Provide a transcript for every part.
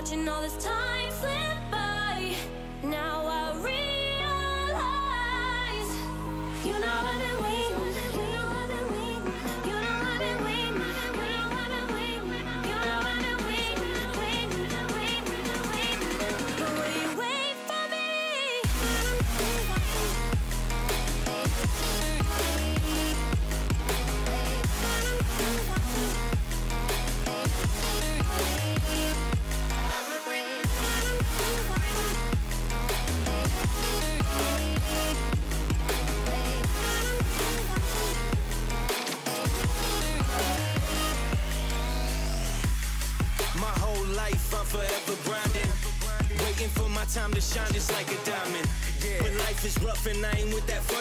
Watching all this time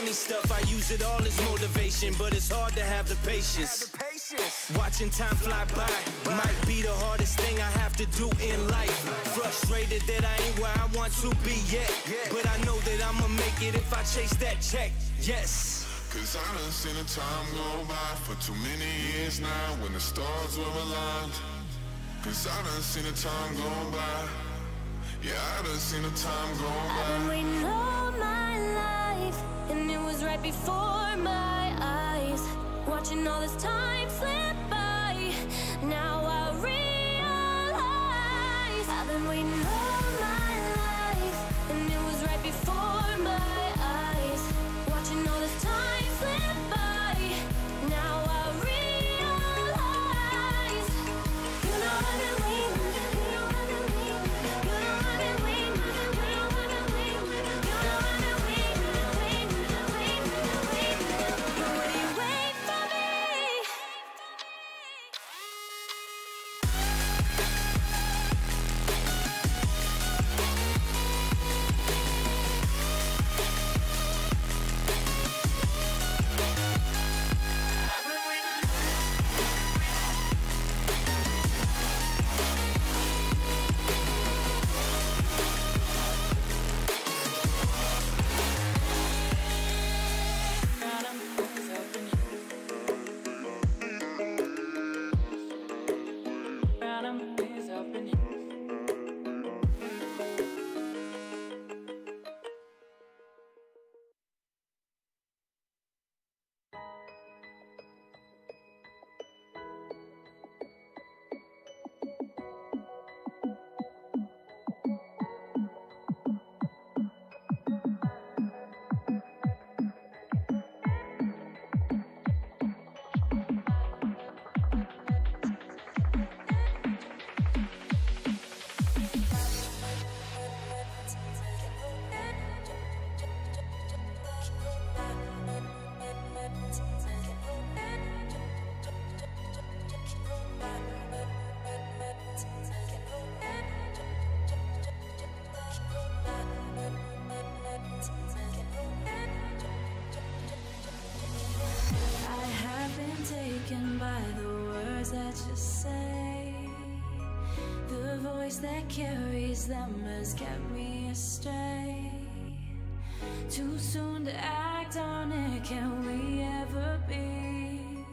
funny stuff, I use it all as motivation, but it's hard to have the patience. Watching time fly by might be the hardest thing I have to do in life. Frustrated that I ain't where I want to be yet. But I know that I'ma make it if I chase that check. Yes. Cause I done seen the time go by for too many years now when the stars were aligned. Cause I done seen the time go by. Yeah, I done seen the time go I've been by. Right before my eyes. Watching all this time slip by. Now I realize I've been waiting That carries them has kept me astray. Too soon to act on it, can we ever be?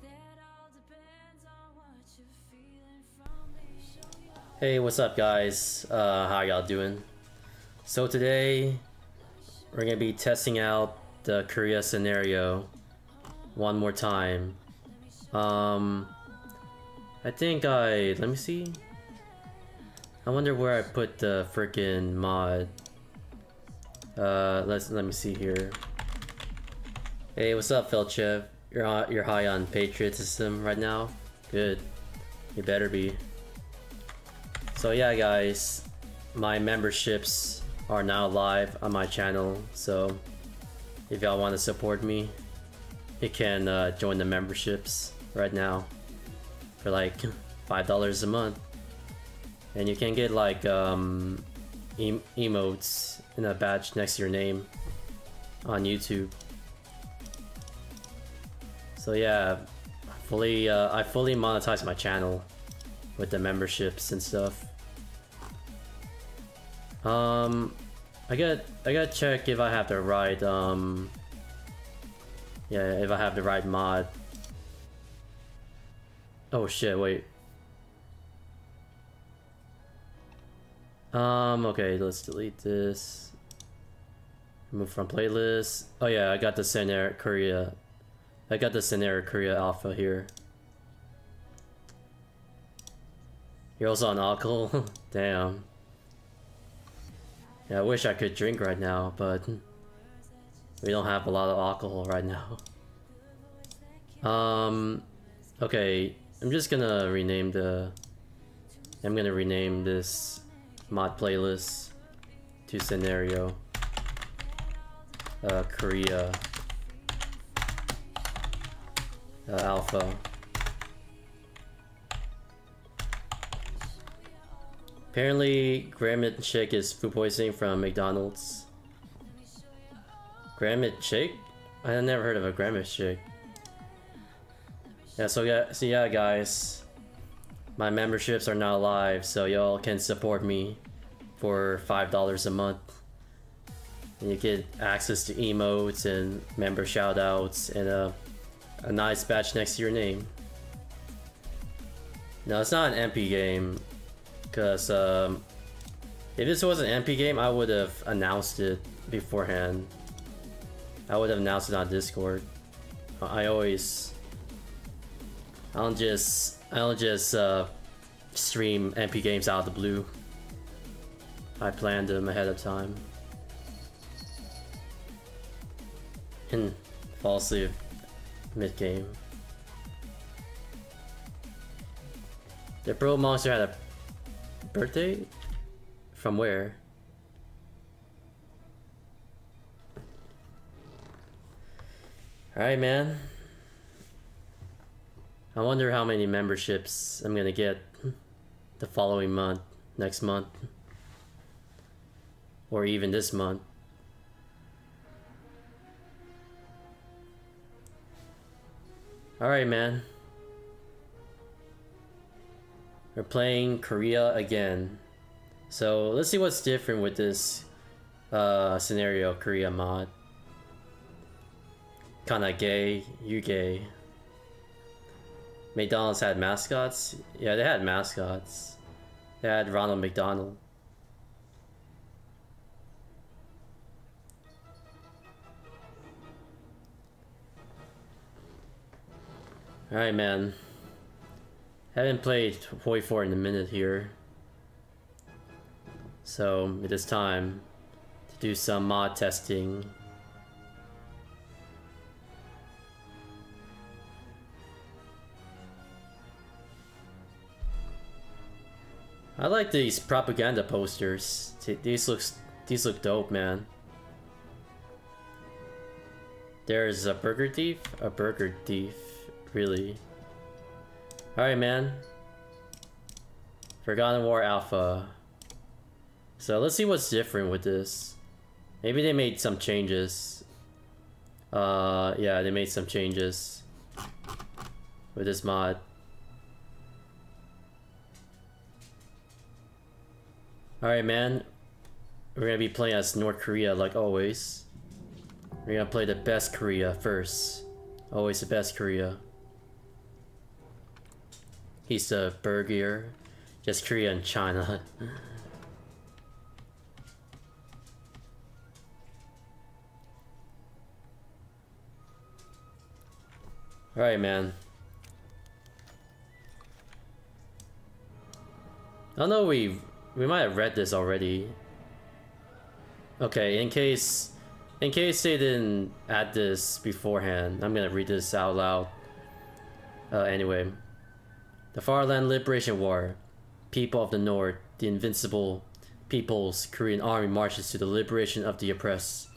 That all depends on what you're feeling from me. Hey, what's up, guys? Uh, how y'all doing? So today, we're gonna be testing out the Korea scenario one more time. Um, I think I let me see. I wonder where I put the freaking mod. Uh, let's let me see here. Hey, what's up, Felchev? You're you're high on patriotism right now. Good. You better be. So yeah guys, my memberships are now live on my channel, so if y'all want to support me, you can uh, join the memberships right now for like $5 a month. And you can get like um, em emotes in a badge next to your name on YouTube. So yeah, fully uh, I fully monetize my channel with the memberships and stuff. Um, I got I gotta check if I have the right um. Yeah, if I have the right mod. Oh shit! Wait. Um. Okay, let's delete this. Move from playlist. Oh yeah, I got the Scenario Korea. I got the Scenario Korea alpha here. You're also on alcohol? Damn. Yeah, I wish I could drink right now, but we don't have a lot of alcohol right now. Um, okay, I'm just gonna rename the. I'm gonna rename this mod playlist to scenario. Uh, Korea. Uh, alpha. Apparently, Granite Shake is food poisoning from McDonald's. Granite Shake? I never heard of a Granite Shake. Yeah, so yeah, so yeah, guys, my memberships are now live, so y'all can support me for five dollars a month, and you get access to emotes and member shoutouts and a a nice badge next to your name. No, it's not an MP game, because um, if this was an MP game, I would have announced it beforehand. I would have announced it on Discord. I always, I don't just, I don't just uh, stream MP games out of the blue. I planned them ahead of time. And fall asleep mid game. The Pro Monster had a birthday? From where? Alright, man. I wonder how many memberships I'm gonna get the following month, next month, or even this month. Alright, man. We're playing Korea again. So let's see what's different with this uh, scenario Korea mod. Kinda gay, you gay. McDonald's had mascots? Yeah, they had mascots. They had Ronald McDonald. Alright, man. Haven't played Hoi 4 in a minute here. So it is time to do some mod testing. I like these propaganda posters. These looks these look dope, man. There's a burger thief, a burger thief, really. Alright, man. Forgotten War Alpha. So let's see what's different with this. Maybe they made some changes. Uh, yeah, they made some changes with this mod. Alright, man. We're gonna be playing as North Korea like always. We're gonna play the best Korea first. Always the best Korea. He's the burger. Just Korea and China. Alright, man. I know we we might have read this already. Okay, in case in case they didn't add this beforehand, I'm gonna read this out loud. Uh, anyway. The Fatherland Liberation War. People of the North, the invincible People's Korean Army marches to the liberation of the oppressed.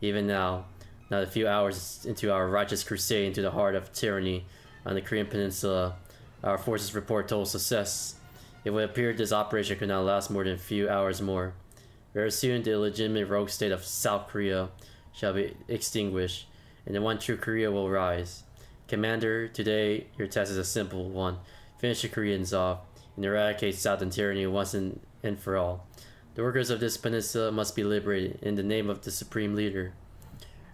Even now, not a few hours into our righteous crusade into the heart of tyranny on the Korean Peninsula, our forces report total success It would appear this operation could not last more than a few hours more. Very soon, the illegitimate rogue state of South Korea shall be extinguished, and the one true Korea will rise. Commander, today your task is a simple one. Finish the Koreans off and eradicate Southern tyranny once and, and for all. The workers of this peninsula must be liberated in the name of the supreme leader.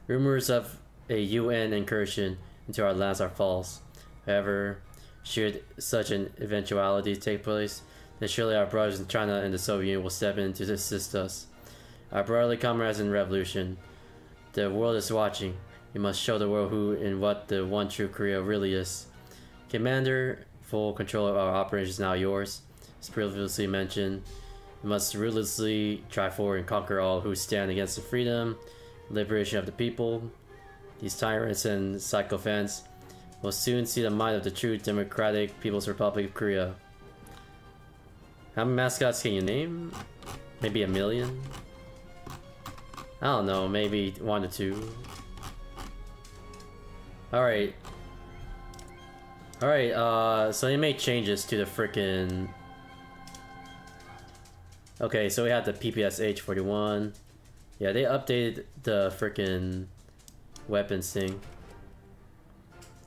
Rumors of a UN incursion into our lands are false. However, should such an eventuality take place, then surely our brothers in China and the Soviet Union will step in to assist us. Our brotherly comrades in revolution. The world is watching. We must show the world who and what the one true Korea really is. Commander, full control of our operations is now yours. As previously mentioned, we must ruthlessly try forward and conquer all who stand against the freedom, liberation of the people. These tyrants and sycophants will soon see the might of the true Democratic People's Republic of Korea. How many mascots can you name? Maybe a million? I don't know, maybe one to two. Alright. Alright, uh, so they made changes to the frickin' Okay, so we have the PPSh-41. Yeah, they updated the frickin' weapons thing.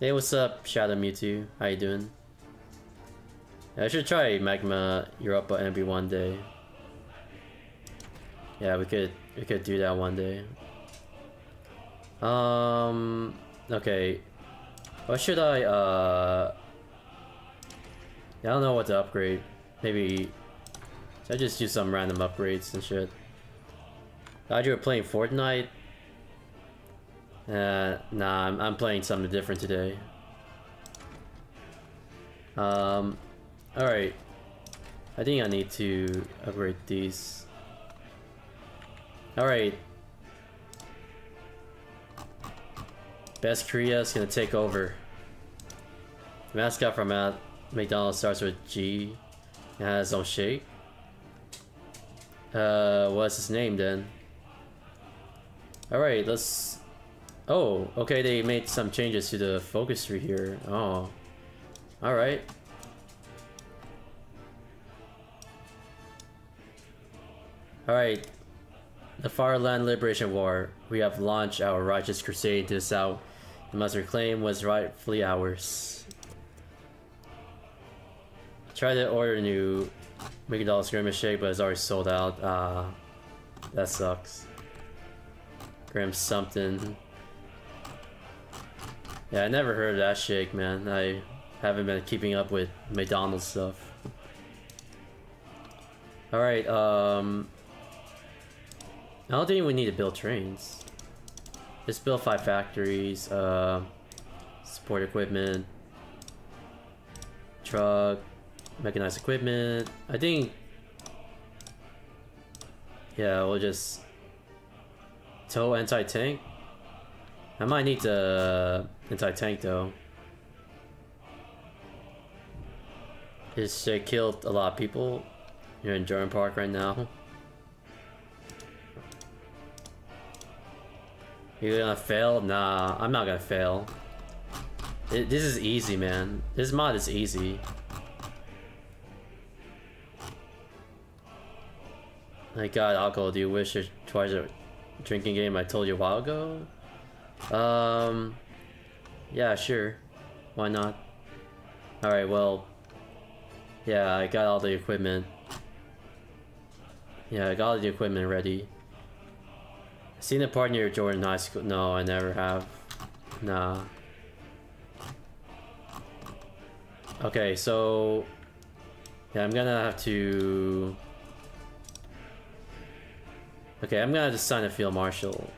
Hey, what's up, Shadow Mewtwo? How you doing? Yeah, I should try Magma Europa NB one day. Yeah, we could we could do that one day. Um, okay. What should I, uh... I don't know what to upgrade. Maybe... I just do some random upgrades and shit? Thought you were playing Fortnite? Uh, nah, I'm, I'm playing something different today. Um, alright. I think I need to upgrade these. Alright. Best Korea is gonna take over. The mascot from at McDonald's starts with G. It has its own shake. Uh, what's his name then? Alright, let's... Oh, okay, they made some changes to the focus tree here. Oh. Alright. Alright. The Fatherland Liberation War. We have launched our righteous crusade to the south. We must reclaim what's rightfully ours. Try to order a new McDonald's Grimace Shake, but it's already sold out. Uh, that sucks. Grim something. Yeah, I never heard of that shake, man. I haven't been keeping up with McDonald's stuff. Alright, um... I don't think we need to build trains. Just build five factories, uh... Support equipment. Truck. Mechanized equipment. I think... Yeah, we'll just... Tow anti-tank? I might need the anti-tank though. It's uh, killed a lot of people. You're in Jordan Park right now. You're gonna fail? Nah, I'm not gonna fail. It, this is easy, man. This mod is easy. My god, alcohol, do you wish to try the drinking game I told you a while ago? Um, yeah, sure. Why not? Alright, well, yeah, I got all the equipment. Yeah, I got all the equipment ready. Seen a part near Jordan High School? No, I never have. Nah. Okay, so... Yeah, I'm gonna have to... Okay, I'm gonna just sign a field marshal.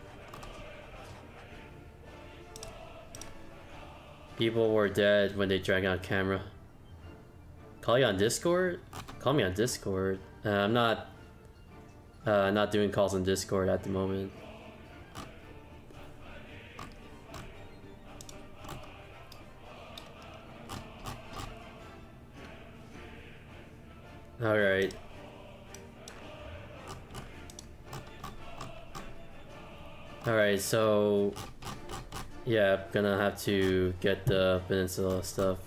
People were dead when they dragged out camera. Call you on Discord? Call me on Discord. Uh, I'm not uh, not doing calls on Discord at the moment. Alright. Alright, so... Yeah, gonna have to get the peninsula stuff.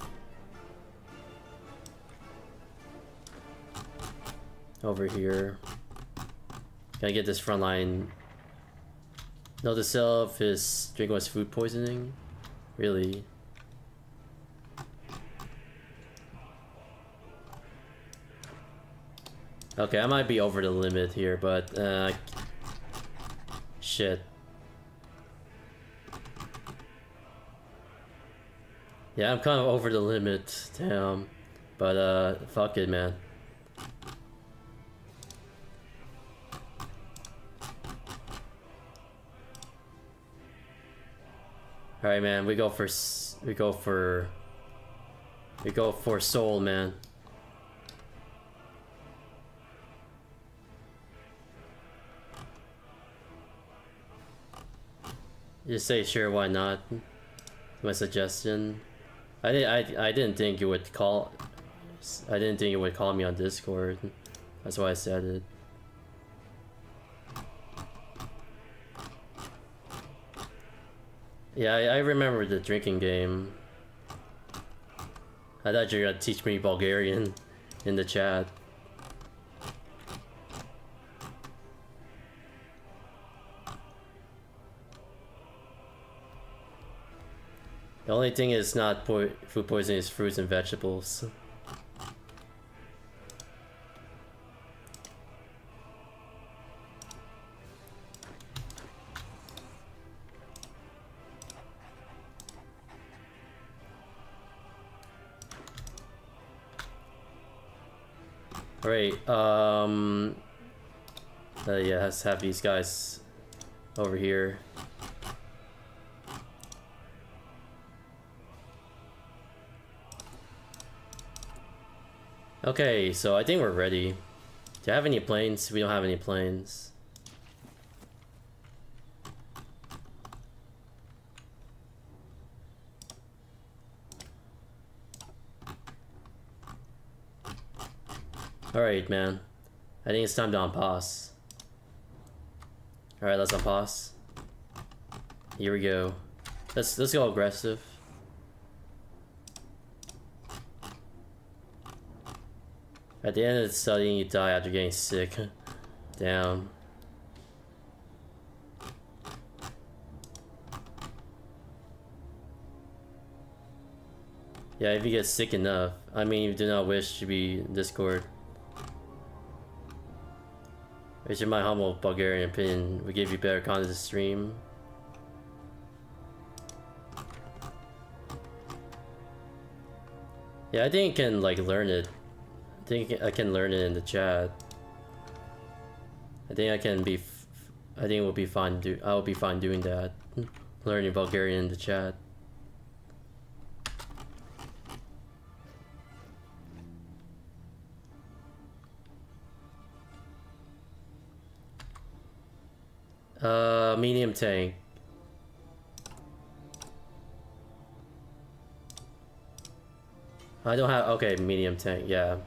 over here. Gotta get this front line. Note self is drink was food poisoning. Really? Okay, I might be over the limit here, but uh, shit. Yeah, I'm kind of over the limit, damn. But uh, fuck it, man. All right, man. We go for we go for we go for Seoul, man. You say sure, why not? My suggestion. I didn't. I I didn't think you would call. I didn't think you would call me on Discord. That's why I said it. Yeah, I, I remember the drinking game. I thought you were gonna teach me Bulgarian in the chat. The only thing is not po food poisoning is fruits and vegetables. Alright, um... Uh, yeah, let's have these guys over here. Okay, so I think we're ready. Do you have any planes? We don't have any planes. Alright, man. I think it's time to unpause. Alright, let's unpause. Here we go. Let's let's go aggressive. At the end of the studying, you die after getting sick. Damn. Yeah, if you get sick enough. I mean, you do not wish to be Discord. It's in my humble Bulgarian opinion, we give you better content to stream. Yeah, I think you can like learn it. I think I can learn it in the chat. I think I can be. I think it will be fine. Do I will be fine doing that. Learning Bulgarian in the chat. Uh, medium tank. I don't have, okay, medium tank, yeah.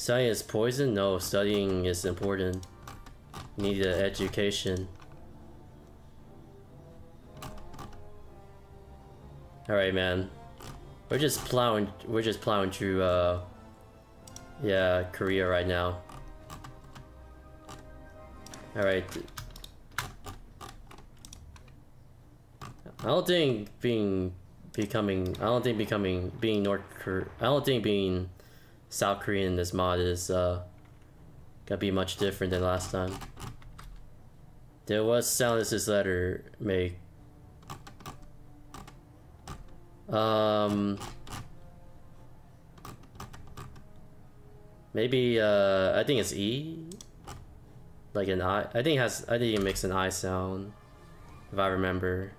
Studying is poison? No, studying is important. You need an education. Alright, man. We're just plowing, we're just plowing through, uh, yeah, Korea right now. Alright. I don't think being becoming I don't think becoming being North Korea I don't think being South Korean this mod is uh gonna be much different than last time. There was Silence's letter make um maybe uh I think it's E like an I I think it has I think it makes an I sound if I remember.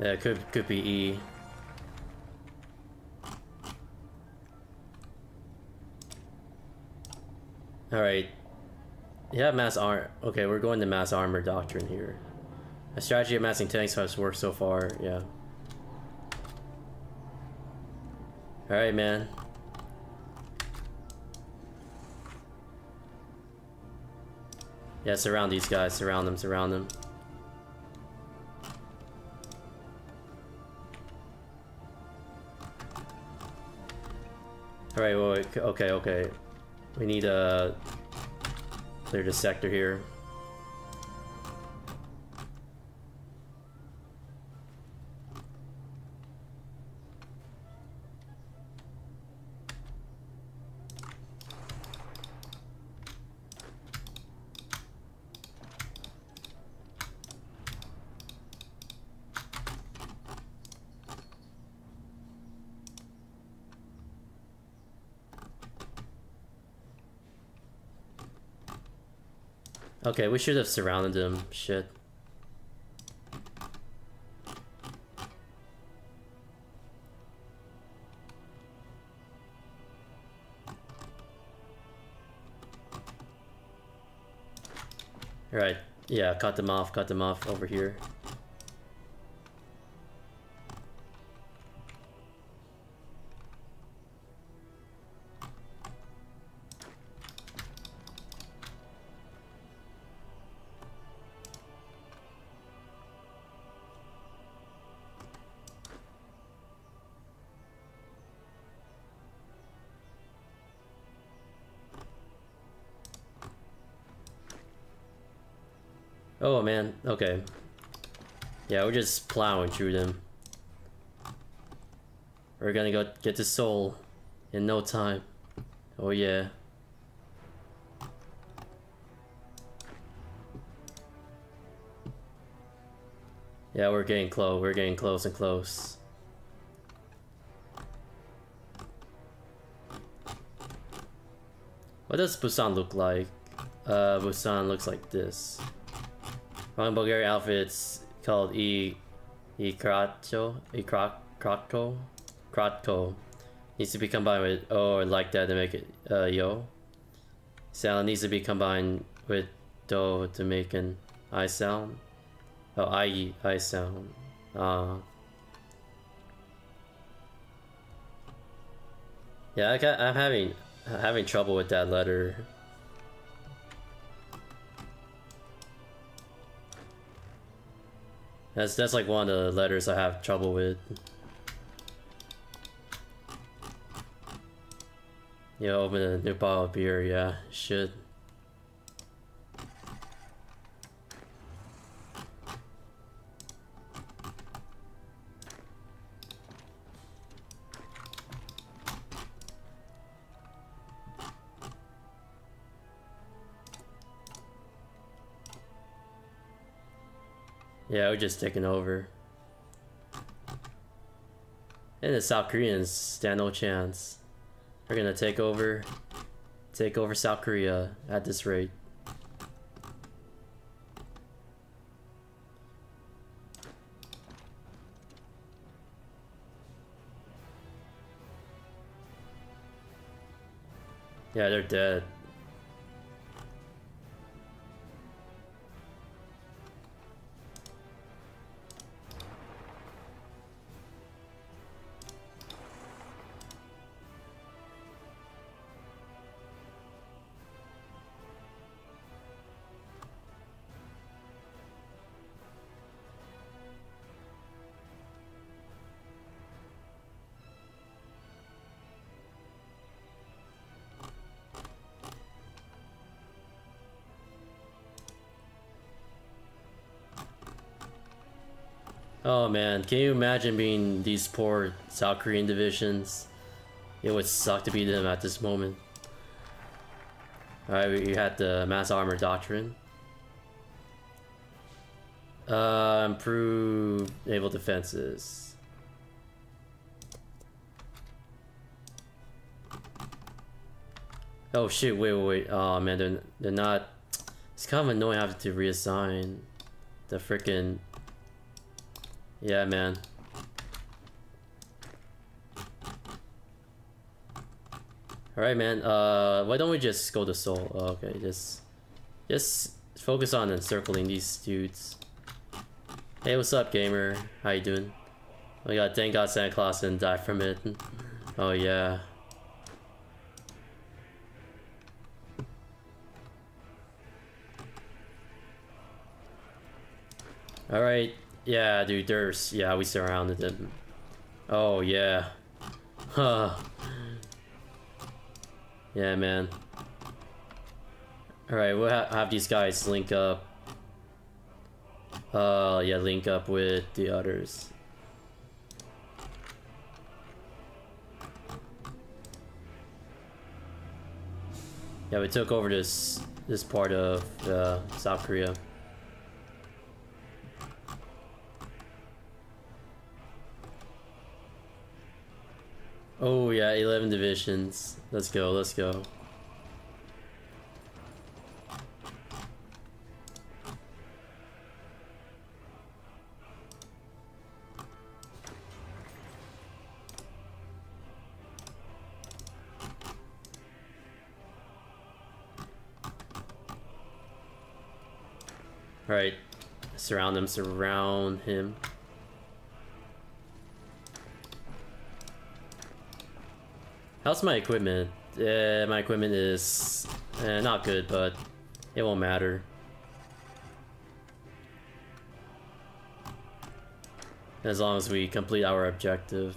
Yeah, it could could be E. All right. Yeah, mass armor. Okay, we're going to mass armor doctrine here. A strategy of massing tanks has worked so far. Yeah. All right, man. Yeah, surround these guys. Surround them. Surround them. Alright, wait, wait, okay, okay. We need to clear the sector here. Okay, we should have surrounded him. Shit. Right. Yeah, cut them off, cut them off over here. Okay. Yeah, we're just plowing through them. We're gonna go get the Seoul in no time. Oh yeah. Yeah, we're getting close. We're getting close and close. What does Busan look like? Uh, Busan looks like this. Wrong Bulgarian outfits called E E Kracho E Kratko Kratko needs to be combined with O or like that to make it uh, Yo. Sound needs to be combined with Do to make an I sound. Oh, I I sound. Uh, yeah, I got, I'm having having trouble with that letter. That's that's like one of the letters I have trouble with. Yeah, open a new bottle of beer, yeah, should. Yeah, we're just taking over. And the South Koreans stand no chance. We're gonna take over, take over South Korea at this rate. Yeah, they're dead. Oh man, can you imagine being these poor South Korean divisions? It would suck to be them at this moment. Alright, we had the mass armor doctrine. Uh, improve naval defenses. Oh shit, wait, wait, wait. Oh man, they're, they're not... It's kind of annoying having to reassign the freaking yeah, man. Alright, man. Uh, why don't we just go to Seoul? Oh, okay, just... Just focus on encircling these dudes. Hey, what's up, gamer? How you doing? We got Thank God Santa Claus didn't die from it. Oh, yeah. Alright. Yeah, dude, there's... Yeah, we surrounded them. Oh, yeah. Huh. Yeah, man. Alright, we'll ha have these guys link up. Uh, yeah, link up with the others. Yeah, we took over this this part of uh, South Korea. Oh yeah, 11 divisions. Let's go, let's go. Right. Surround him, surround him. How's my equipment? Uh, my equipment is uh, not good, but it won't matter. As long as we complete our objective.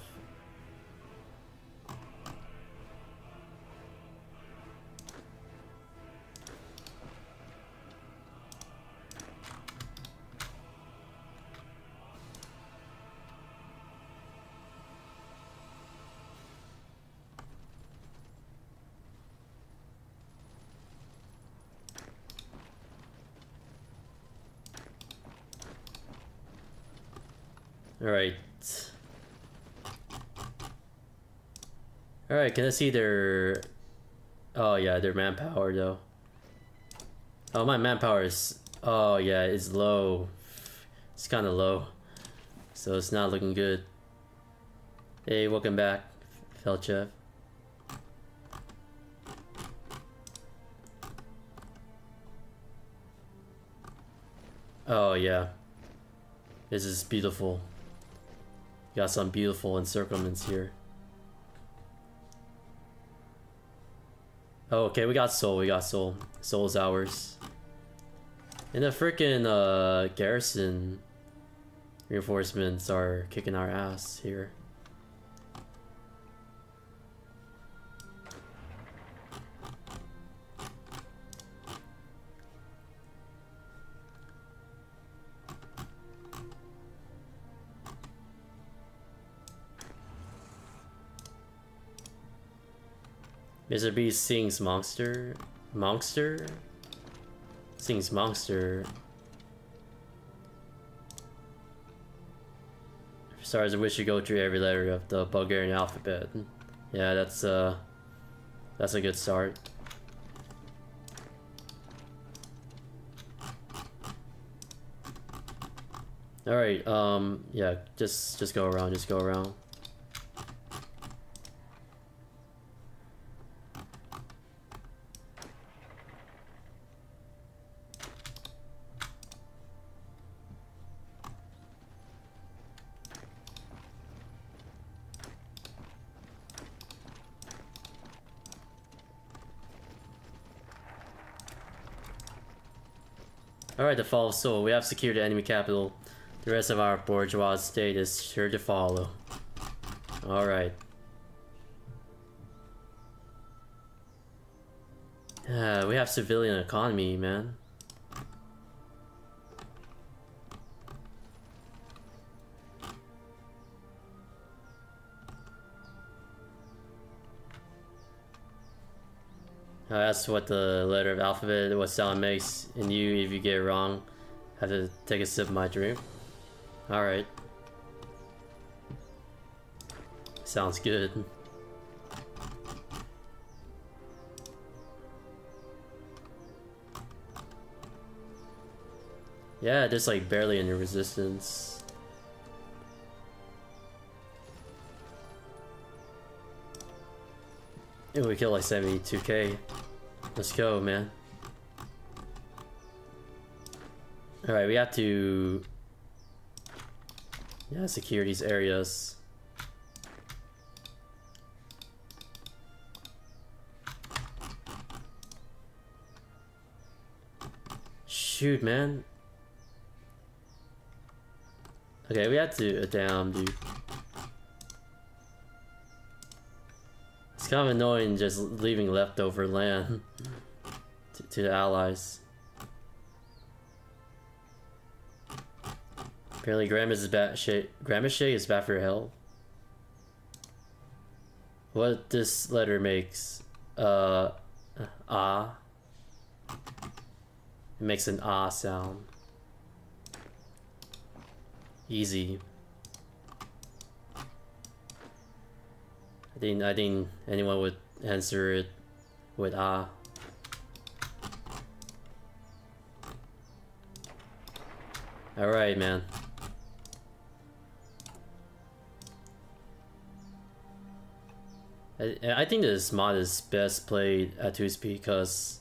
Can I see their... Oh yeah, their manpower though. Oh, my manpower is... Oh yeah, it's low. It's kind of low. So it's not looking good. Hey, welcome back, Felchev. Oh yeah. This is beautiful. Got some beautiful encirclements here. Oh, okay, we got Seoul, we got Seoul. Seoul's ours. And the freaking uh, garrison reinforcements are kicking our ass here. Mr. B sings monster. Monster? Sings monster. Starters, I wish you go through every letter of the Bulgarian alphabet. Yeah, that's uh that's a good start. Alright, um yeah, just just go around, just go around. The fall of Seoul. We have secured the enemy capital. The rest of our bourgeois state is sure to follow. Alright. Uh, we have civilian economy, man. Uh, that's what the letter of alphabet, what sound makes, and you, if you get it wrong, have to take a sip of my drink. Alright. Sounds good. Yeah, just like barely any resistance. Ooh, we killed like 72k. Let's go, man. Alright, we have to... Yeah, secure these areas. Shoot, man. Okay, we have to. Uh, damn, dude. Kind of annoying just leaving leftover land to, to the allies. Apparently, Gramus is bad. Gramus is bad for your health. What this letter makes? Uh, ah. It makes an ah sound. Easy. I think I think anyone would answer it with ah. Alright, man. I, I think this mod is best played at 2 speed because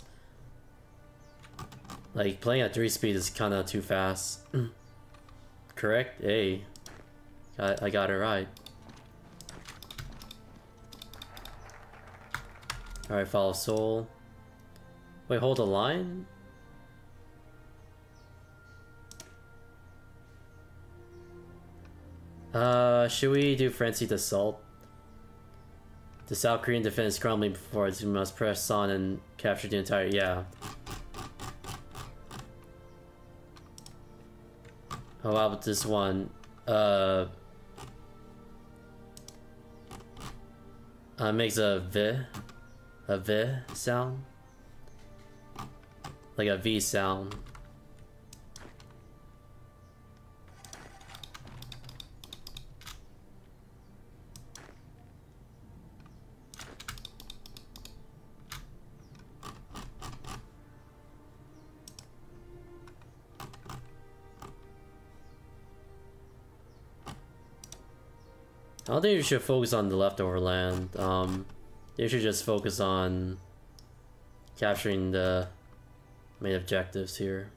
like playing at 3 speed is kinda too fast. Correct? Hey. I, I got it right. Alright, follow Seoul. Wait, hold the line? Uh, should we do Frenzied Assault? The South Korean defense crumbling before. We must press on and capture the entire... Yeah. Oh, how about this one? Uh... Uh, makes a V, a V sound, like a V sound. I don't think you should focus on the leftover land. Um, you should just focus on capturing the main objectives here.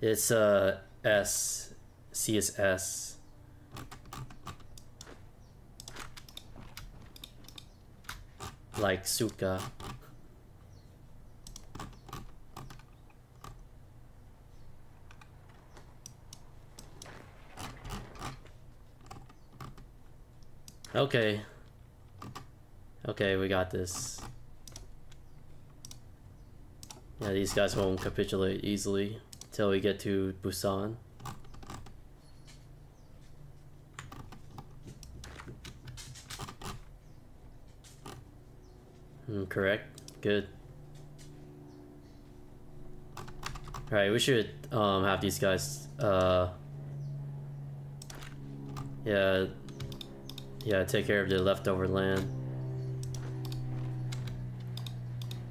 It's uh S, C. Like Suka. Okay. Okay, we got this. Yeah, these guys won't capitulate easily until we get to Busan. Hmm, correct. Good. Alright, we should um, have these guys, uh... Yeah, yeah, take care of the leftover land.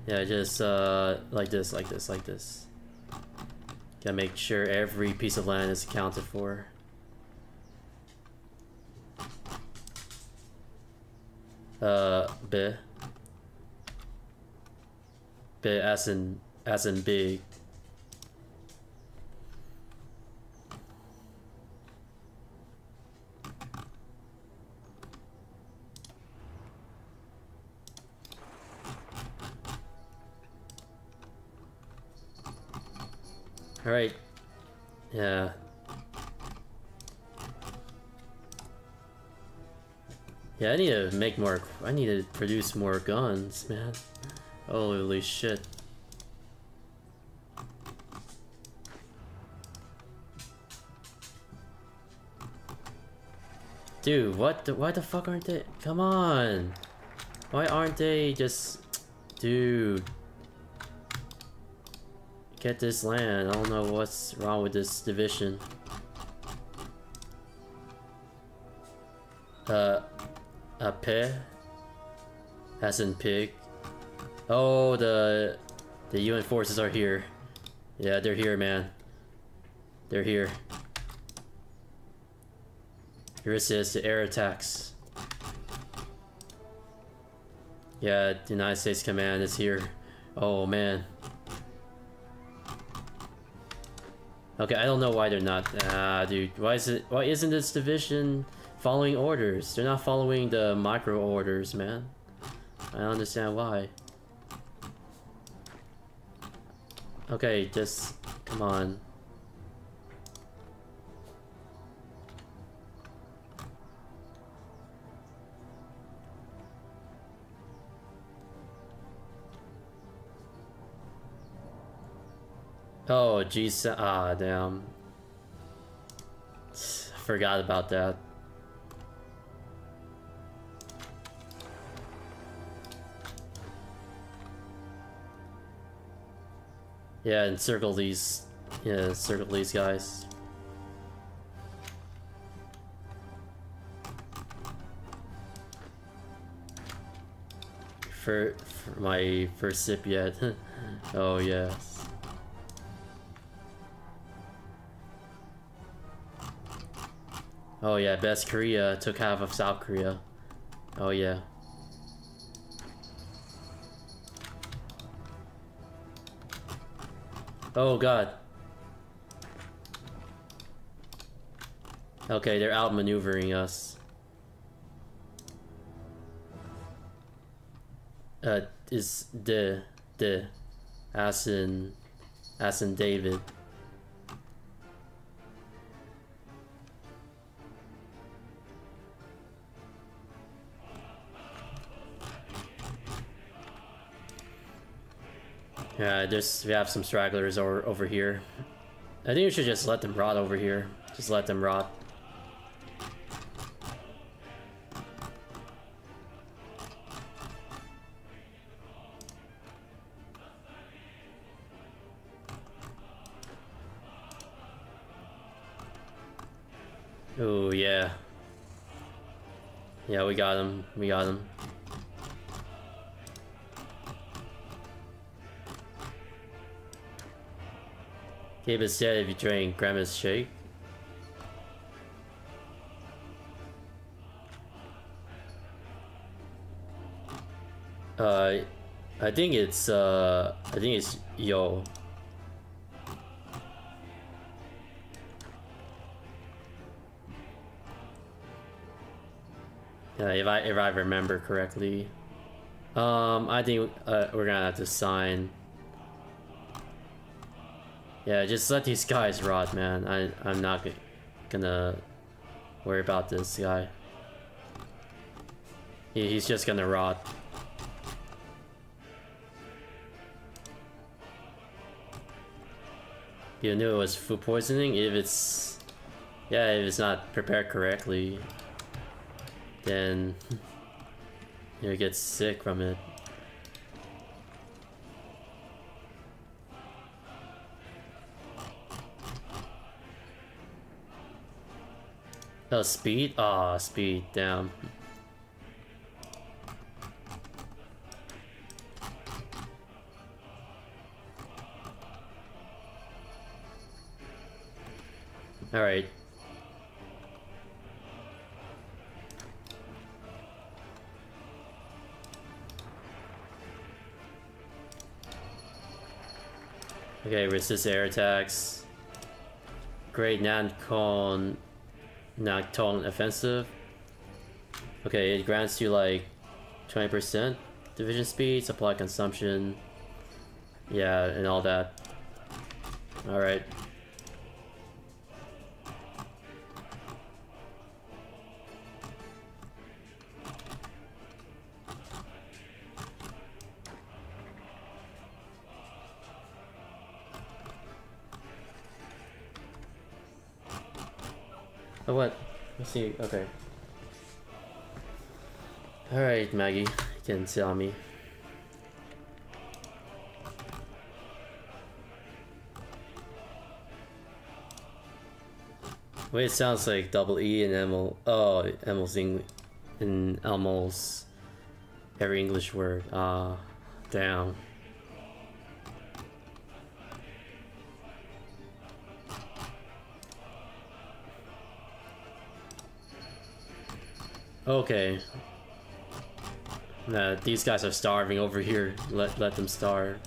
Yeah, just uh, like this, like this, like this. Gotta make sure every piece of land is accounted for. Uh, B. B as in, as in big. Alright. Yeah. Yeah, I need to make more- I need to produce more guns, man. Holy shit. Dude, what the- why the fuck aren't they- come on! Why aren't they just- dude get this land. I don't know what's wrong with this division. Uh, a pair? As in pig? Oh, the the UN forces are here. Yeah, they're here, man. They're here. Here it says the air attacks. Yeah, the United States Command is here. Oh man. Okay, I don't know why they're not. Ah, dude, why is it? Why isn't this division following orders? They're not following the micro orders, man. I don't understand why. Okay, just come on. Oh, geez, ah, damn. Forgot about that. Yeah, and circle these. Yeah, circle these guys. For, for my first sip yet. oh yes. Oh yeah, best Korea took half of South Korea. Oh yeah. Oh god. Okay, they're outmaneuvering us. Uh, is the the as in as in David. Yeah, just we have some stragglers over over here. I think we should just let them rot over here. Just let them rot. Oh yeah. Yeah, we got him. We got him. Gabe is dead if you drink Grandma's shake. Uh, I think it's uh, I think it's Yo. Yeah, if I if I remember correctly. Um, I think uh, we're gonna have to sign. Yeah, just let these guys rot, man. I I'm not gonna worry about this guy. He, he's just gonna rot. You knew it was food poisoning if it's yeah if it's not prepared correctly then you get sick from it. Oh, speed? Ah, oh, speed, damn. Alright. Okay, resist air attacks. Great Nancon Naktong offensive. Okay, it grants you like 20% division speed, supply consumption. Yeah, and all that. Alright. See. Okay. Alright, Maggie. You can tell me. Wait, it sounds like double E and Emil. Oh, Emil's in, in Elmo's every English word. Ah, uh, damn. Okay. Nah, these guys are starving over here. Let let them starve.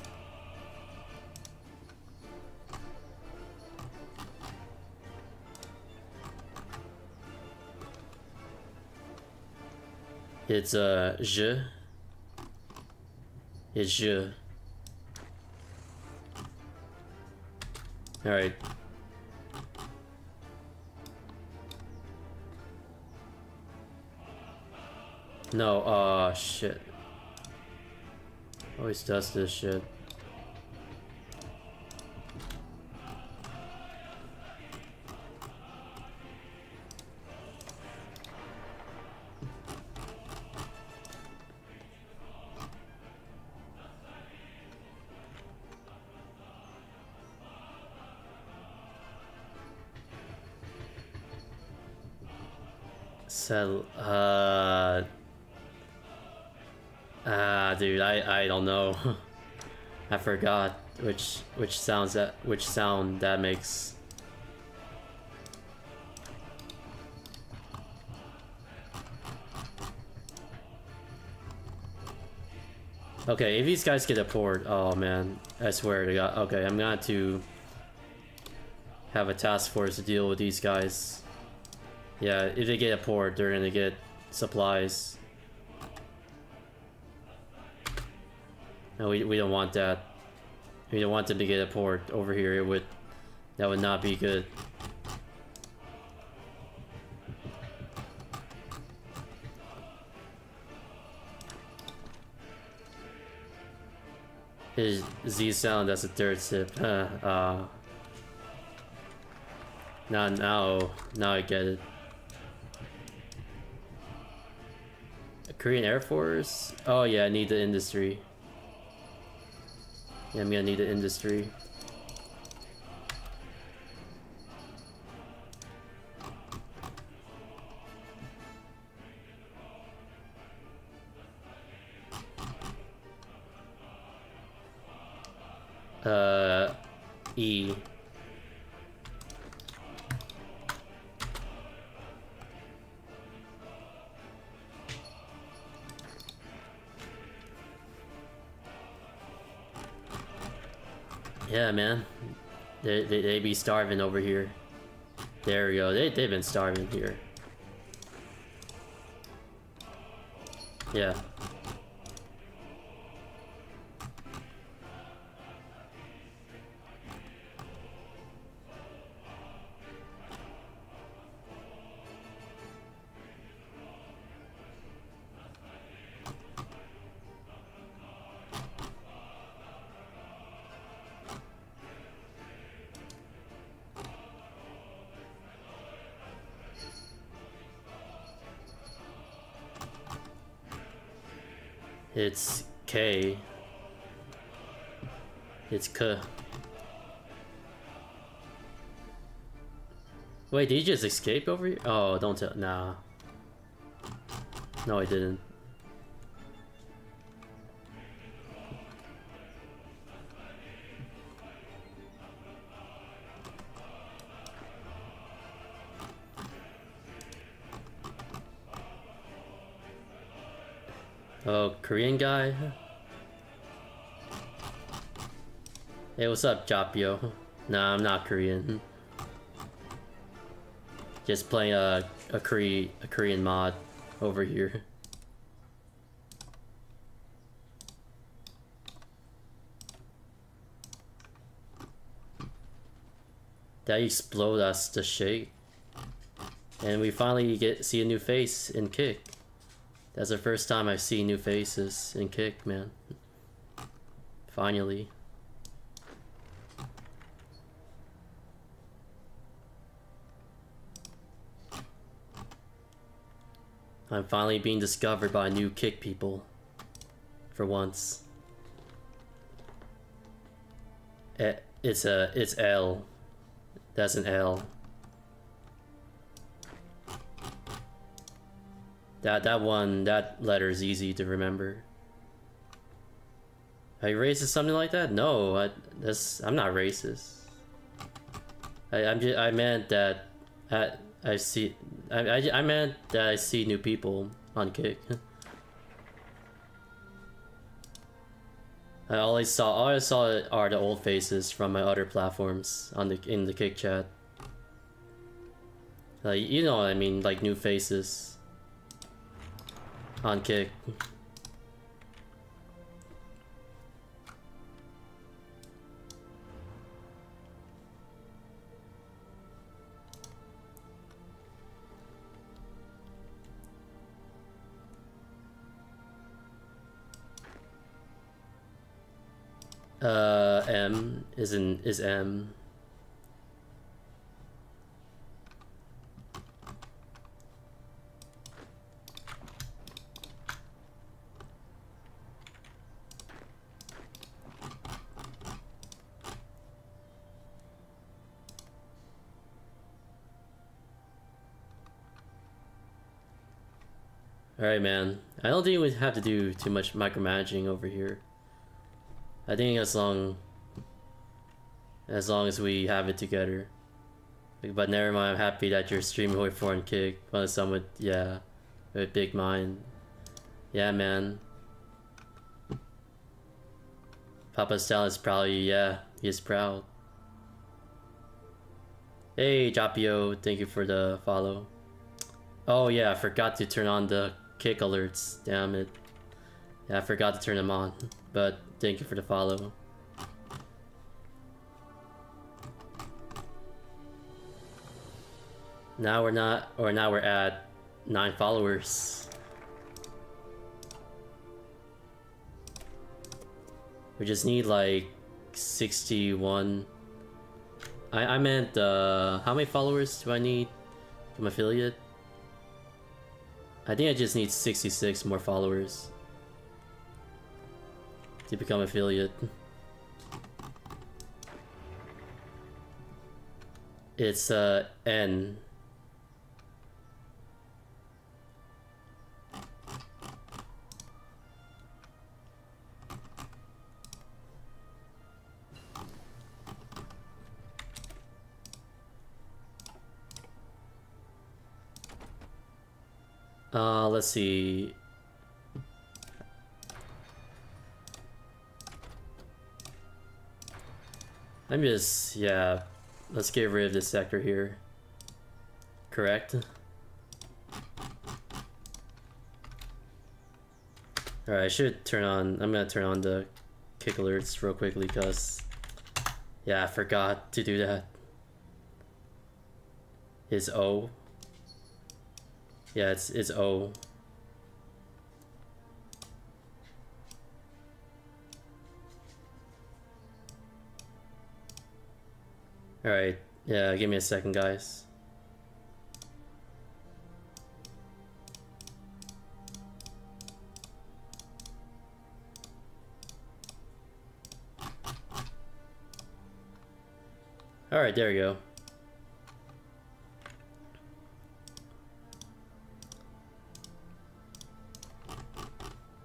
It's uh je. It's je. Alright. No, uh, shit. Always does this shit. I, I. Forgot which which sounds that which sound that makes. Okay, if these guys get a port, oh man, I swear to God. Okay, I'm have to have a task force to deal with these guys. Yeah, if they get a port, they're gonna get supplies. We, we don't want that. We don't want them to get a port over here. It would that would not be good. His Z sound as a third sip. Uh, now, now, now I get it. Korean Air Force? Oh yeah, I need the industry. Yeah, I'm gonna need the industry. Starving over here. There we go. They, they've been starving here. Yeah. Wait, did he just escape over here? Oh, don't tell. Nah. No, I didn't. Oh, Korean guy? Hey, what's up, Japio? Nah, I'm not Korean. Just playing a a, a Korean mod over here. That explode us to shake. And we finally get see a new face in Kick. That's the first time I've seen new faces in Kick, man. Finally. I'm finally being discovered by new Kick people. For once. Eh, It's a, it's L. That's an L. That that one that letter is easy to remember. Are you racist? Something like that? No, I, that's I'm not racist. I I'm just, I meant that I I see I, I I meant that I see new people on Kick. I always saw all I saw are the old faces from my other platforms on the in the Kick chat. Like you know what I mean, like new faces on kick. Uh, M is in is M. Alright, man. I don't think we have to do too much micromanaging over here. I think as long as long as we have it together. But never mind, I'm happy that you're streaming with foreign kick. Well, someone, with yeah, with big mind. Yeah, man. Papa Stal is probably, yeah, he's proud. Hey, Japio, thank you for the follow. Oh yeah, I forgot to turn on the kick alerts. Damn it. Yeah, I forgot to turn them on. But thank you for the follow. Now we're not, or now we're at nine followers. We just need like 61. I, I meant, uh, how many followers do I need from affiliate? I think I just need 66 more followers to become affiliate. It's uh N. Uh, let's see. Let me just, yeah, let's get rid of this sector here. Correct? Alright, I should turn on, I'm gonna turn on the kick alerts real quickly because, yeah, I forgot to do that. Is O. Yeah, it's, it's O. Alright, yeah, give me a second, guys. Alright, there we go.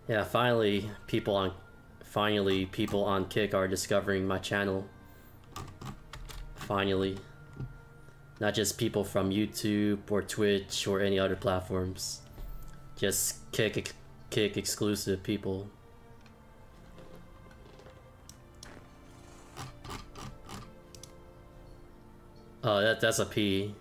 Yeah, finally, people on, finally, people on Kick are discovering my channel. Finally. Not just people from YouTube or Twitch or any other platforms. Just Kick, Kick exclusive people. Oh, that, that's a P.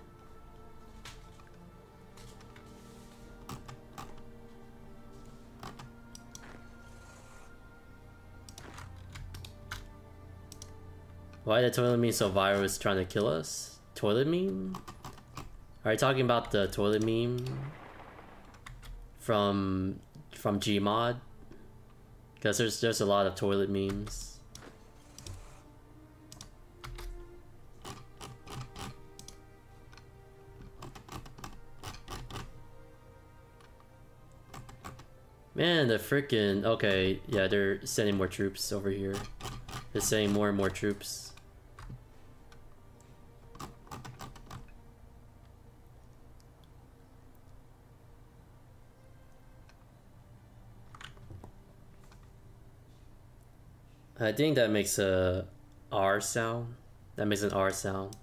Why the toilet meme so viral is trying to kill us? Toilet meme? Are you talking about the toilet meme? From from Gmod? Because there's there's a lot of toilet memes. Man, the freaking okay, yeah, they're sending more troops over here. They're sending more and more troops. I think that makes a R sound. That makes an R sound.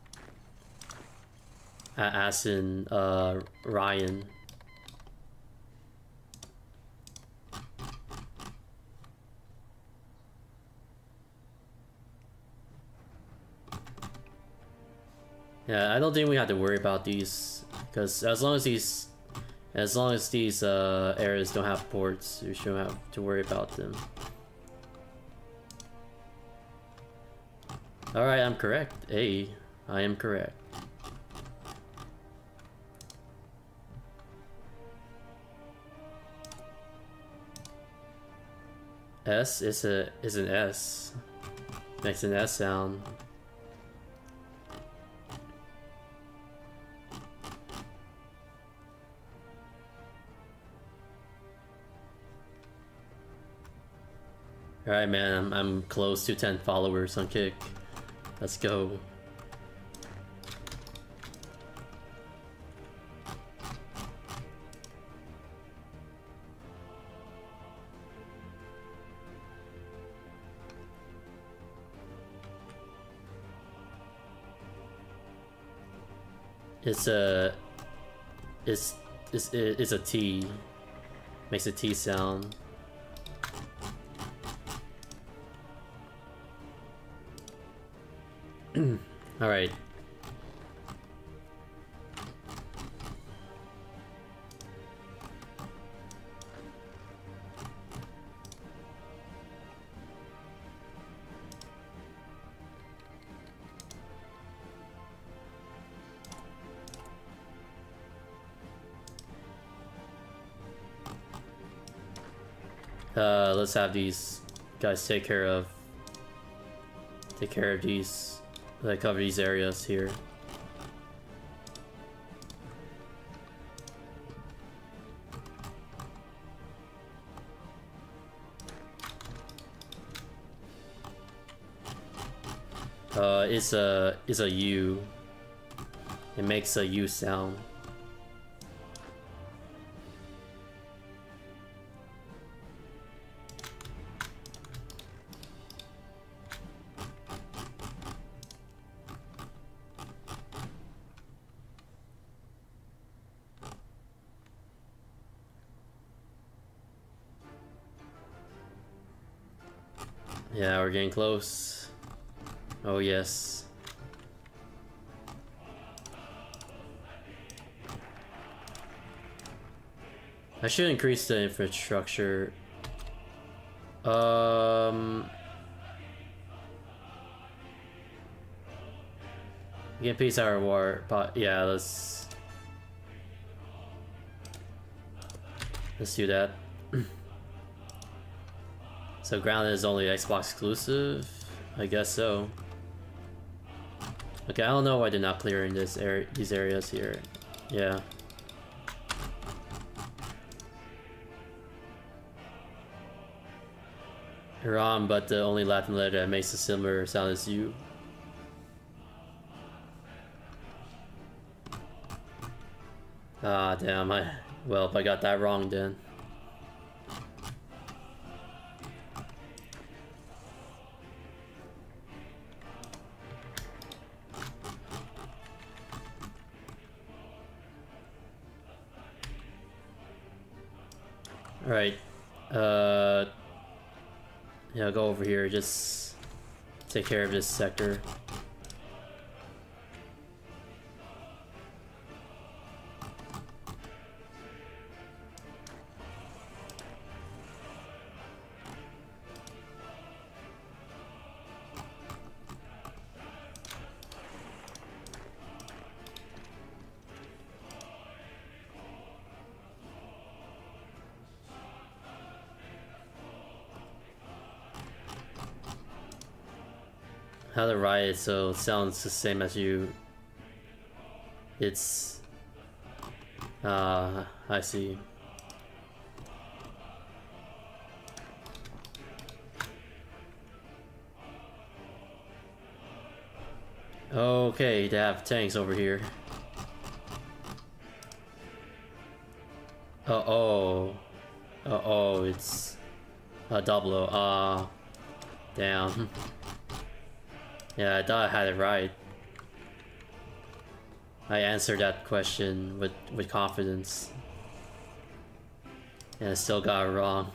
As in uh, Ryan. Yeah, I don't think we have to worry about these because as long as these, as long as these uh, areas don't have ports, we shouldn't have to worry about them. Alright, I'm correct. A, I am correct. S is a is an S. Makes an S sound. Alright man, I'm, I'm close to 10 followers on Kick. Let's go. It's a it's it's it's a T. Makes a T sound. All right. Uh, let's have these guys take care of take care of these like cover these areas here. Uh, it's a it's a U. It makes a U sound. Getting close. Oh yes. I should increase the infrastructure. Um You can peace our war, but yeah, let's let's do that. so grounded is only Xbox exclusive? I guess so. Okay, I don't know why they're not clearing this area, these areas here. Yeah. Iran, but the only Latin letter that makes a similar sound is you. Ah, damn, I... Well, if I got that wrong then. Take care of this sector. So it sounds the same as you. It's. Uh, I see. Okay, they have tanks over here. Uh oh. Uh oh, it's a double. Ah, damn. Yeah, I thought I had it right. I answered that question with, with confidence. And I still got it wrong.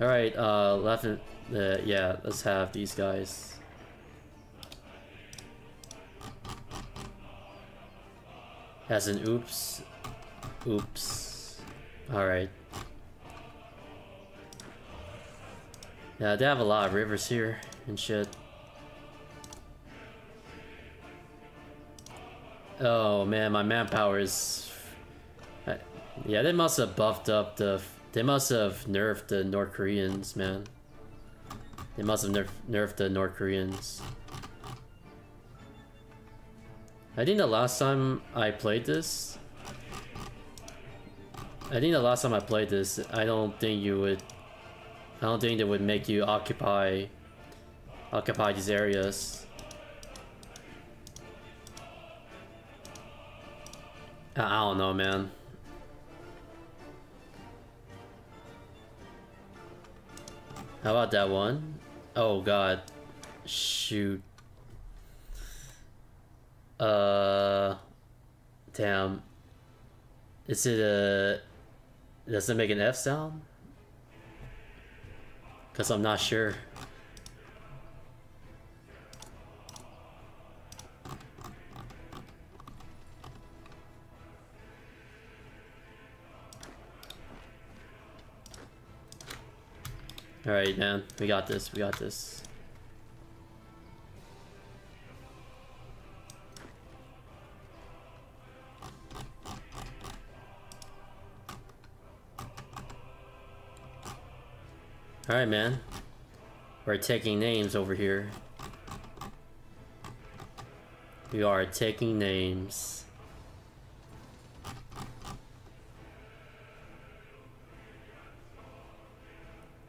Alright, uh, left and, uh, yeah, let's have these guys. As an oops. Oops. Alright. Yeah, they have a lot of rivers here and shit. Oh man, my manpower is... Yeah, they must have buffed up the They must have nerfed the North Koreans, man. They must have nerf nerfed the North Koreans. I think the last time I played this, I think the last time I played this, I don't think you would, I don't think they would make you occupy, occupy these areas. I don't know, man. How about that one? Oh god. Shoot. Uh damn. Is it a does it make an F sound? Cause I'm not sure. Alright, man. We got this. We got this. Alright, man. We're taking names over here. We are taking names.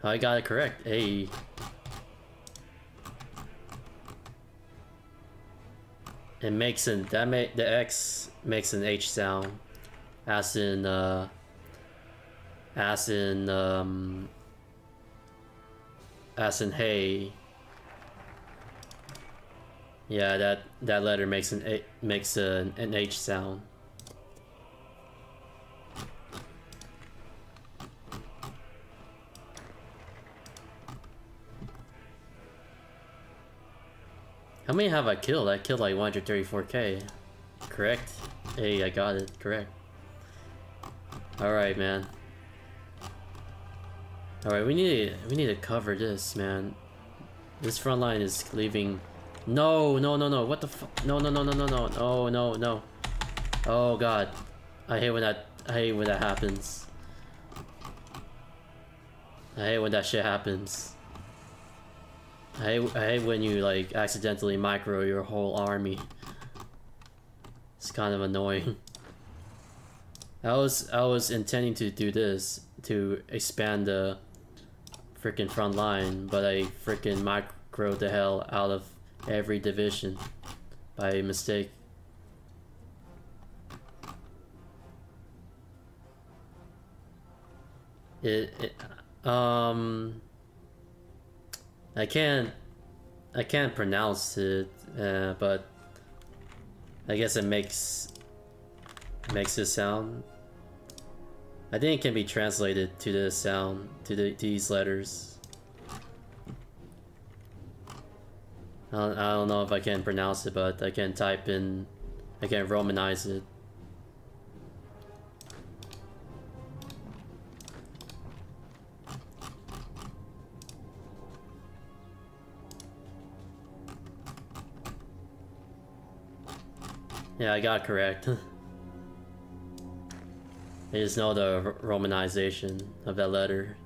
I got it correct. Hey. It makes an that make the X makes an H sound, as in uh, as in um, as in hey. Yeah, that that letter makes an A, makes an, an H sound. How many have I killed? I killed like 134k. Correct? Hey, I got it. Correct. Alright, man. Alright, we need we need to cover this, man. This front line is leaving... No, no, no, no. What the fuck? No, no, no, no, no, no. No, no, no. Oh, God. I hate when that... I hate when that happens. I hate when that shit happens. I hate, I hate when you like accidentally micro your whole army. It's kind of annoying. I was I was intending to do this to expand the freaking front line, but I freaking micro the hell out of every division by mistake. It, it um I can't I can't pronounce it, uh, but I guess it makes makes it sound. I think it can be translated to the sound to the, these letters. I don't, I don't know if I can pronounce it, but I can type in, I can romanize it. Yeah, I got correct. I just know the romanization of that letter.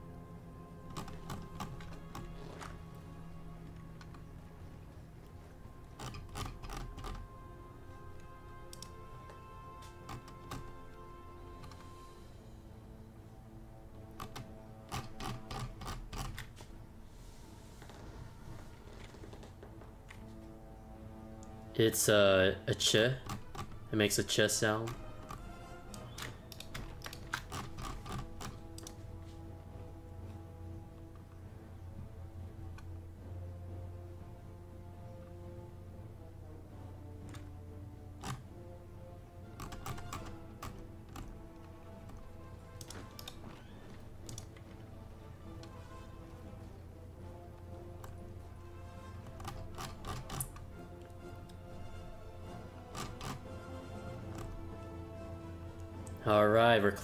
It's uh, a ch. It makes a ch sound.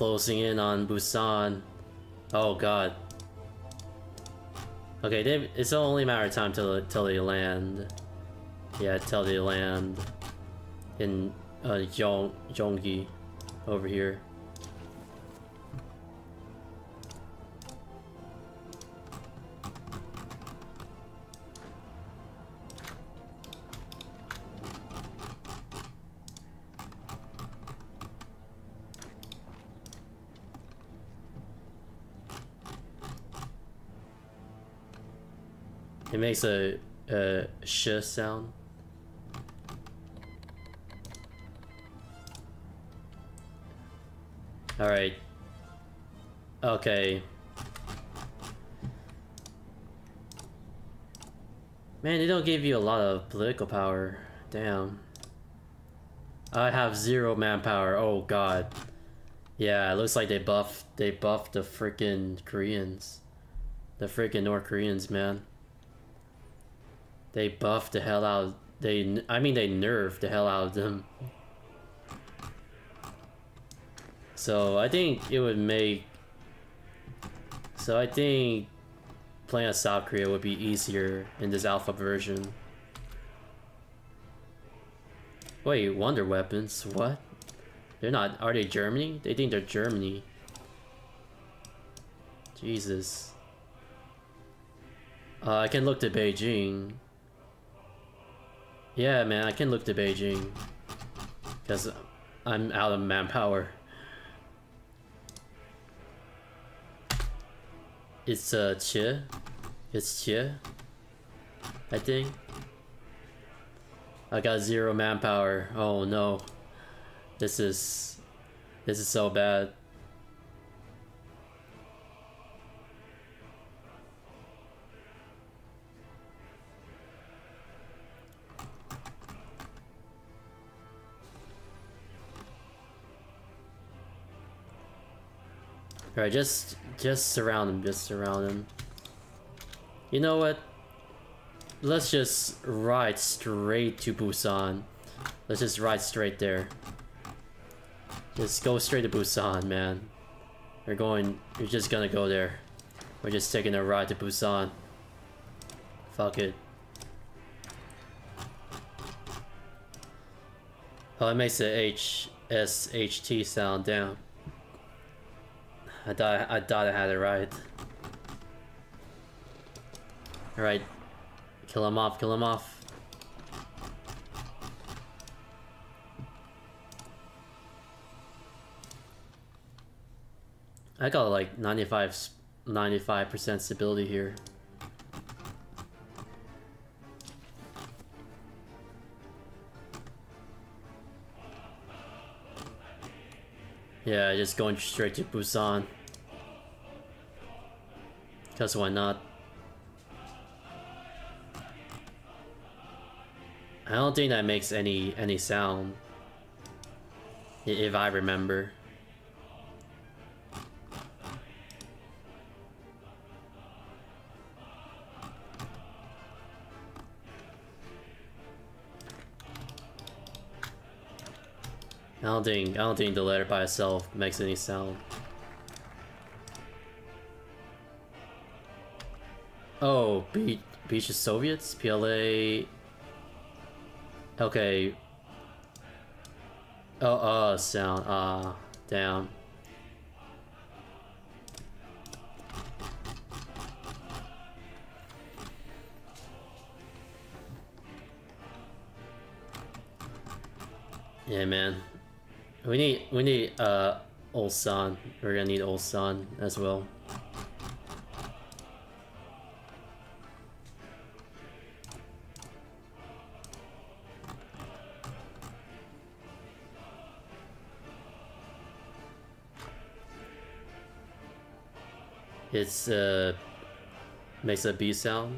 Closing in on Busan. Oh god. Okay, they, it's only a matter of time till, till they land. Yeah, till they land in uh, Yong, Yonggi over here. Makes a, a sh sound. Alright. Okay. Man, they don't give you a lot of political power. Damn. I have zero manpower. Oh god. Yeah, it looks like they buffed they buffed the freaking Koreans. The freaking North Koreans, man. They buffed the hell out they I mean they nerfed the hell out of them. So I think it would make so I think playing as South Korea would be easier in this alpha version. Wait, wonder weapons? What? They're not. Are they Germany? They think they're Germany. Jesus. Uh, I can look to Beijing. Yeah, man, I can look to Beijing. Because I'm out of manpower. It's uh Che. It's Che. I think. I got zero manpower. Oh no. This is this is so bad. Alright, just just surround him, just surround him. You know what? Let's just ride straight to Busan. Let's just ride straight there. Just go straight to Busan, man. We're going, we're just gonna go there. We're just taking a ride to Busan. Fuck it. Oh, it makes the HSHT sound down. I thought I thought I had it right. Alright. Kill him off, kill him off. I got like 95 95% stability here. Yeah, just going straight to Busan. Because why not? I don't think that makes any any sound. If I remember. Don't think I don't think the letter by itself makes any sound. Oh, beach beach of Soviets, PLA. Okay. Oh, uh, sound. Ah, damn. Yeah, man. We need we need uh Ulsan. We're gonna need Ulsan as well. It's uh makes a B sound.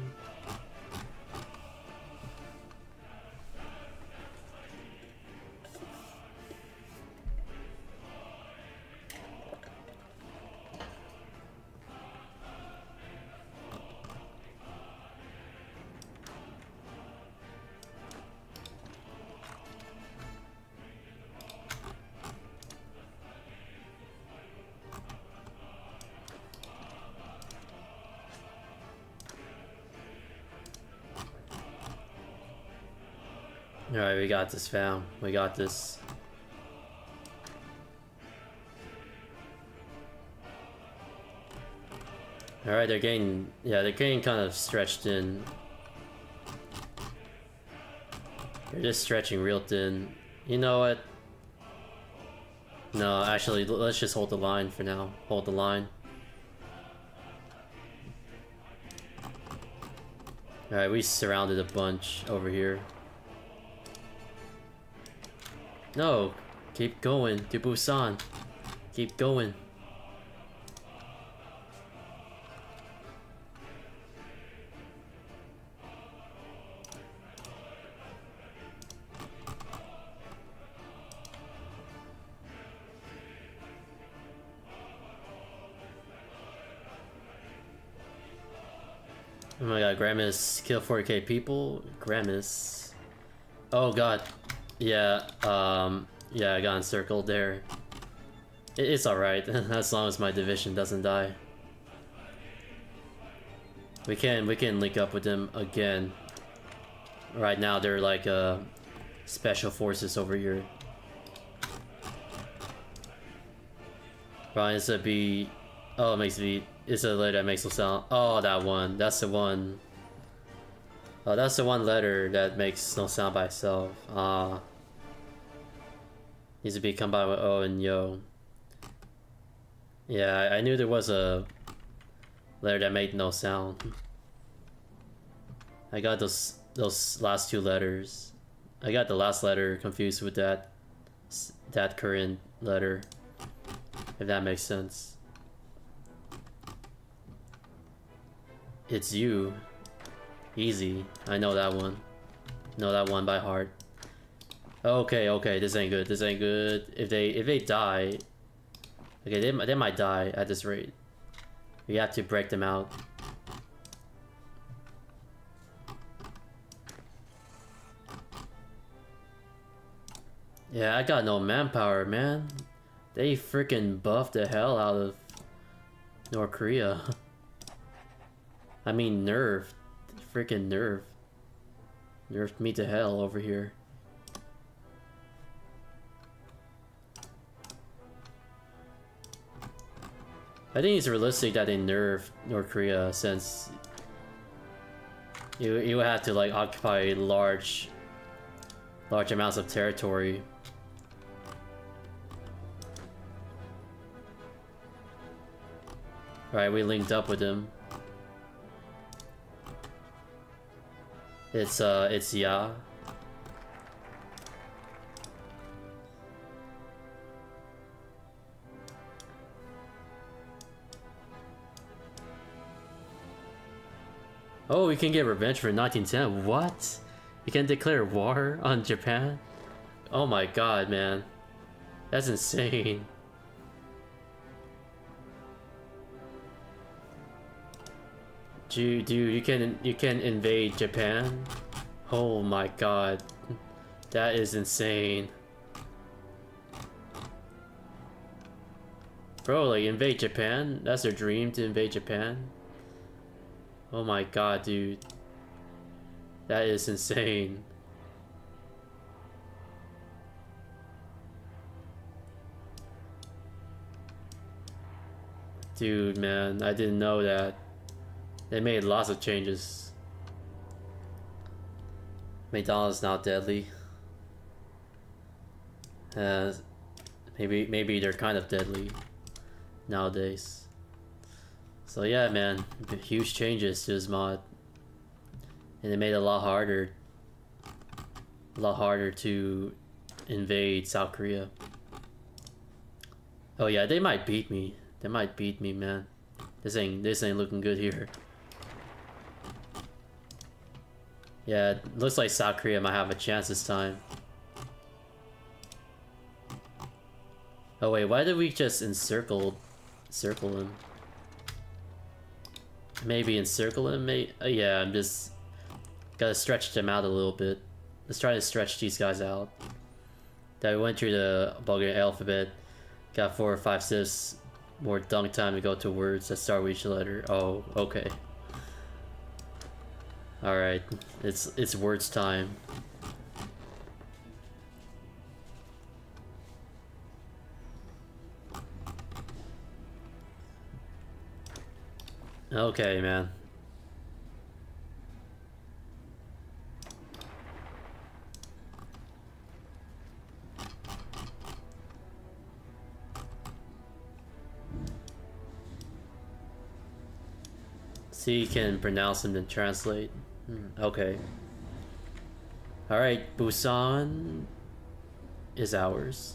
Got this fam. We got this. Alright, they're getting yeah, they're getting kind of stretched in. They're just stretching real thin. You know what? No, actually, let's just hold the line for now. Hold the line. Alright, we surrounded a bunch over here. No, keep going to Busan. Keep going. Oh my god, Gramus kill 40k people? Gramus. Oh god. Yeah, um, yeah, I got encircled there. It, it's alright, as long as my division doesn't die. We can, we can link up with them again. Right now, they're like, uh, special forces over here. Ryan, it's a B. Oh, it makes me. It's a letter that makes no sound. Oh, that one. That's the one. Oh, that's the one letter that makes no sound by itself. Ah. Needs to be combined with O and Yo. Yeah, I, I knew there was a letter that made no sound. I got those those last two letters. I got the last letter confused with that that current letter. If that makes sense. It's you. Easy. I know that one. Know that one by heart. Okay, okay, this ain't good. This ain't good. If they if they die, okay, they they might die at this rate. We have to break them out. Yeah, I got no manpower, man. They freaking buffed the hell out of North Korea. I mean, nerfed. Freaking nerve. Nerfed me to hell over here. I think it's realistic that they nerf North Korea since you you have to like occupy large large amounts of territory. Right, we linked up with him. It's uh it's Ya. Oh, we can get revenge for 1910. What? You can declare war on Japan? Oh my god, man. That's insane. Dude, dude, you can you can invade Japan? Oh my god. That is insane. Bro, like invade Japan? That's their dream to invade Japan? Oh my god, dude. That is insane. Dude, man, I didn't know that. They made lots of changes. McDonald's now deadly. Uh, maybe maybe they're kind of deadly nowadays. So yeah, man, huge changes to this mod, and it made it a lot harder, a lot harder to invade South Korea. Oh yeah, they might beat me. They might beat me, man. This ain't this ain't looking good here. Yeah, looks like South Korea might have a chance this time. Oh wait, why did we just encircle, circle him? Maybe encircle him, may uh, yeah, I'm just... Gotta stretch them out a little bit. Let's try to stretch these guys out. That we went through the Bulgarian alphabet. Got four or five sips. More dunk time to go to words that start with each letter. Oh, okay. Alright, it's it's words time. Okay, man. See, you can pronounce them and translate. Hmm. Okay. Alright, Busan is ours.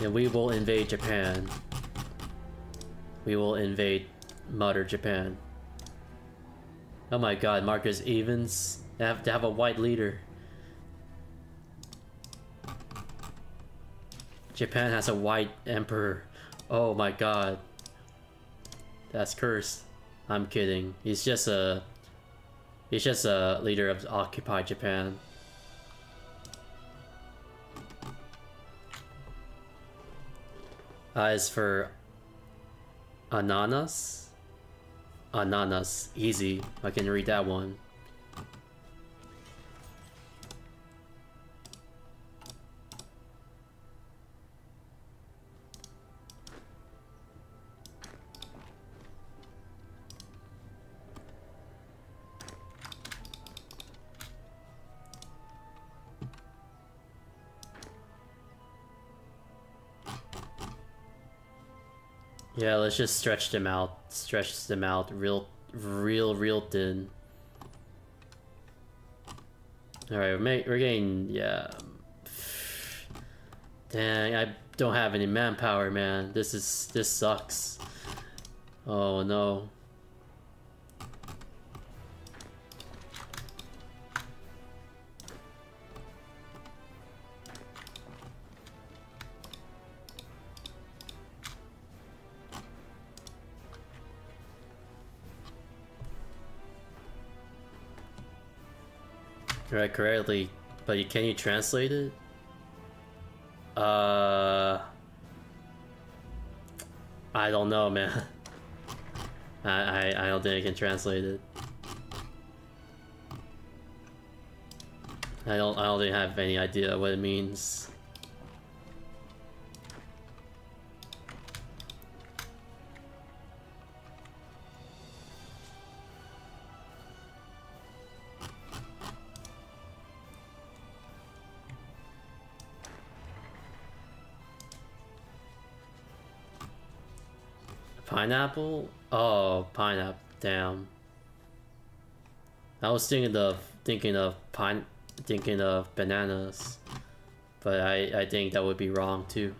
And we will invade Japan. We will invade Mother Japan. Oh my god, Marcus Evans. They have to have a white leader. Japan has a white emperor. Oh my god. That's cursed. I'm kidding. He's just a he's just a leader of occupied Japan. Uh, as for ananas, ananas, easy. I can read that one. Yeah, let's just stretch them out. Stretch them out real, real, real thin. Alright, we're, we're getting, yeah. Dang, I don't have any manpower, man. This is, this sucks. Oh no. Right, correctly, but you, can you translate it? Uh, I don't know, man. I, I I don't think I can translate it. I don't I don't have any idea what it means. Pineapple? Oh, pineapple. Damn. I was thinking of thinking of pine thinking of bananas. But I, I think that would be wrong too.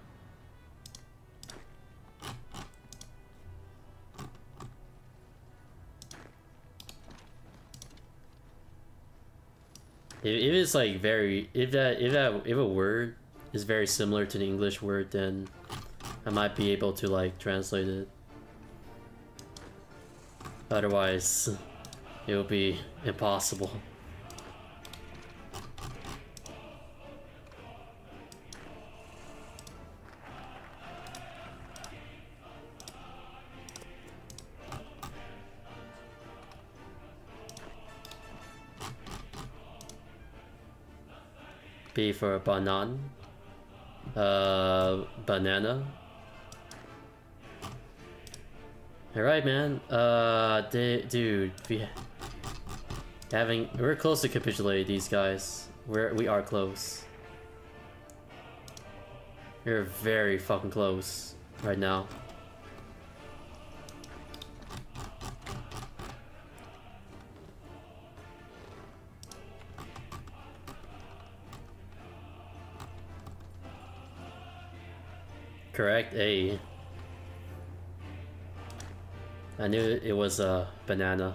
If, it's like very if that if that if a word is very similar to the English word then I might be able to like translate it. Otherwise, it will be impossible. B for banan. Uh, banana. Alright, man. Uh, dude, we having we're close to capitulate these guys. We're we are close. We're very fucking close right now. Correct, A. I knew it was a banana.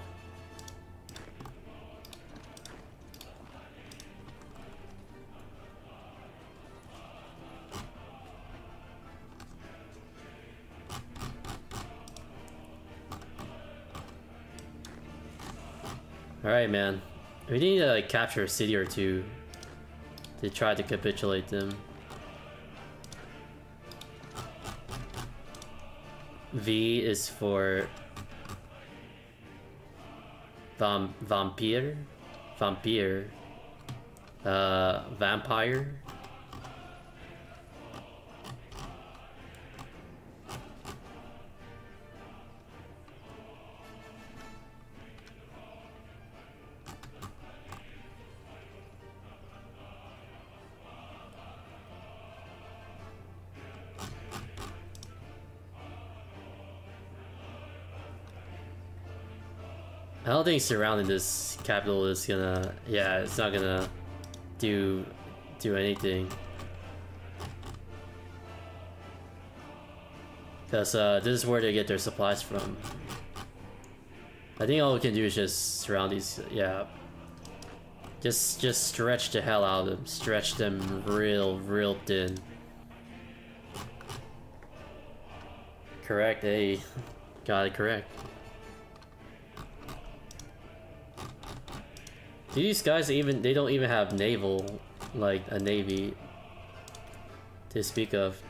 Alright, man. We need to like, capture a city or two to try to capitulate them. V is for Vam vampire, vampire, uh, vampire. I think surrounding this capital is gonna. Yeah, it's not gonna do do anything. Cause uh, this is where they get their supplies from. I think all we can do is just surround these. Yeah. Just just stretch the hell out of them. Stretch them real real thin. Correct. Hey, got it correct. These guys even they don't even have naval like a navy to speak of.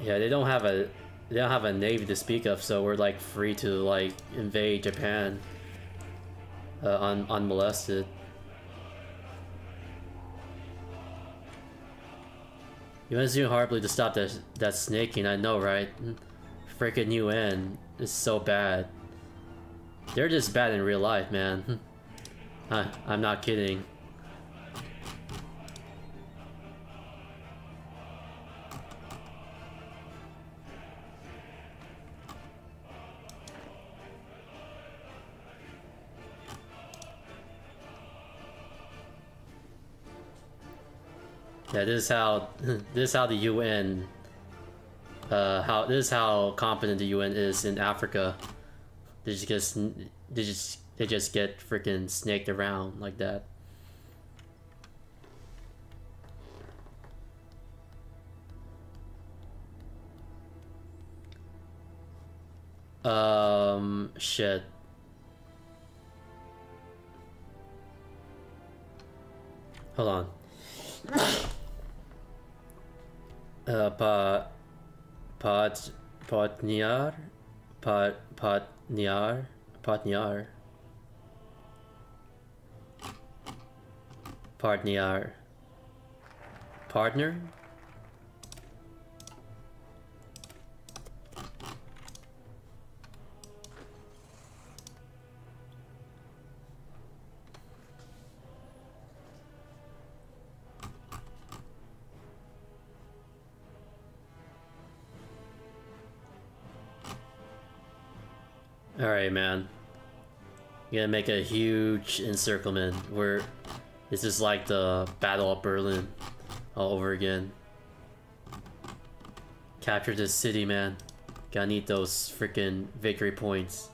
Yeah, they don't have a they don't have a navy to speak of, so we're like free to like invade Japan uh, un unmolested. You went doing horribly to stop that that snaking, I know, right? Freaking UN is so bad. They're just bad in real life, man. I, I'm not kidding. Yeah, this is how this is how the UN uh how this is how competent the UN is in Africa. They just get they just they just get freaking snaked around like that. Um shit. Hold on. Uh, pa, Pat, Patniar, Pat, Patniar, Patniar, Partniar, partner. Alright, man. Gonna make a huge encirclement where this is like the Battle of Berlin all over again. Capture this city, man. Gotta need those freaking victory points.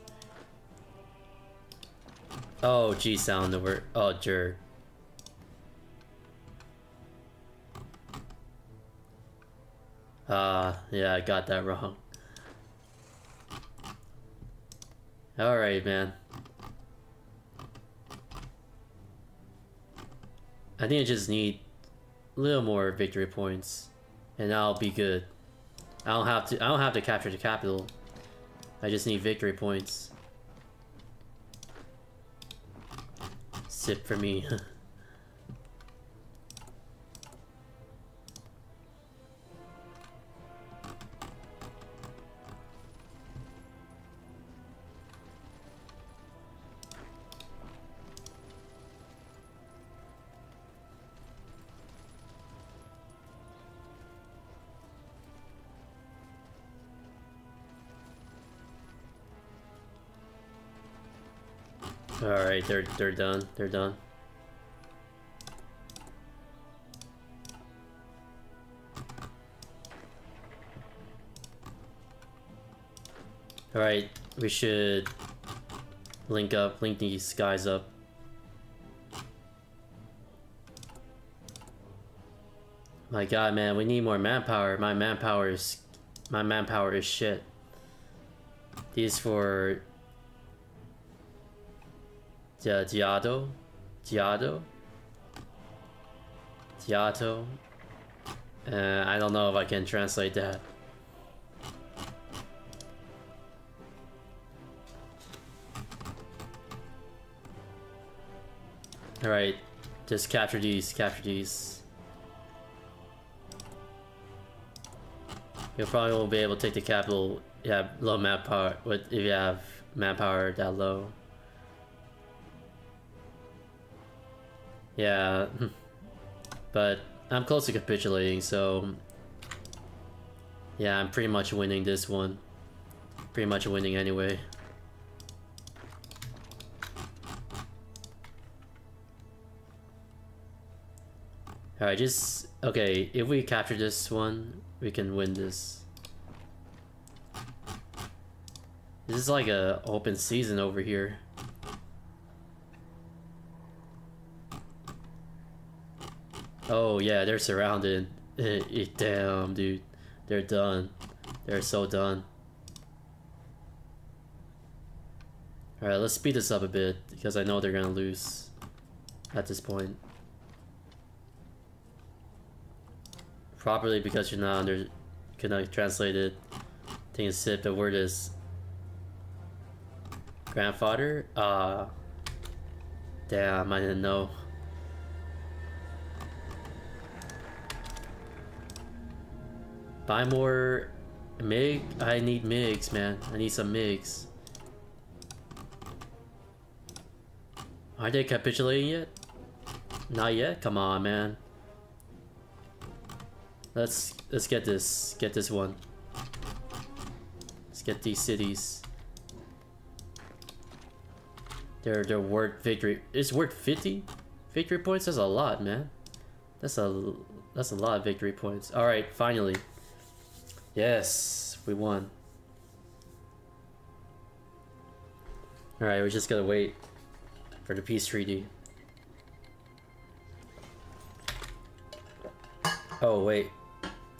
Oh, G sound the word. Oh, jerk. Ah, yeah, I got that wrong. Alright, man. I think I just need a little more victory points, and I'll be good. I don't have to. I don't have to capture the capital. I just need victory points. Sip for me. Alright, they're they're done. They're done. Alright, we should link up, link these guys up. My god, man, we need more manpower. My manpower is... My manpower is shit. These for... Dia Diado? Diado? Diato? Uh, I don't know if I can translate that. Alright, just capture these, capture these. You probably won't be able to take the capital. Have low manpower. What if you have manpower that low? Yeah, but I'm close to capitulating, so yeah, I'm pretty much winning this one. pretty much winning anyway. Alright, just... Okay, if we capture this one, we can win this. This is like a open season over here. Oh yeah, they're surrounded. Damn, dude. They're done. They're so done. Alright, let's speed this up a bit, because I know they're gonna lose at this point. Properly because you're not under cannot translate it. I think it's it, the word is grandfather? Uh damn, I didn't know. Buy more MIG? I need MIGs, man. I need some MIGs. Are they capitulating yet? Not yet? Come on, man. Let's let's get this get this one. Let's get these cities. They're they're worth victory. It's worth 50 victory points. That's a lot, man. That's a that's a lot of victory points. All right, finally. Yes, we won. All right, we just gotta wait for the peace treaty. Oh wait,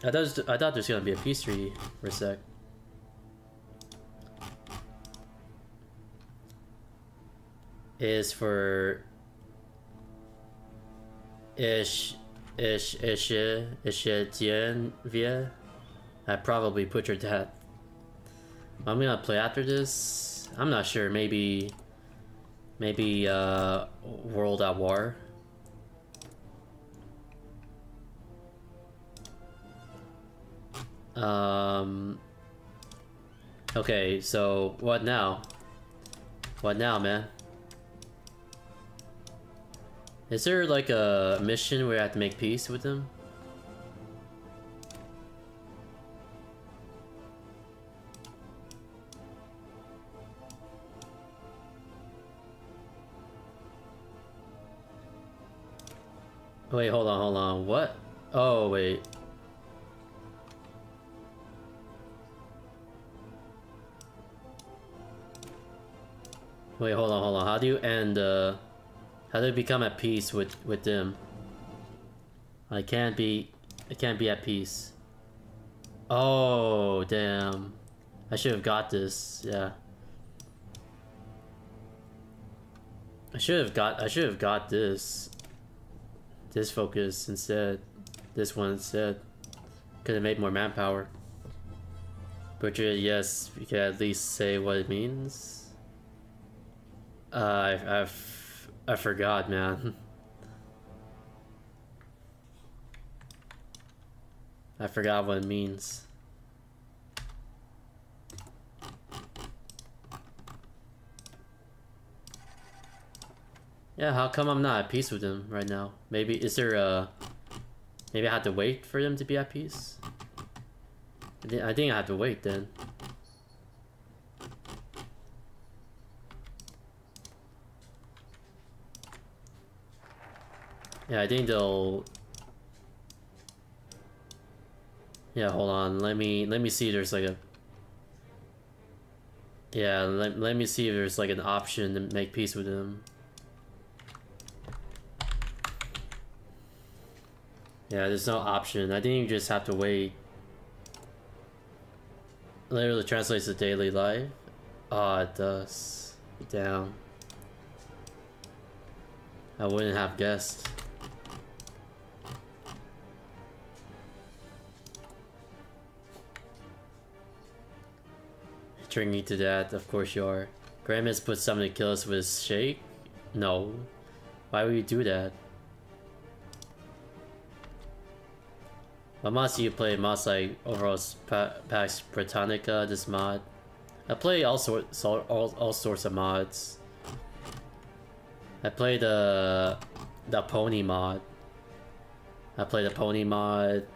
I thought I thought there's gonna be a peace treaty for a sec. Is for ish ish ish ish via. I probably butchered that. I'm gonna play after this. I'm not sure. Maybe maybe uh, World at War. Um. Okay, so what now? What now, man? Is there like a mission where I have to make peace with them? Wait, hold on, hold on. What? Oh, wait. Wait, hold on, hold on. How do you end, uh... How do you become at peace with, with them? I can't be... I can't be at peace. Oh, damn. I should have got this, yeah. I should have got... I should have got this. This focus instead. This one instead. Could have made more manpower. But yes, we can at least say what it means. Uh, I, I've, I forgot, man. I forgot what it means. Yeah, how come I'm not at peace with them right now? Maybe, is there a... Maybe I have to wait for them to be at peace? I think I, think I have to wait then. Yeah, I think they'll... Yeah, hold on. Let me let me see. There's like a. Yeah, let let me see if there's like an option to make peace with them. Yeah, there's no option. I think you just have to wait. Literally translates to daily life. Ah, oh, it does. Down. I wouldn't have guessed. Drinking to death, of course you are. Gramus put something to kill us with shake? No. Why would you do that? What mods do you play? Mods like overall Pax Britannica, this mod. I play all sorts, all, all sorts of mods. I play the the pony mod. I played the pony mod.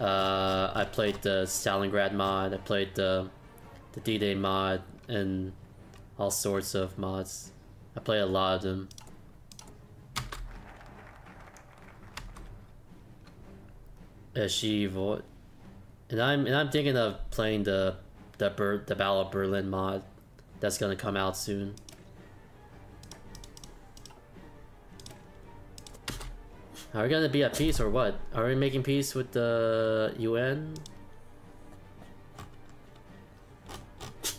Uh, I played the Stalingrad mod. I played the the D-Day mod, and all sorts of mods. I play a lot of them. Vote, and I'm and I'm thinking of playing the the Ber the Battle of Berlin mod that's gonna come out soon. Are we gonna be at peace or what? Are we making peace with the UN?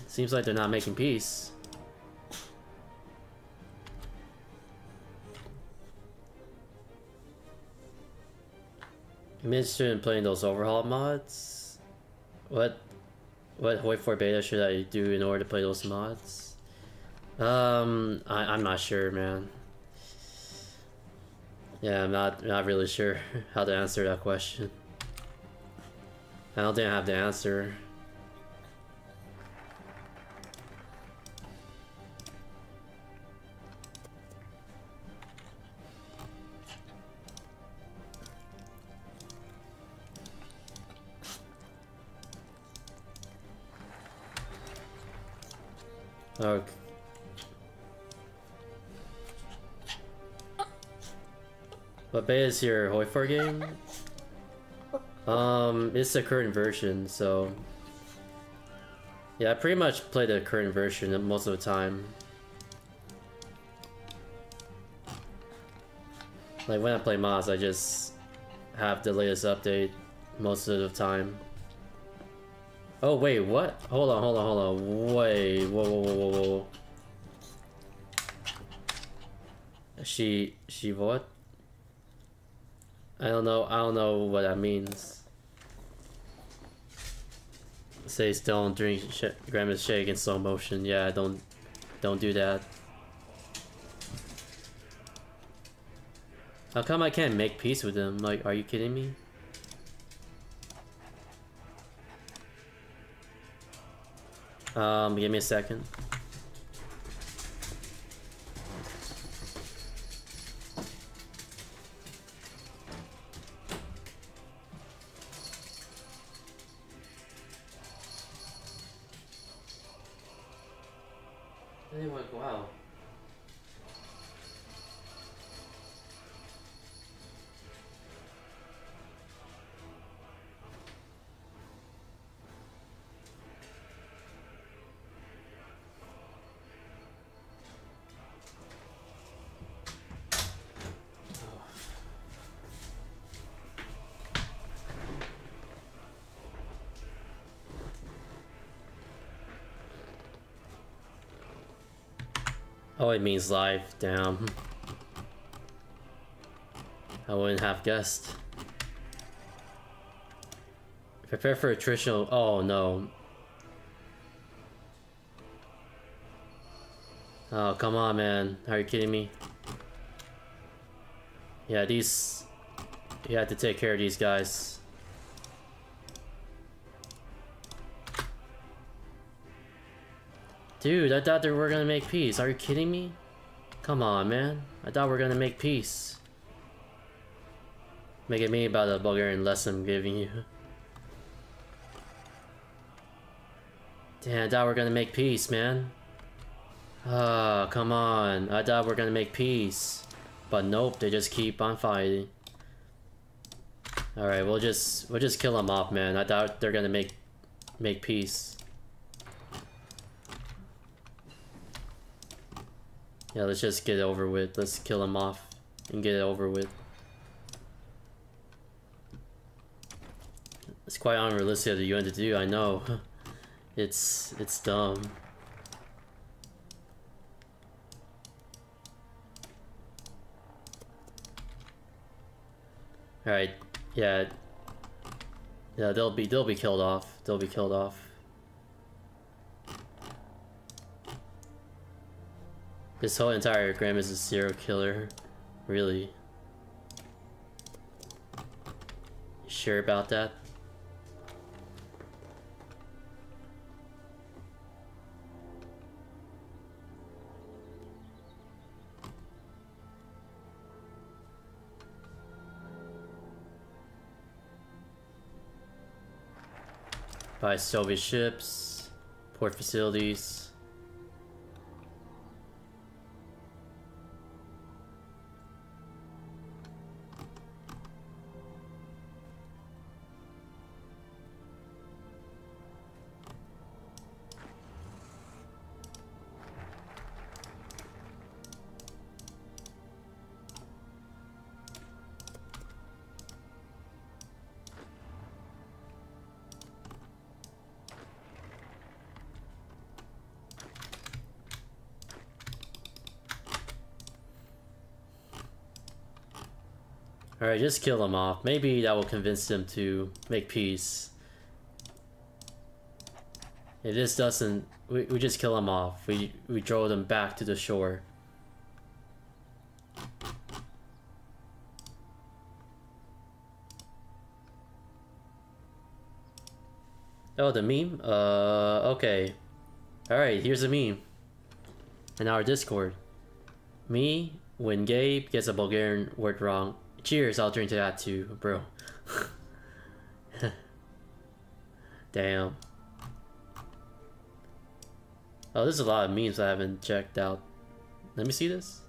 Seems like they're not making peace. I'm interested in playing those overhaul mods. What what Hoi 4 beta should I do in order to play those mods? Um, I, I'm not sure, man. Yeah, I'm not not really sure how to answer that question. I don't think I have the answer. Okay. What beta is your Hoi 4 game? Um, it's the current version, so... Yeah, I pretty much play the current version most of the time. Like when I play mods, I just have the latest update most of the time. Oh wait, what? Hold on, hold on, hold on. Wait, whoa, whoa, whoa, whoa, whoa. She, she what? I don't know. I don't know what that means. Says don't drink sh Grandma's shake in slow motion. Yeah, don't, don't do that. How come I can't make peace with him? Like, are you kidding me? Um, give me a second. Anyway, wow. Oh, it means live. Damn. I wouldn't have guessed. Prepare for attritional. Oh no. Oh, come on, man. Are you kidding me? Yeah, these... You have to take care of these guys. Dude, I thought they were gonna make peace. Are you kidding me? Come on, man. I thought we were gonna make peace. Making me about the Bulgarian lesson I'm giving you. Damn, I thought we were gonna make peace, man. Ah, oh, come on. I thought we are gonna make peace. But nope, they just keep on fighting. Alright, we'll just we'll just kill them off, man. I thought they're gonna make make peace. Yeah, let's just get it over with. Let's kill him off and get it over with. It's quite unrealistic of the UN to do, I know. It's it's dumb. Alright, yeah. Yeah, they'll be they'll be killed off. They'll be killed off. This whole entire gram is a serial killer. Really. You sure about that? By Soviet ships. Port facilities. Alright, just kill them off. Maybe that will convince them to make peace. If this doesn't, we, we just kill them off. We, we draw them back to the shore. Oh, the meme? Uh, okay. Alright, here's a meme. In our Discord. Me, when Gabe gets a Bulgarian word wrong. Cheers, I'll drink to that too, bro. Damn. Oh, there's a lot of memes I haven't checked out. Let me see this.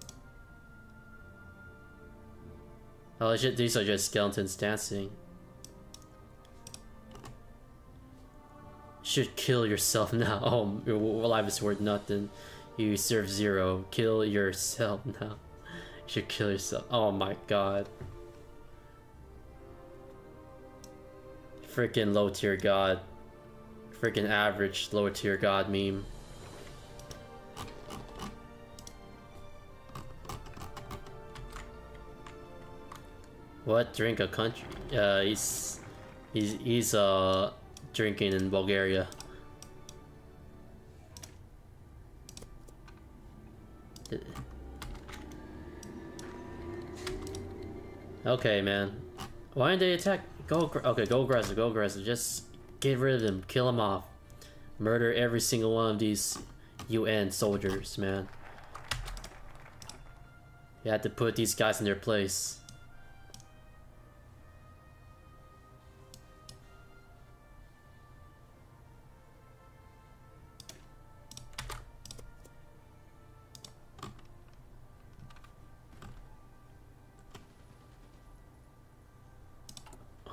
Oh, these are just skeletons dancing. Should kill yourself now. Oh, your life is worth nothing. You serve zero. Kill yourself now. Should kill yourself. Oh my god. Freaking low tier god. Freaking average low tier god meme. What drink a country? Uh, he's he's he's uh drinking in Bulgaria. Okay, man. Why didn't they attack? Go okay, go aggressive, go aggressive. Just get rid of them, kill them off. Murder every single one of these UN soldiers, man. You had to put these guys in their place.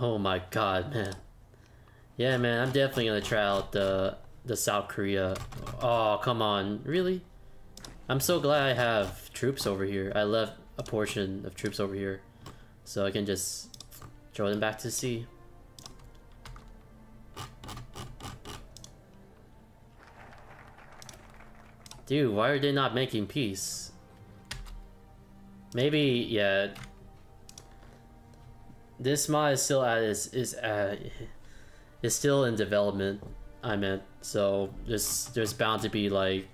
Oh my god, man. Yeah, man, I'm definitely gonna try out the the South Korea. Oh, come on, really? I'm so glad I have troops over here. I left a portion of troops over here, so I can just throw them back to sea. Dude, why are they not making peace? Maybe, yeah, this mod is still at is is uh is still in development. I meant so there's there's bound to be like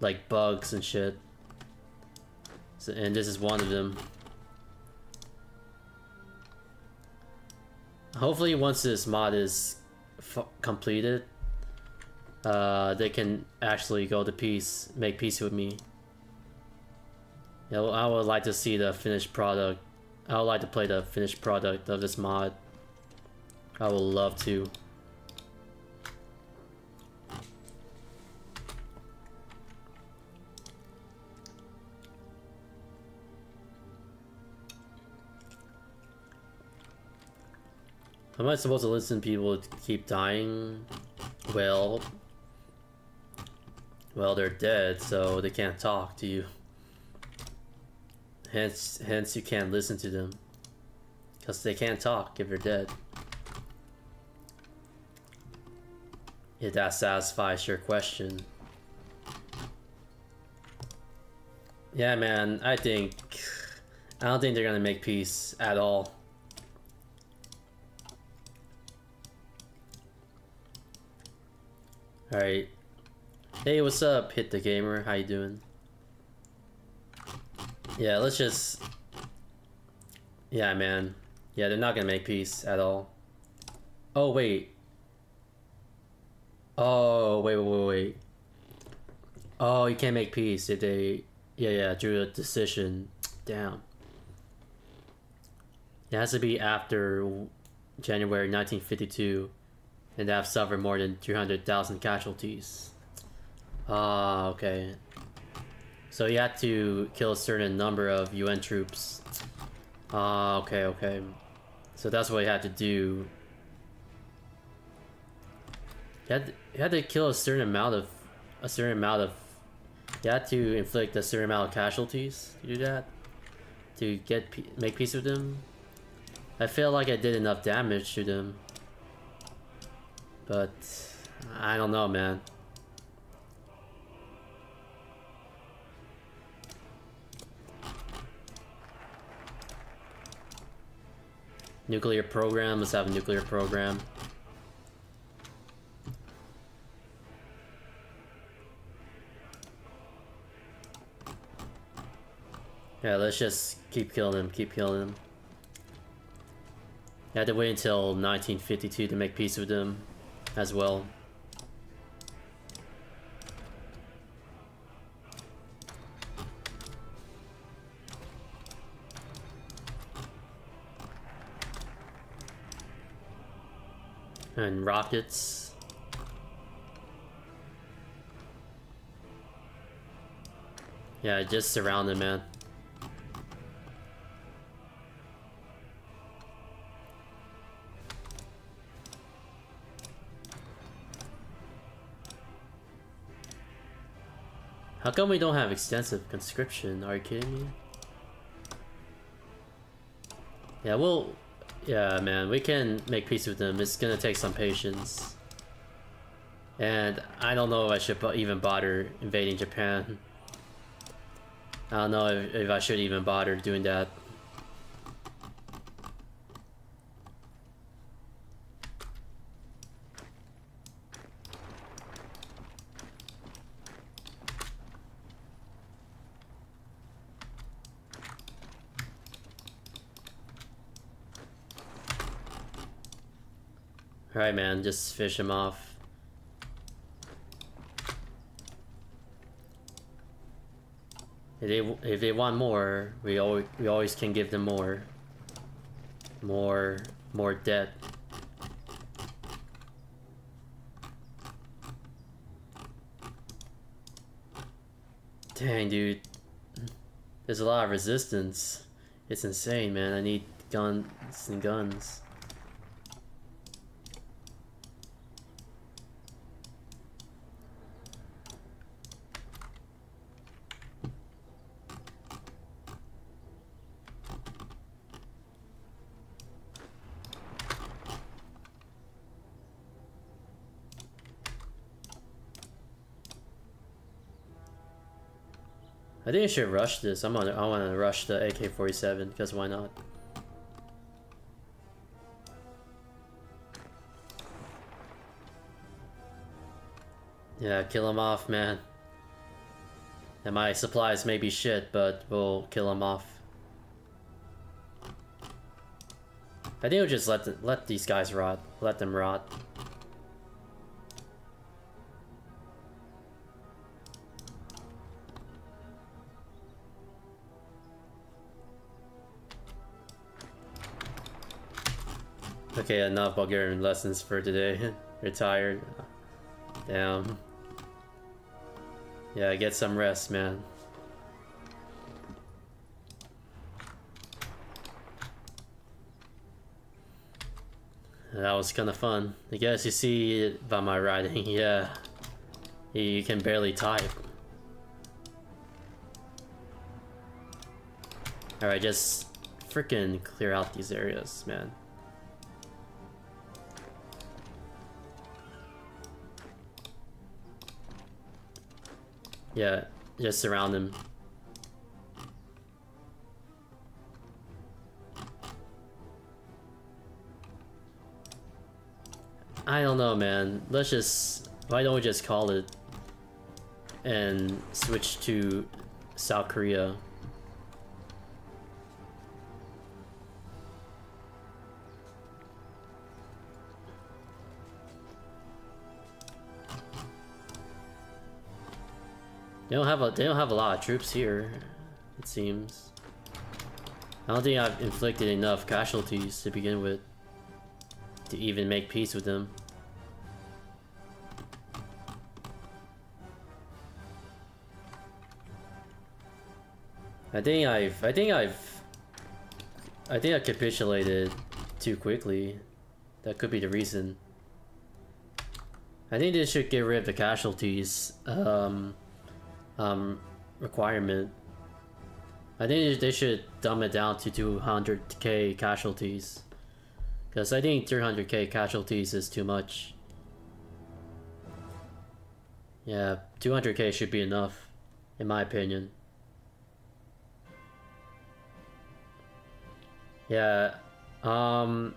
like bugs and shit. So, and this is one of them. Hopefully, once this mod is completed, uh, they can actually go to peace, make peace with me. Yeah, I would like to see the finished product I would like to play the finished product of this mod. I would love to. Am I supposed to listen to people keep dying? Well... Well, they're dead, so they can't talk to you. Hence, hence you can't listen to them. Because they can't talk if they're dead. If that satisfies your question. Yeah, man, I think... I don't think they're gonna make peace at all. Alright. Hey, what's up, Hit the Gamer? How you doing? Yeah, let's just... Yeah, man. Yeah, they're not gonna make peace at all. Oh, wait. Oh, wait, wait, wait, wait. Oh, you can't make peace if they... Yeah, yeah, drew a decision. Damn. It has to be after January 1952 and they have suffered more than 300,000 casualties. Ah, okay. So you had to kill a certain number of UN troops. Ah, okay, okay. So that's what you had to do. You had, you had to kill a certain amount of a certain amount of you had to inflict a certain amount of casualties to do that to get make peace with them. I feel like I did enough damage to them, but I don't know, man. Nuclear program. Let's have a nuclear program. Yeah, let's just keep killing him, keep killing him. I had to wait until 1952 to make peace with him as well. And rockets. Yeah, just surround him, man. How come we don't have extensive conscription? Are you kidding me? Yeah, well, yeah, man, we can make peace with them. It's gonna take some patience. And I don't know if I should even bother invading Japan. I don't know if, if I should even bother doing that. Alright, man, just fish him off. If they, if they want more, we always, we always can give them more. More, more debt. Dang, dude. There's a lot of resistance. It's insane, man. I need guns and guns. I should rush this. I'm on. I want to rush the AK-47 because why not? Yeah, kill him off, man. And my supplies may be shit, but we'll kill him off. I think we'll just let the, let these guys rot. Let them rot. Okay, enough Bulgarian lessons for today. Retired. Damn. Yeah, get some rest, man. That was kind of fun. I guess you see by my writing, yeah. You can barely type. Alright, just freaking clear out these areas, man. Yeah, just surround him. I don't know, man. Let's just... Why don't we just call it and switch to South Korea? They don't have a they don't have a lot of troops here, it seems. I don't think I've inflicted enough casualties to begin with to even make peace with them. I think I've I think I've I think I capitulated too quickly. That could be the reason. I think they should get rid of the casualties. Um, um, requirement. I think they should dumb it down to 200k casualties. Because I think 300k casualties is too much. Yeah, 200k should be enough, in my opinion. Yeah, um...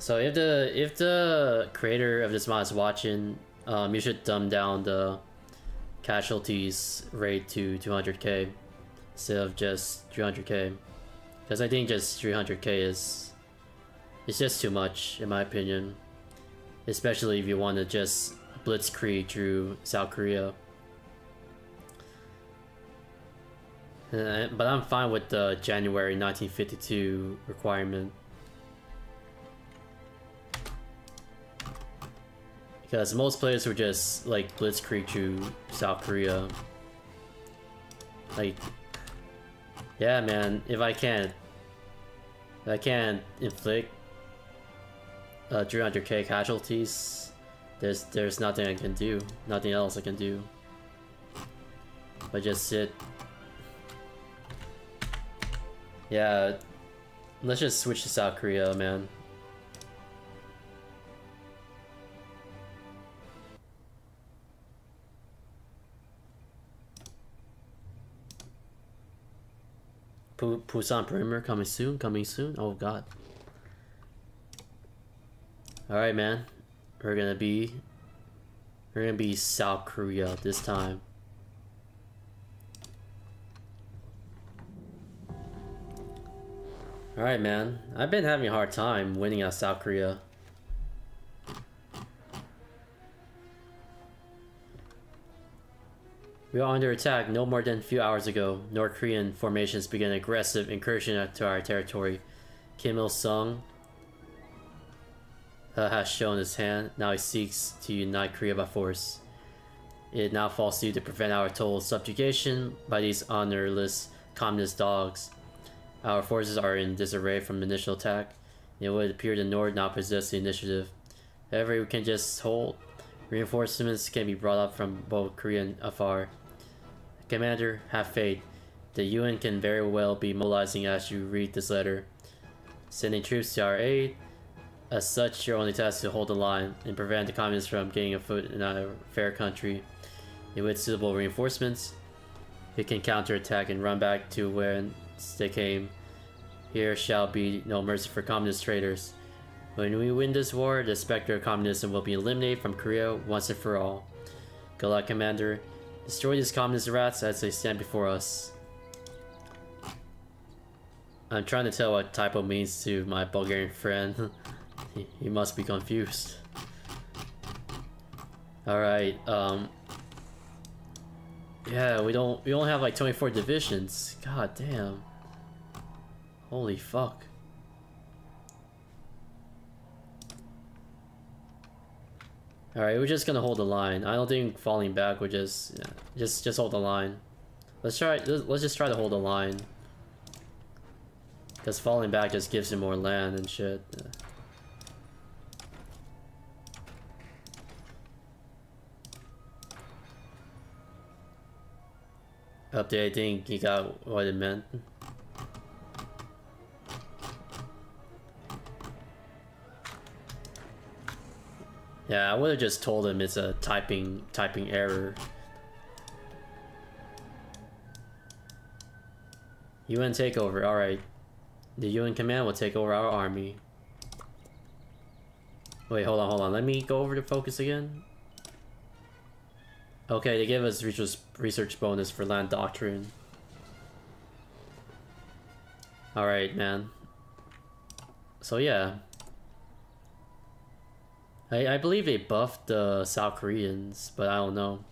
So if the if the creator of this mod is watching, um, you should dumb down the casualties rate to 200k instead of just 300k. Because I think just 300k is it's just too much in my opinion. Especially if you want to just blitzkrieg through South Korea. Uh, but I'm fine with the January 1952 requirement. Because most players were just like blitzkrieg to South Korea. Like, yeah, man. If I can't, if I can't inflict uh, 300k casualties, there's there's nothing I can do. Nothing else I can do. But just sit. Yeah, let's just switch to South Korea, man. Pu- Busan Perimeter coming soon, coming soon. Oh god. Alright man. We're gonna be we're gonna be South Korea this time. Alright man. I've been having a hard time winning at South Korea. We are under attack no more than a few hours ago. North Korean formations began aggressive incursion into our territory. Kim Il-sung uh, has shown his hand. Now he seeks to unite Korea by force. It now falls to you to prevent our total subjugation by these honorless communist dogs. Our forces are in disarray from the initial attack. It would appear the North now possess the initiative. However, we can just hold. Reinforcements can be brought up from both Korea and afar. Commander, have faith. The UN can very well be mobilizing as you read this letter. Sending troops to our aid. As such, your only task is to hold the line and prevent the communists from getting a foot in our fair country. And with suitable reinforcements, it can counterattack and run back to whence they came. Here shall be no mercy for communist traitors. When we win this war, the specter of communism will be eliminated from Korea once and for all. Good luck, Commander. Destroy these communist rats as they stand before us. I'm trying to tell what typo means to my Bulgarian friend. he, he must be confused. Alright, um... Yeah, we don't we only have like 24 divisions. God damn. Holy fuck. Alright, we're just gonna hold the line. I don't think falling back would just yeah, just just hold the line. Let's try let's just try to hold the line. Cause falling back just gives him more land and shit. Yeah. Update, I think he got what it meant. Yeah, I would have just told him it's a typing typing error. UN takeover, alright. The UN command will take over our army. Wait, hold on, hold on. Let me go over the focus again. Okay, they give us research bonus for land doctrine. Alright, man. So yeah. I, I believe they buffed the South Koreans, but I don't know.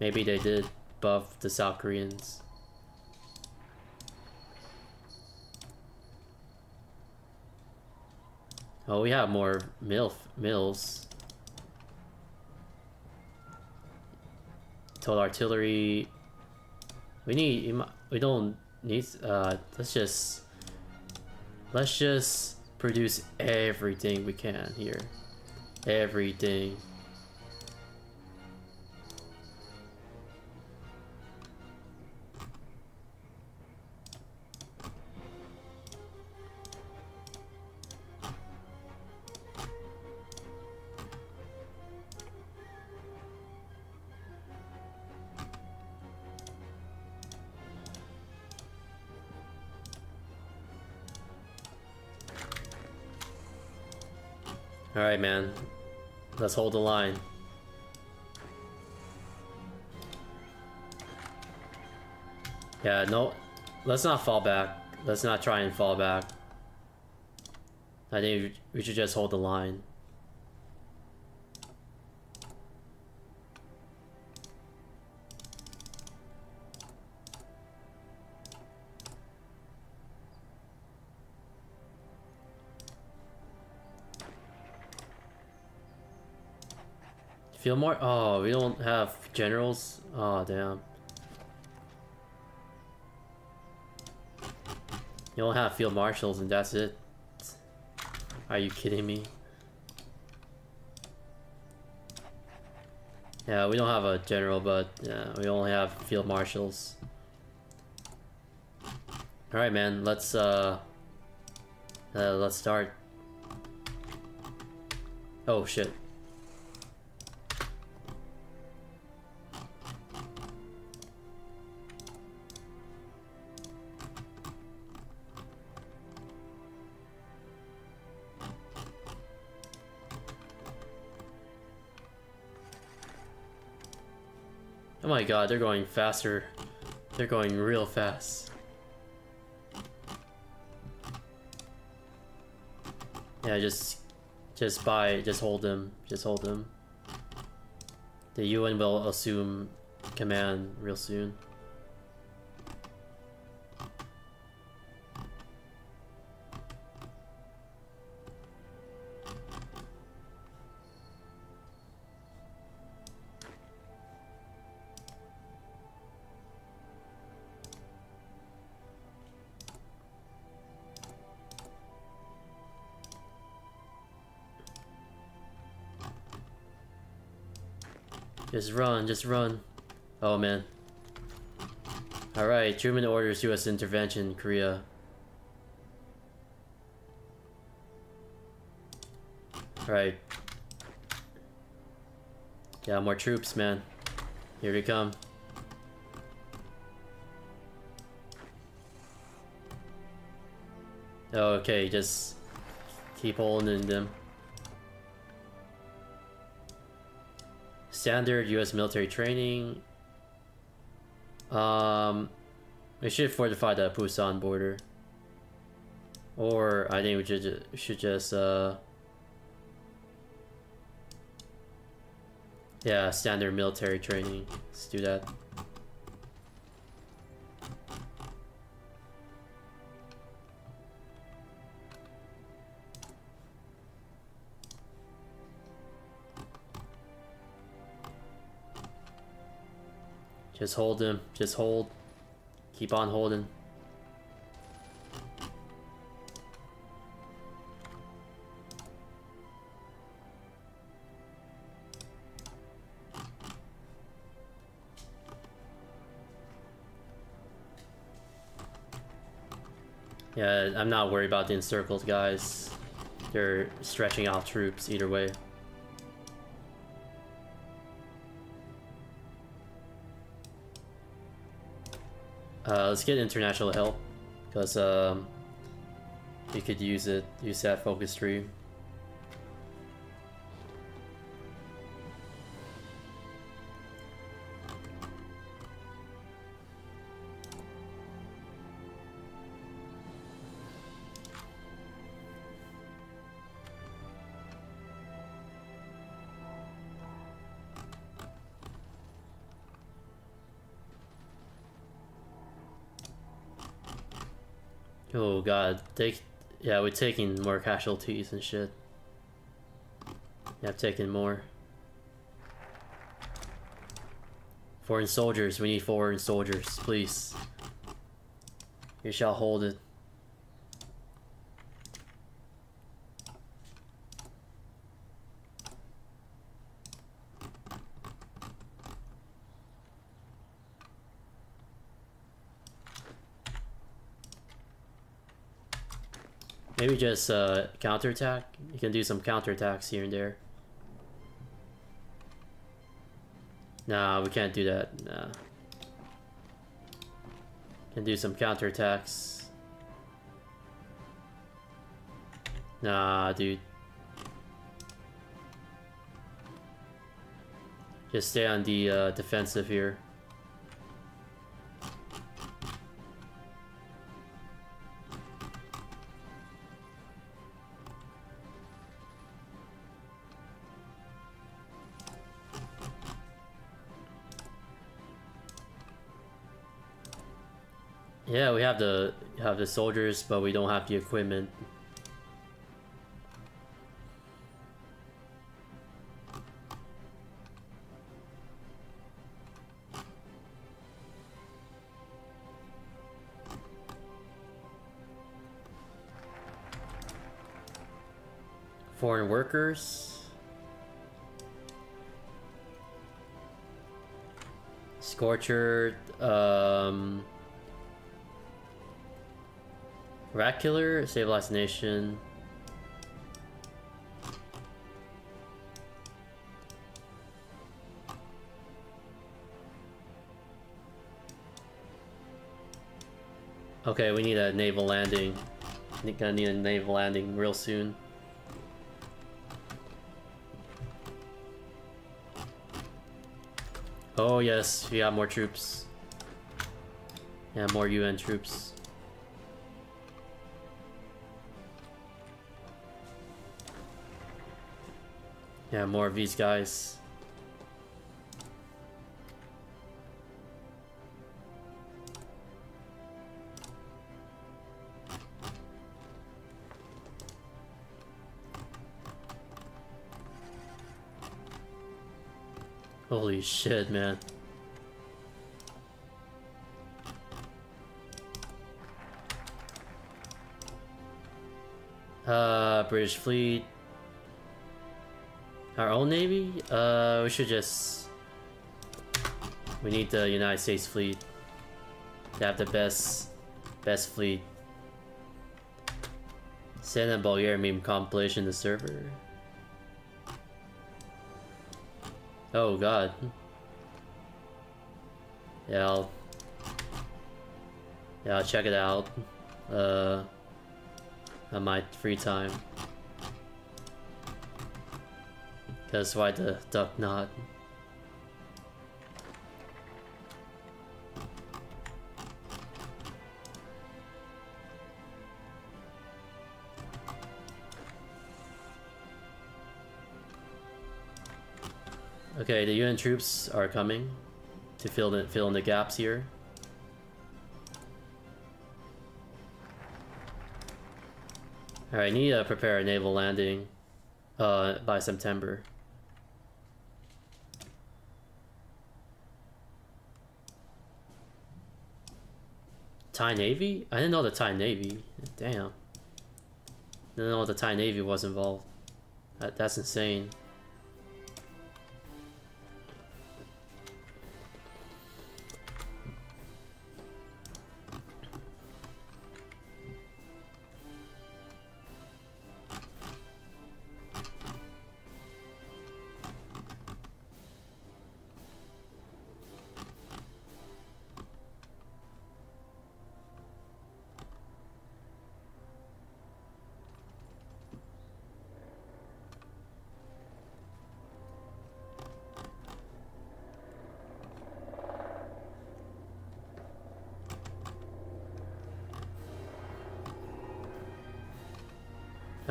Maybe they did buff the South Koreans. Oh, we have more MILF mills. Total artillery. We need. We don't need. Uh, let's just. Let's just produce everything we can here. Everything. Alright, man. Let's hold the line. Yeah, no. Let's not fall back. Let's not try and fall back. I think we should just hold the line. Feel more? Oh, we don't have generals? Oh, damn. You don't have field marshals and that's it? Are you kidding me? Yeah, we don't have a general, but yeah, we only have field marshals. Alright, man, let's, uh, uh, let's start. Oh, shit. My god, they're going faster. They're going real fast. Yeah, just just buy just hold them. Just hold them. The UN will assume command real soon. Just run, just run. Oh man. Alright, Truman orders US intervention in Korea. Alright. Yeah, more troops, man. Here we come. Okay, just keep holding them. Standard U.S. military training. Um, we should fortify the Busan border. Or I think we should should just uh. Yeah, standard military training. Let's do that. Just hold him. Just hold. Keep on holding. Yeah, I'm not worried about the encircled guys. They're stretching out troops either way. Uh, let's get international help because um, you could use it. Use that focus tree. God, take yeah, we're taking more casualties and shit. Yeah, I'm taking more. Foreign soldiers, we need foreign soldiers, please. You shall hold it. Just uh, counterattack. You can do some counterattacks here and there. Nah, we can't do that. Nah. Can do some counterattacks. Nah, dude. Just stay on the uh, defensive here. Yeah, we have the have the soldiers, but we don't have the equipment. Foreign workers. Scorcher, um... Rat Killer, Stabilize Nation. Okay, we need a naval landing. I Gonna need a naval landing real soon. Oh yes, we got more troops. Yeah, more UN troops. Yeah, more of these guys. Holy shit, man. Uh, British fleet. Our own navy? Uh, we should just... We need the United States fleet. To have the best, best fleet. Send a Bulgaria meme compilation to server. Oh god. Yeah, I'll... Yeah, I'll check it out. Uh... On my free time. Because why the duck not? Okay, the UN troops are coming to fill in, fill in the gaps here. Alright, I need to prepare a naval landing uh, by September. Thai Navy? I didn't know the Thai Navy. Damn. I Didn't know the Thai Navy was involved. That, that's insane.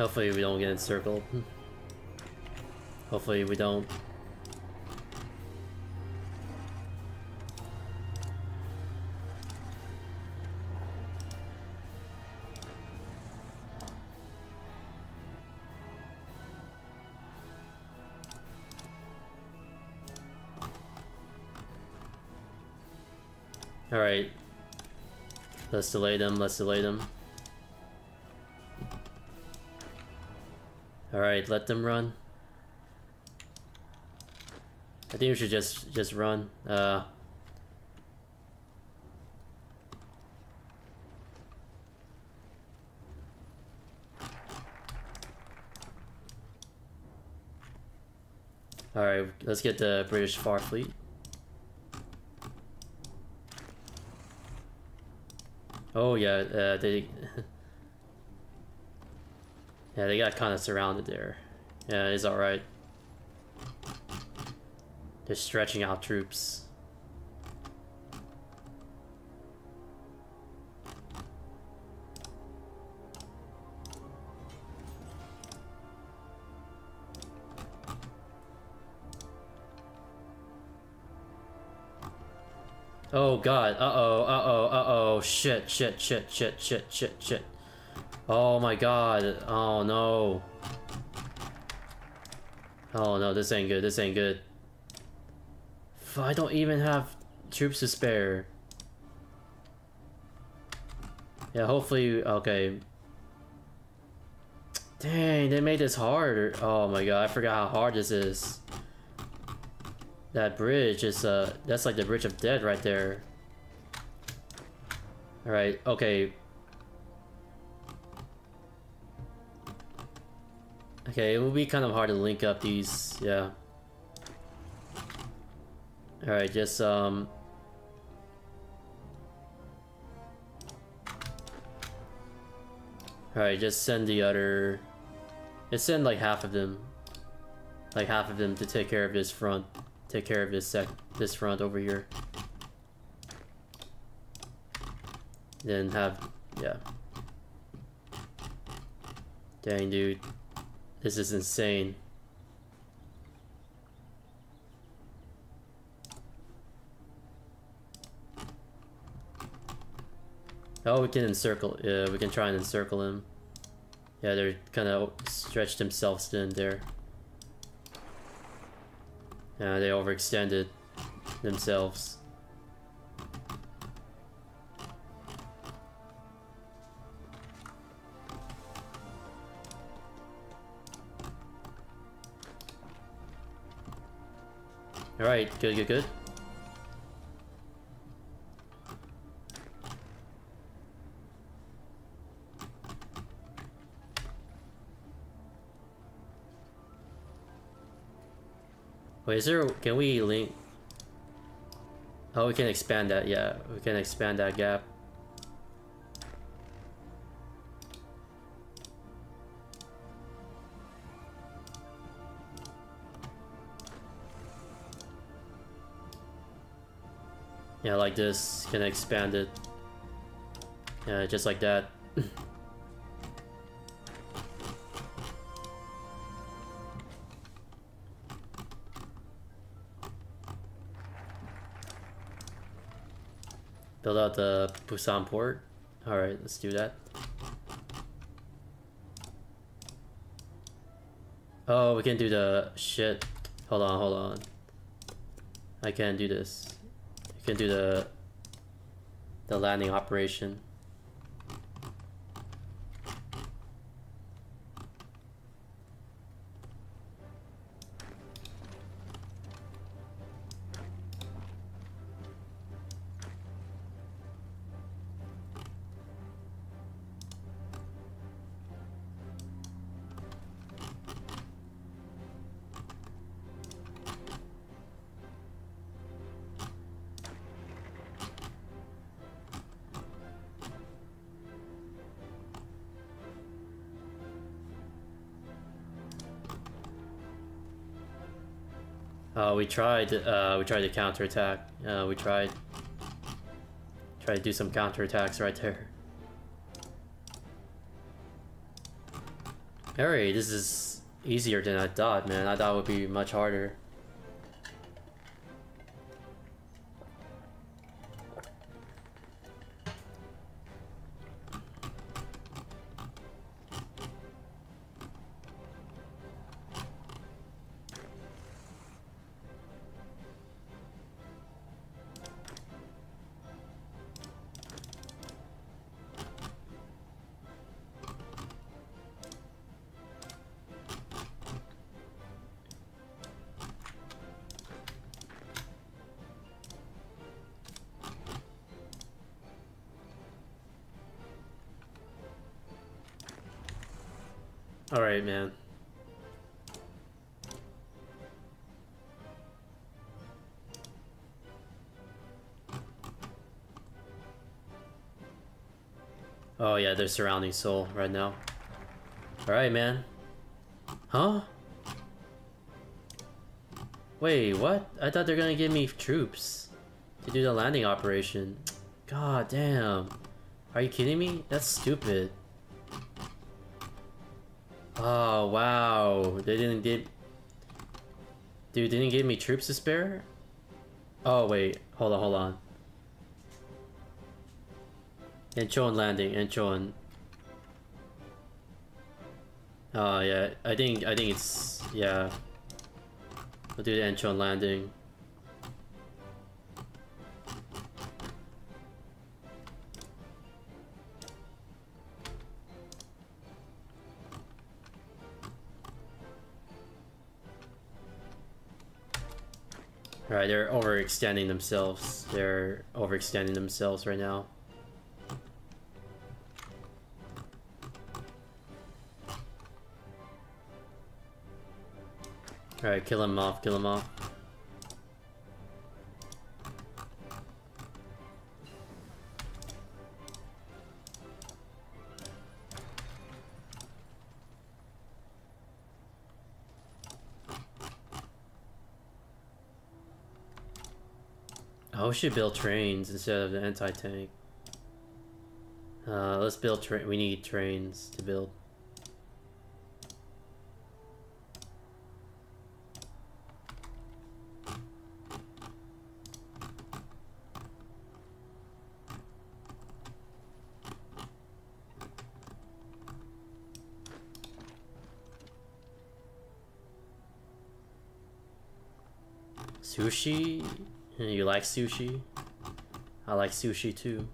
Hopefully we don't get encircled. Hopefully we don't. Alright. Let's delay them, let's delay them. Let them run. I think we should just just run. Uh Alright, let's get the British Far Fleet. Oh yeah, uh, they... yeah, they got kind of surrounded there. Yeah, it's alright. They're stretching out troops. Oh god, uh-oh, uh-oh, uh-oh, shit, shit, shit, shit, shit, shit, shit. Oh my god, oh no. Oh no, this ain't good, this ain't good. I don't even have troops to spare. Yeah, hopefully, okay. Dang, they made this harder. Oh my god, I forgot how hard this is. That bridge is, uh, that's like the bridge of death right there. Alright, okay. Okay, it will be kind of hard to link up these, yeah. Alright, just, um... Alright, just send the other... Just send like half of them. Like half of them to take care of this front take care of this sec this front over here. Then have yeah. Dang dude. This is insane. Oh, we can encircle. Yeah, we can try and encircle him. Yeah, they're kind of stretched themselves in there. Yeah, they overextended themselves. Alright, good, good, good. Wait, is there, can we link? Oh, we can expand that, yeah. We can expand that gap. Yeah, like this, can expand it. Yeah, just like that. Build out the Busan port. Alright, let's do that. Oh, we can do the shit. Hold on, hold on. I can't do this. Can do the the landing operation. Tried. Uh, we tried to counterattack. Uh, we tried. Try to do some counterattacks right there. Alright, this is easier than I thought, man. I thought it would be much harder. Alright, man. Oh yeah, they're surrounding Seoul right now. Alright, man. Huh? Wait, what? I thought they're gonna give me troops to do the landing operation. God damn. Are you kidding me? That's stupid. Oh, wow. They didn't give... Dude, didn't give me troops to spare? Oh, wait. Hold on, hold on. Incheon landing, Incheon. Oh, yeah. I think, I think it's... Yeah. We'll do the Incheon landing. Alright, they're overextending themselves. They're overextending themselves right now. Alright, kill him off, kill him off. Oh, we should build trains instead of the anti-tank. Uh, let's build train. We need trains to build. Sushi? You like sushi? I like sushi too.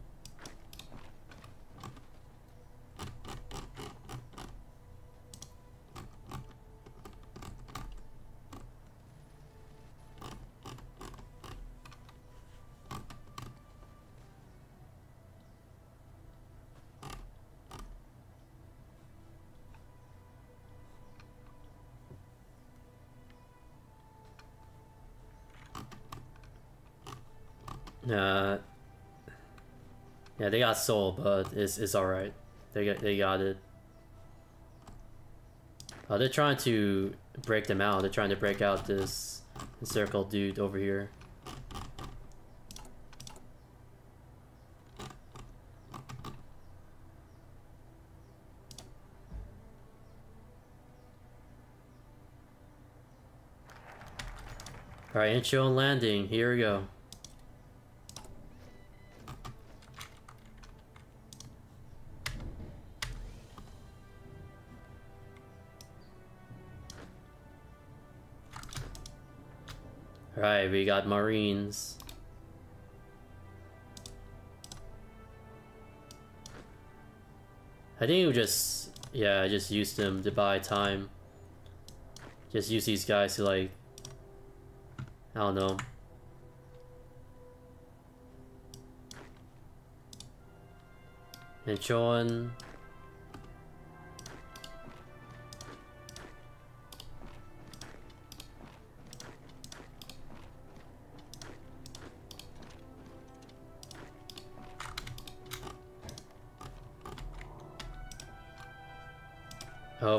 Soul, but it's it's all right. They got they got it. Oh, they're trying to break them out. They're trying to break out this circle dude over here. Alright, Incheon landing. Here we go. Right, we got Marines. I think we just, yeah, I just used them to buy time. Just use these guys to like, I don't know. Incheon.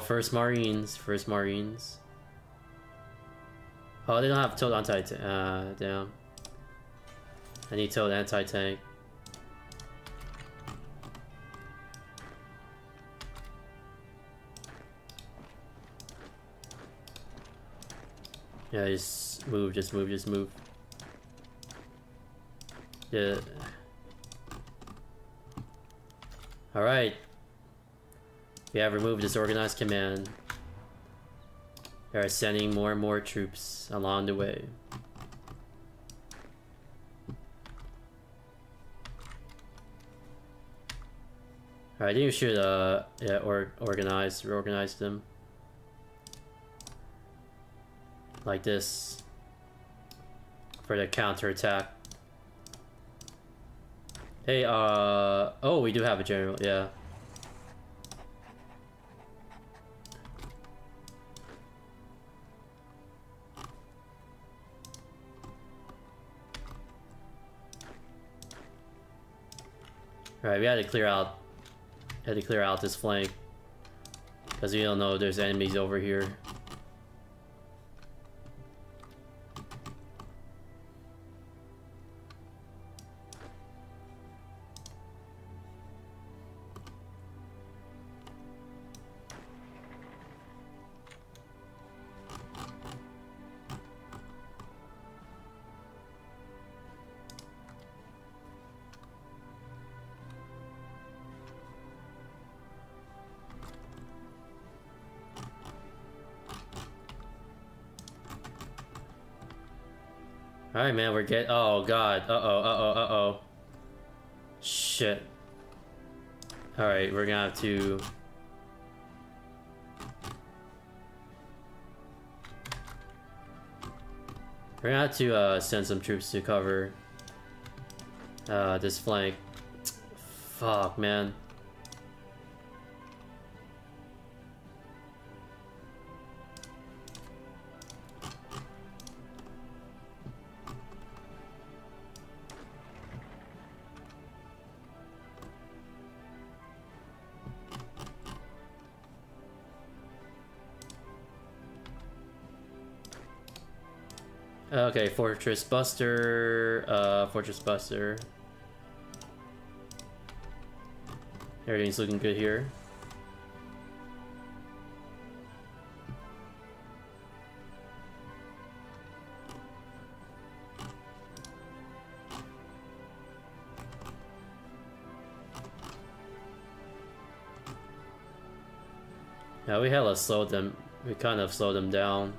First Marines, first Marines. Oh, they don't have total anti uh damn. I need total anti-tank. Yeah, just move, just move, just move. Yeah. Alright. We have removed disorganized command. They are sending more and more troops along the way. Alright, I think we should uh yeah or organize reorganize them. Like this. For the counterattack. Hey, uh oh we do have a general, yeah. Alright, we had to clear out had to clear out this flank. Because we don't know if there's enemies over here. Man, we're get. Oh, God. Uh oh, uh oh, uh oh. Shit. Alright, we're gonna have to. We're gonna have to uh, send some troops to cover uh, this flank. Fuck, man. Fortress Buster, uh, Fortress Buster. Everything's looking good here. Yeah, we hella slowed them. We kind of slowed them down.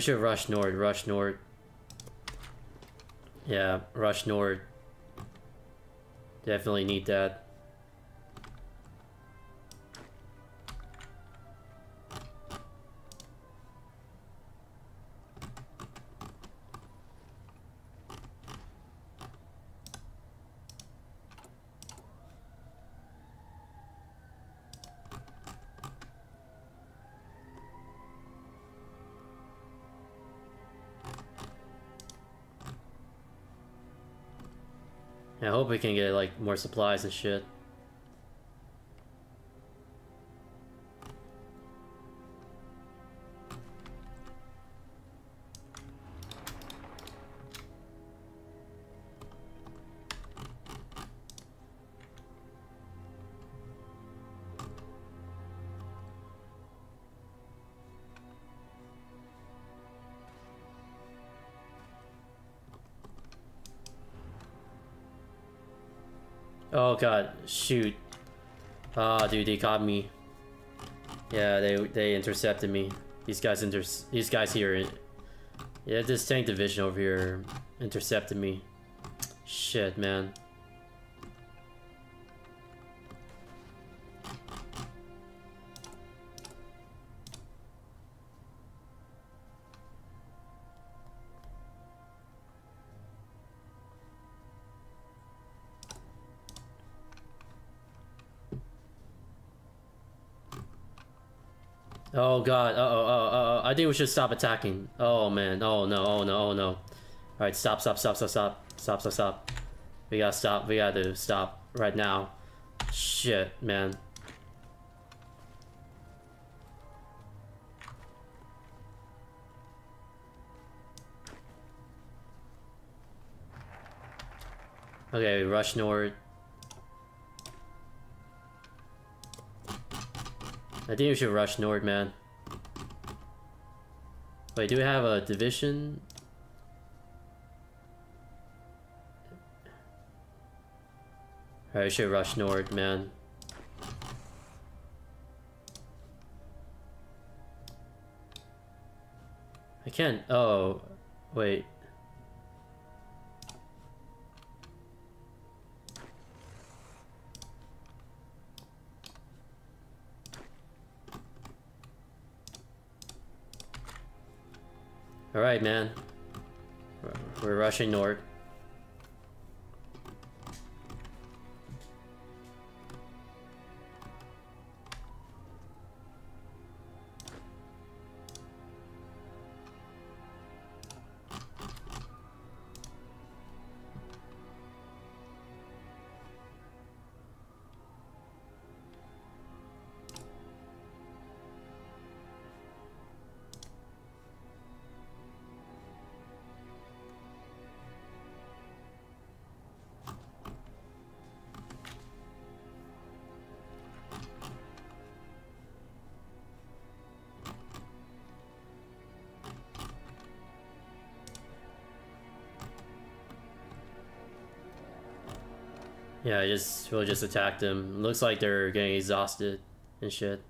We should rush Nord, rush Nord. Yeah, rush Nord. Definitely need that. Can get like more supplies and shit. Oh god, shoot. Ah, dude, they got me. Yeah, they they intercepted me. These guys inter these guys here. Yeah, this tank division over here intercepted me. Shit, man. Oh god, uh oh, uh oh, uh oh. I think we should stop attacking. Oh man, oh no, oh no, oh no. Alright, stop, stop, stop, stop, stop. Stop, stop, stop. We gotta stop, we gotta stop right now. Shit, man. Okay, rush north. I think we should rush Nord, man. Wait, do we have a division? Alright, we should rush Nord, man. I can't. Oh, wait. Alright, man. We're rushing north. Just we'll just attack them. Looks like they're getting exhausted and shit.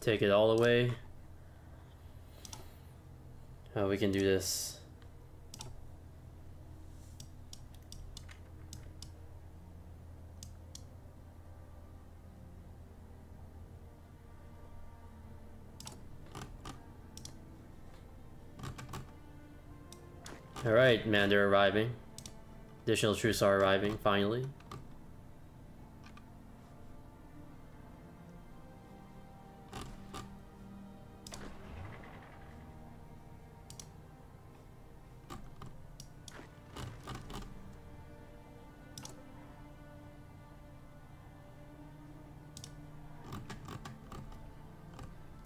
Take it all away. Oh, we can do this. Alright, man, they're arriving. Additional troops are arriving, finally.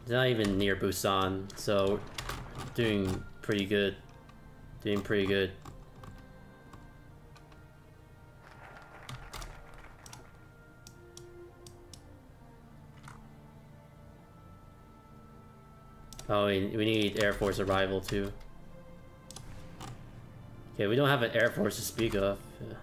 Not even near Busan, so doing pretty good. Doing pretty good. Oh, we, we need Air Force arrival too. Okay, we don't have an Air Force to speak of. Yeah.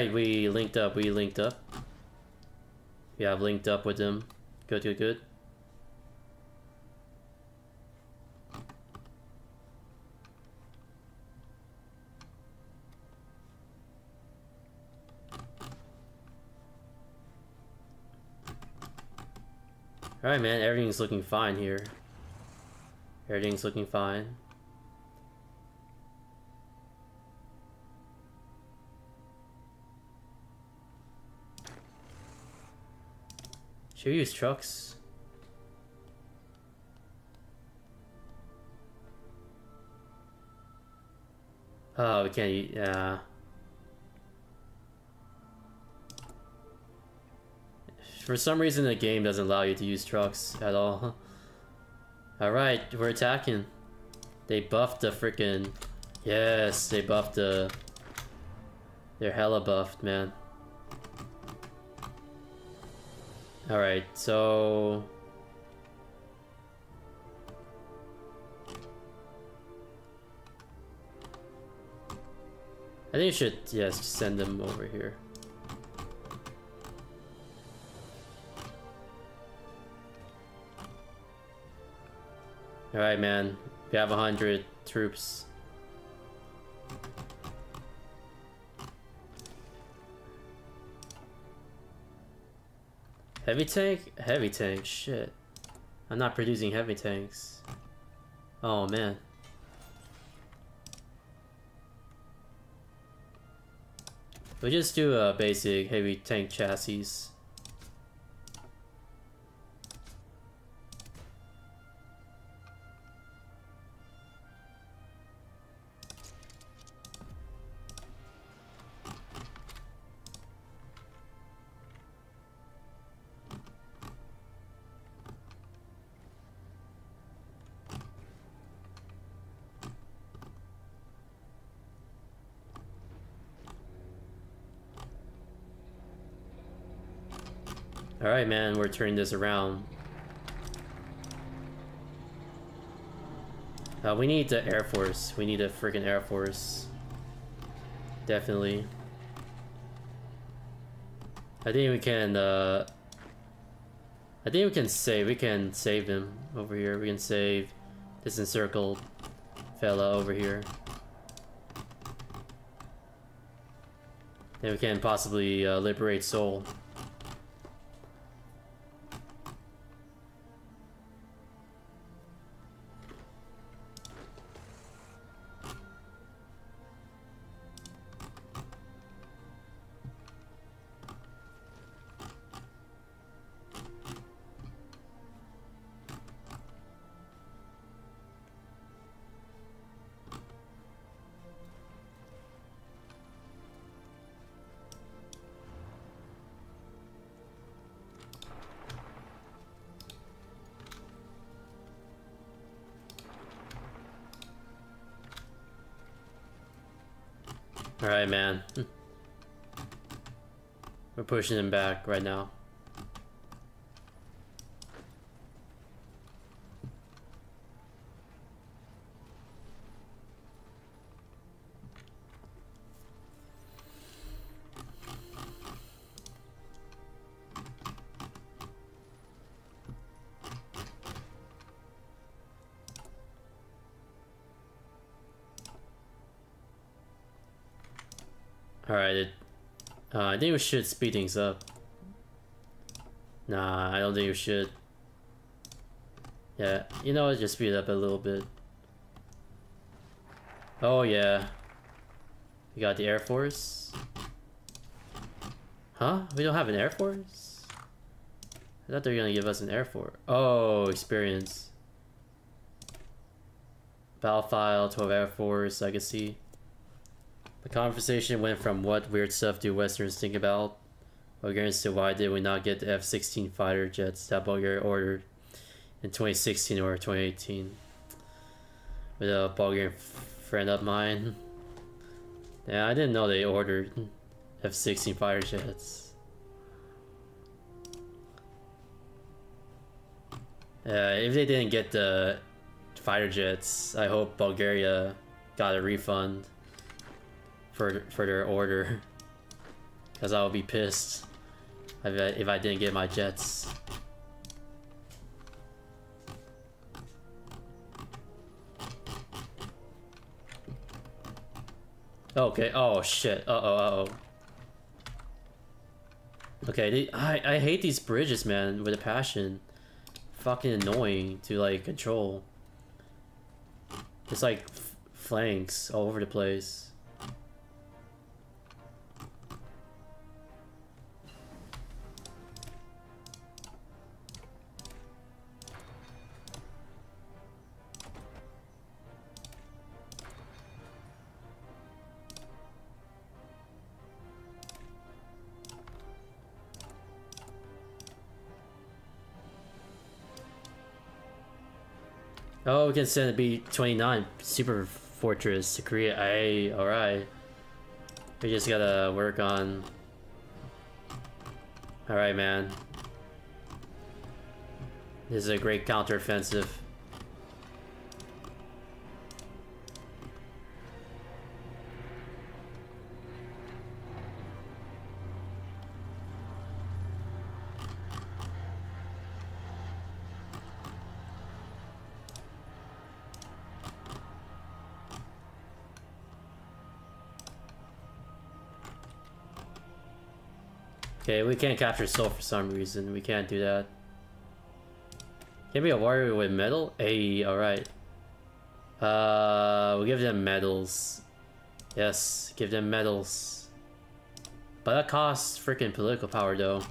Alright, we linked up, we linked up. Yeah, I've linked up with them. Good, good, good. Alright man, everything's looking fine here. Everything's looking fine. Should we use trucks? Oh, we can't, yeah. For some reason the game doesn't allow you to use trucks at all. Alright, we're attacking. They buffed the freaking... Yes, they buffed the... They're hella buffed, man. Alright, so... I think you should, yes, send them over here. Alright, man. We have a hundred troops. Heavy tank? Heavy tank, shit. I'm not producing heavy tanks. Oh man. We just do a basic heavy tank chassis. Alright man, we're turning this around. Uh, we need the Air Force. We need a freaking Air Force. Definitely. I think we can, uh... I think we can save, we can save him over here. We can save this encircled fella over here. Then we can possibly uh, liberate Seoul. Pushing him back right now. Alright, it, uh, I think we should speed things up. Nah, I don't think we should. Yeah, you know what, just speed up a little bit. Oh yeah. We got the Air Force. Huh? We don't have an Air Force? I thought they were gonna give us an Air Force. Oh, experience. Battle file, 12 Air Force, Legacy. The conversation went from what weird stuff do Westerns think about Bulgarians to why did we not get the F-16 fighter jets that Bulgaria ordered in 2016 or 2018 with a Bulgarian friend of mine. Yeah, I didn't know they ordered F-16 fighter jets. Yeah, if they didn't get the fighter jets, I hope Bulgaria got a refund for for their order, because I would be pissed if I, if I didn't get my jets. Okay. Oh shit. Uh oh. Uh oh. Okay. They, I I hate these bridges, man, with a passion. Fucking annoying to like control. It's like flanks all over the place. Oh, we can send a B-29 Super Fortress to Korea. Alright. We just gotta work on... Alright, man. This is a great counteroffensive. Okay, we can't capture Seoul for some reason. We can't do that. Give me a warrior with metal? Hey, alright. Uh, we'll give them medals. Yes, give them medals. But that costs freaking political power though.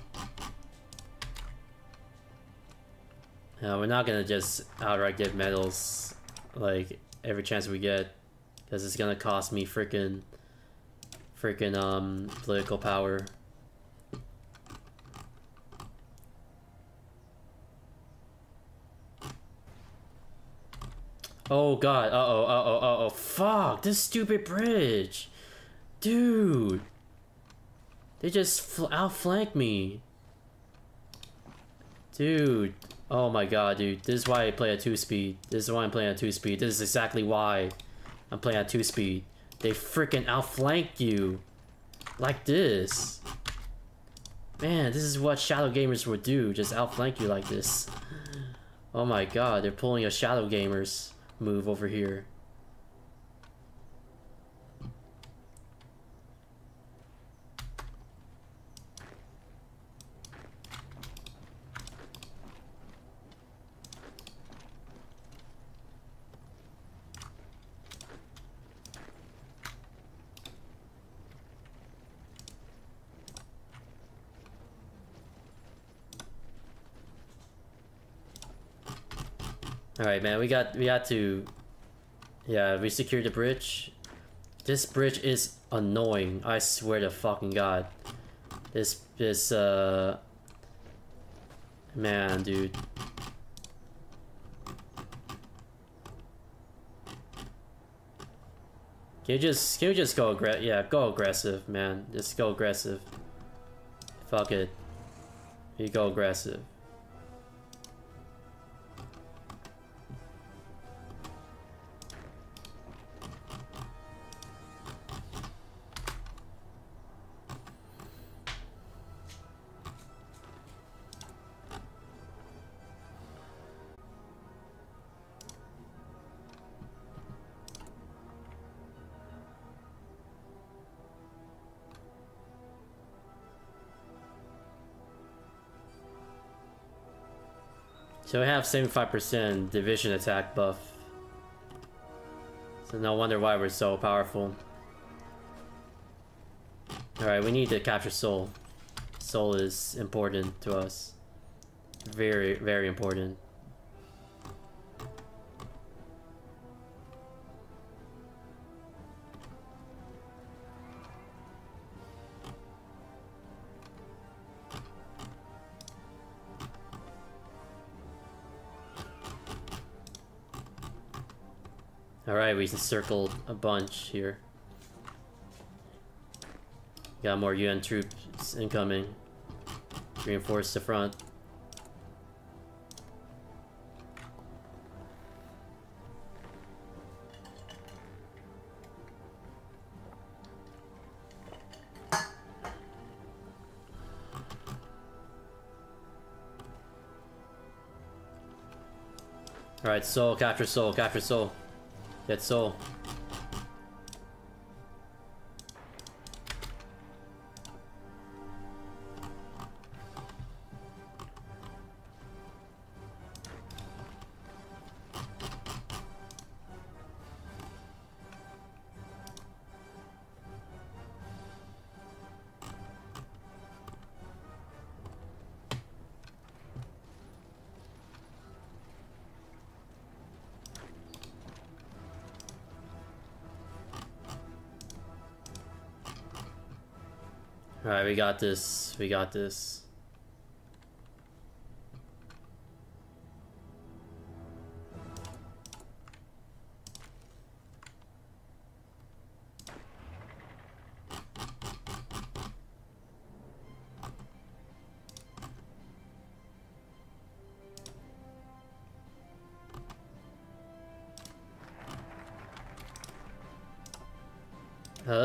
No, we're not gonna just outright give medals like every chance we get. Because it's gonna cost me freaking freaking um political power. Oh god, uh-oh, uh-oh, uh-oh, fuck, this stupid bridge! Dude! They just fl outflanked me! Dude, oh my god, dude, this is why I play at 2-speed. This is why I'm playing at 2-speed. This is exactly why I'm playing at 2-speed. They freaking outflank you! Like this! Man, this is what shadow gamers would do, just outflank you like this. Oh my god, they're pulling a shadow gamers move over here. Alright man, we got we got to Yeah, we secured the bridge. This bridge is annoying, I swear to fucking god. This this uh man dude. Can you just can you just go aggressive? Yeah, go aggressive, man. Just go aggressive. Fuck it. You go aggressive. So we have 75% division attack buff. So no wonder why we're so powerful. Alright, we need to capture Seoul. Seoul is important to us. Very, very important. Alright, we circled a bunch here. Got more UN troops incoming. Reinforce the front. Alright, Seoul, capture Seoul, capture Seoul. Get Seoul. We got this. We got this.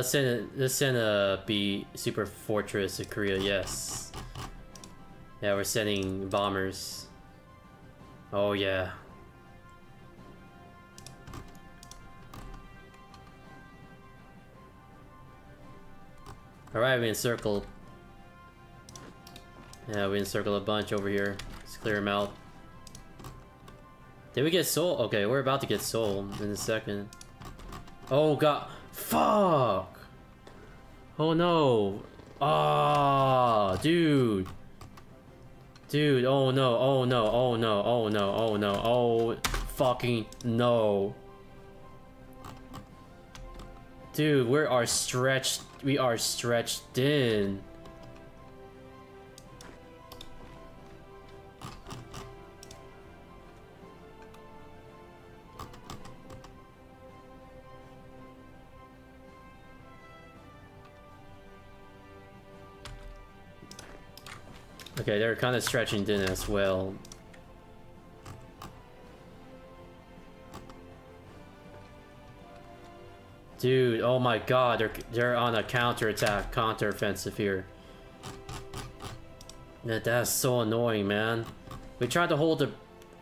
Let's send a, let's send a B super fortress to Korea. Yes. Yeah, we're sending bombers. Oh yeah. All right, we encircled. Yeah, we encircled a bunch over here. Let's clear them out. Did we get Seoul? Okay, we're about to get Seoul in a second. Oh god. Fuck! Oh no! Ah, dude! Dude, oh no, oh no, oh no, oh no, oh no, oh fucking no. Dude, we are stretched, we are stretched thin. Okay, they're kind of stretching thin as well. Dude, oh my god, they're they're on a counter attack, counter offensive here. That that's so annoying, man. We tried to hold the,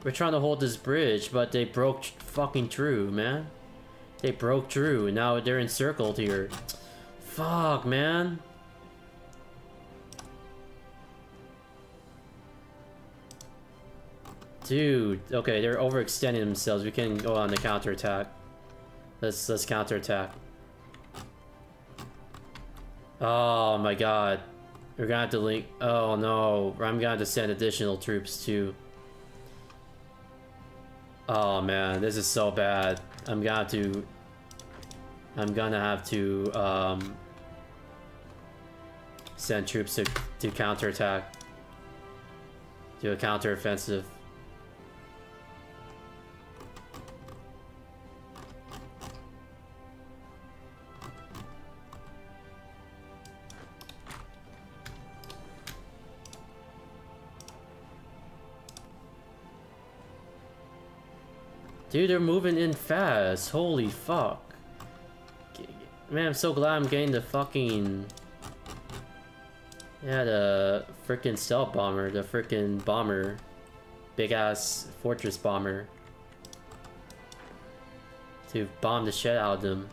we're trying to hold this bridge, but they broke fucking through, man. They broke through. Now they're encircled here. Fuck, man. Dude, okay, they're overextending themselves. We can go on the counterattack. Let's let's counterattack. Oh my god. We're gonna have to link oh no. I'm gonna have to send additional troops too. Oh man, this is so bad. I'm gonna have to I'm gonna have to um send troops to, to counterattack. Do a counteroffensive. Dude, they're moving in fast. Holy fuck. Man, I'm so glad I'm getting the fucking... Yeah, the freaking stealth bomber, the freaking bomber. Big ass fortress bomber. To bomb the shit out of them.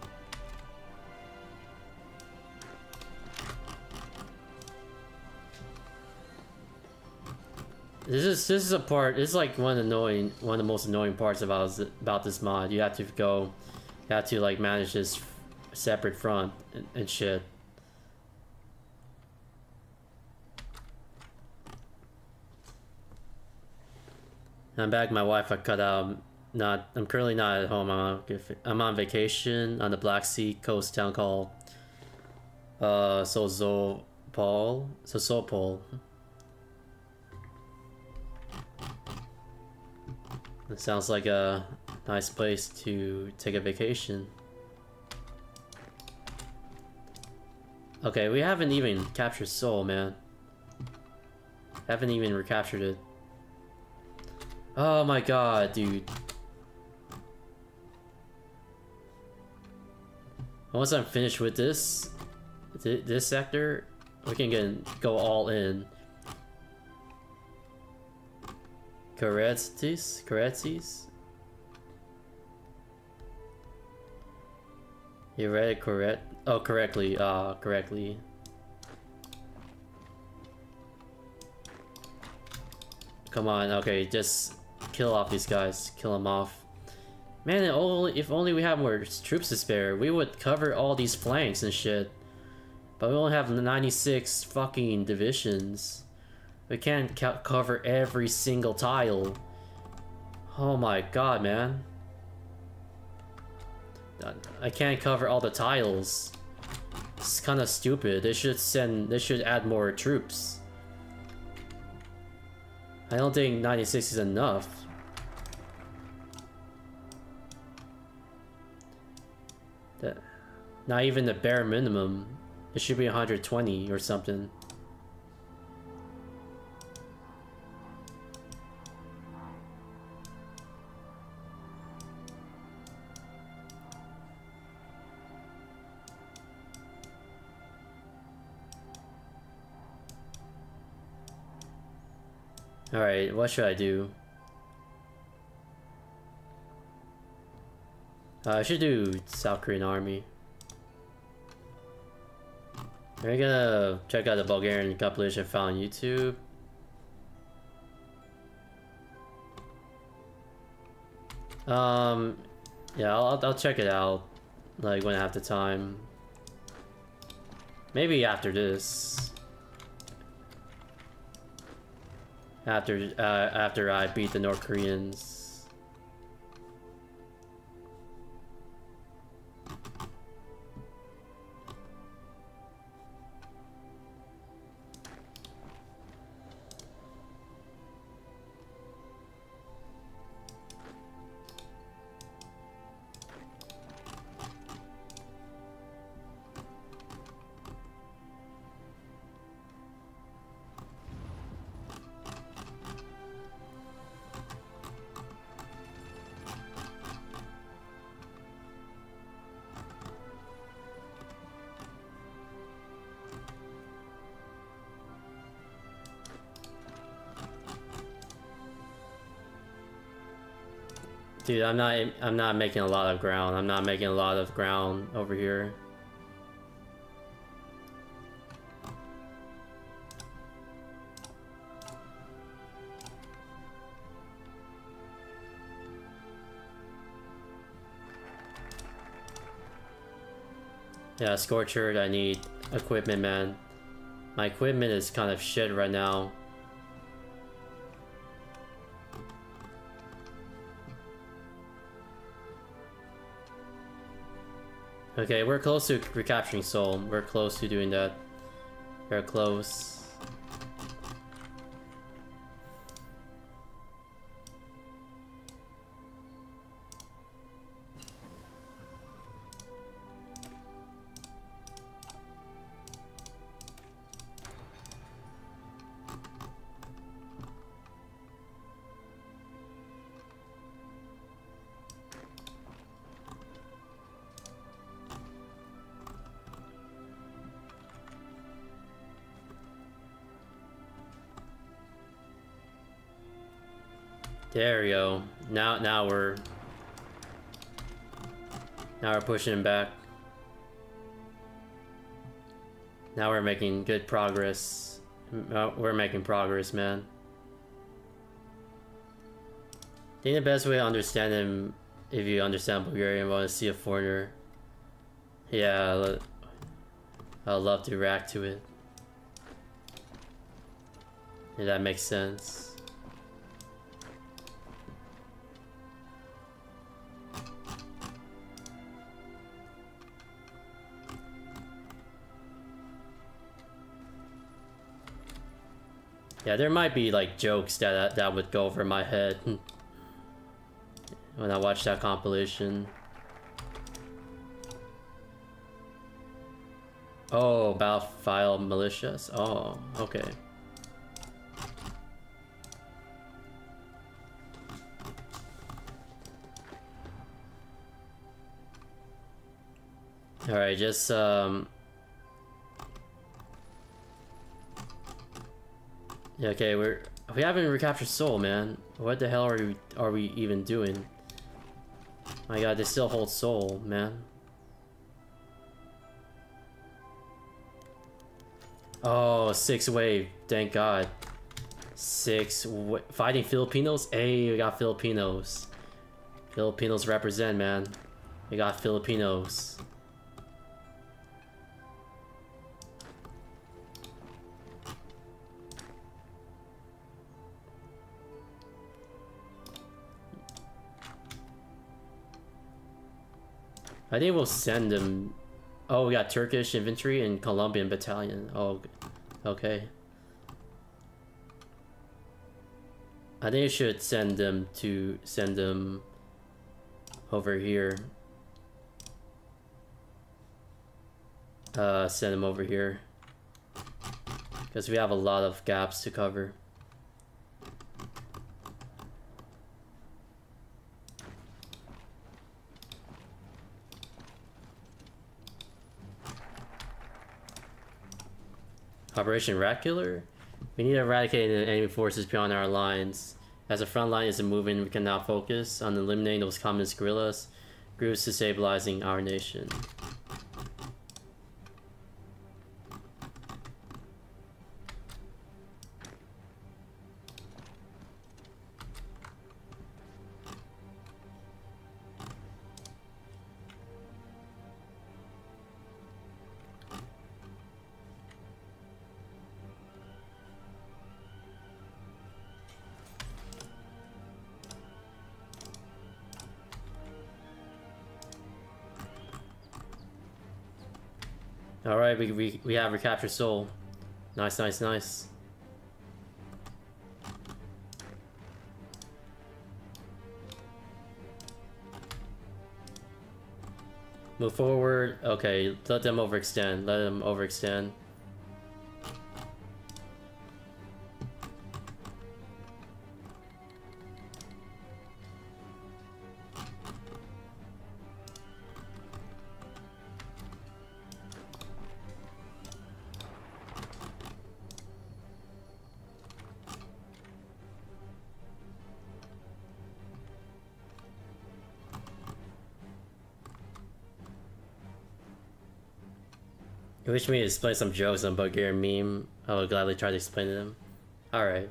This is this is a part. Is like one annoying, one of the most annoying parts about about this mod. You have to go, you have to like manage this separate front and, and shit. I'm back. My Wi-Fi cut out. Not. I'm currently not at home. I'm on, I'm on vacation on the Black Sea coast town called uh Sozopol. Sozopol. It sounds like a nice place to take a vacation. Okay, we haven't even captured Seoul, man. Haven't even recaptured it. Oh my god, dude. Once I'm finished with this, th this sector, we can get, go all in. Karetsis? Karetsis? You read it correct? Oh, correctly. Uh, correctly. Come on, okay, just kill off these guys. Kill them off. Man, if only we had more troops to spare, we would cover all these flanks and shit. But we only have 96 fucking divisions. We can't co cover every single tile. Oh my god, man. I can't cover all the tiles. It's kind of stupid. They should send. They should add more troops. I don't think 96 is enough. That, not even the bare minimum. It should be 120 or something. Alright, what should I do? Uh, I should do South Korean army. We're gonna check out the Bulgarian compilation found on YouTube. Um, yeah, I'll, I'll check it out, like, when I have the time. Maybe after this. After, uh, after I beat the North Koreans. Dude, I'm not I'm not making a lot of ground. I'm not making a lot of ground over here. Yeah, Scorcher, I need equipment, man. My equipment is kind of shit right now. Okay, we're close to recapturing Seoul. We're close to doing that. We're close. Now, now we're... Now we're pushing him back. Now we're making good progress. We're making progress, man. I think the best way to understand him, if you understand Bulgarian, want to see a foreigner. Yeah, I'd love to react to it. If that makes sense. Yeah, there might be like jokes that that would go over my head when I watch that compilation. Oh, Battlefield militias. Oh, okay. All right, just um. Yeah, okay, we're we haven't recaptured Seoul, man. What the hell are we are we even doing? My God, they still hold Seoul, man. Oh, six wave. Thank God. Six fighting Filipinos. Hey, we got Filipinos. Filipinos represent, man. We got Filipinos. I think we'll send them. Oh, we got Turkish infantry and Colombian battalion. Oh, okay. I think you should send them to send them over here. Uh, send them over here because we have a lot of gaps to cover. Operation Racular? We need to eradicate the enemy forces beyond our lines. As the front line isn't moving, we can now focus on eliminating those communist guerrillas, groups destabilizing our nation. We, we, we have recaptured Seoul. Nice, nice, nice. Move forward. Okay, let them overextend. Let them overextend. Wish me to explain some jokes on Bulgarian meme? I would gladly try to explain to them. Alright.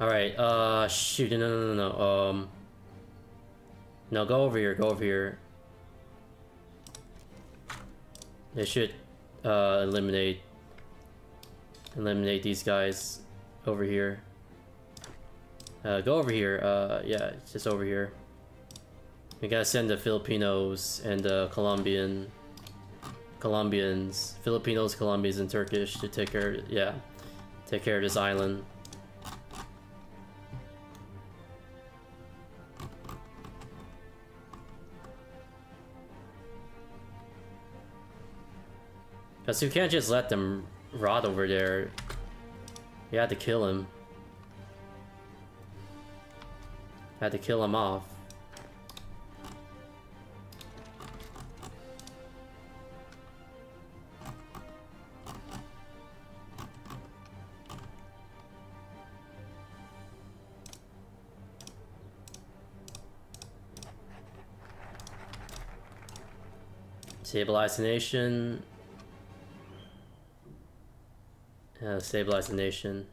Alright, uh, shoot, no, no, no, no, um... No, go over here, go over here. They should, uh, eliminate... Eliminate these guys over here. Uh, go over here, uh, yeah, it's just over here. We gotta send the Filipinos and the Colombian... Colombians, Filipinos, Colombians, and Turkish to take care, yeah, take care of this island. Because you can't just let them rot over there. You had to kill him. Had to kill him off. Stabilize the nation. Yeah, stabilize the nation.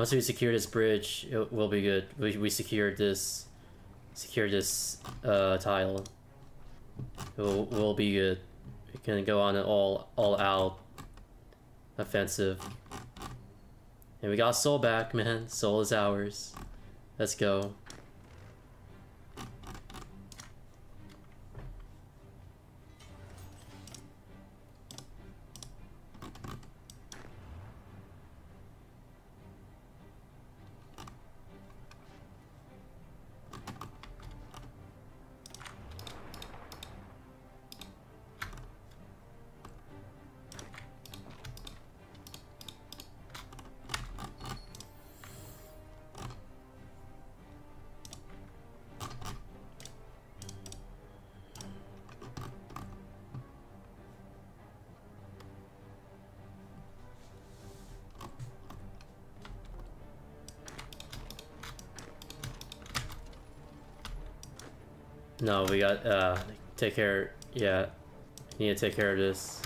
Once we secure this bridge, it will be good. We, we secured this, secure this uh, tile. It will, will be good. We can go on an all all out offensive. And we got Seoul back, man. Seoul is ours. Let's go. We got, uh, take care, yeah. You need to take care of this.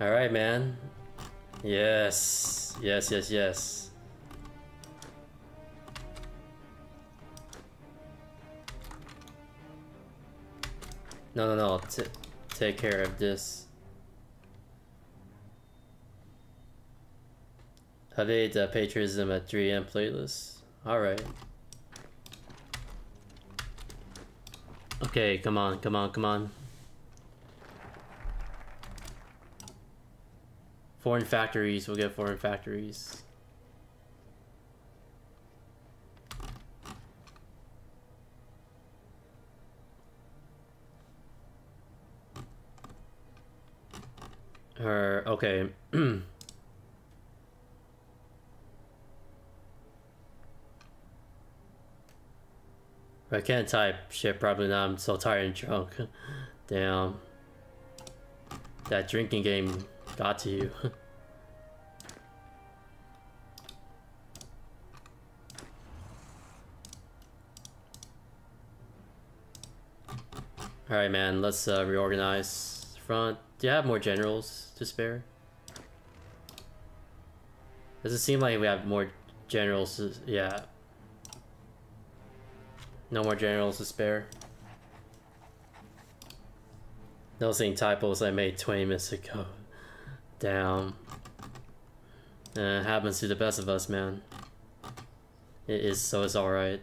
Alright, man. Yes. Yes, yes, yes. No, no, no. T take care of this. Update the patriotism at 3am playlist. Alright. Okay, come on, come on, come on. Foreign factories, we'll get foreign factories. Or, okay. I can't type shit, probably not. I'm so tired and drunk. Damn. That drinking game got to you. Alright man, let's uh, reorganize front. Do you have more generals to spare? Does it seem like we have more generals? Yeah. No more generals to spare. Those Noticing typos I made 20 minutes ago. Damn. Uh, it happens to the best of us, man. It is, so it's alright.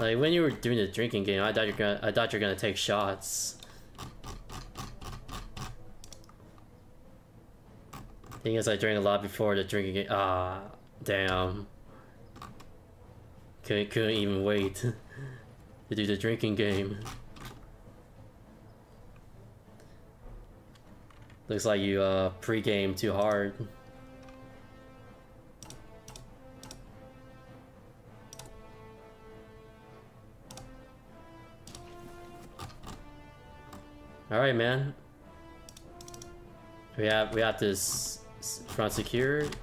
Like when you were doing the drinking game, I thought you're gonna I thought you're gonna take shots. Thing I drank a lot before the drinking game. Ah, damn. Couldn't, couldn't even wait to do the drinking game. Looks like you uh, pre-game too hard. All right, man. We have we have this s- front secured.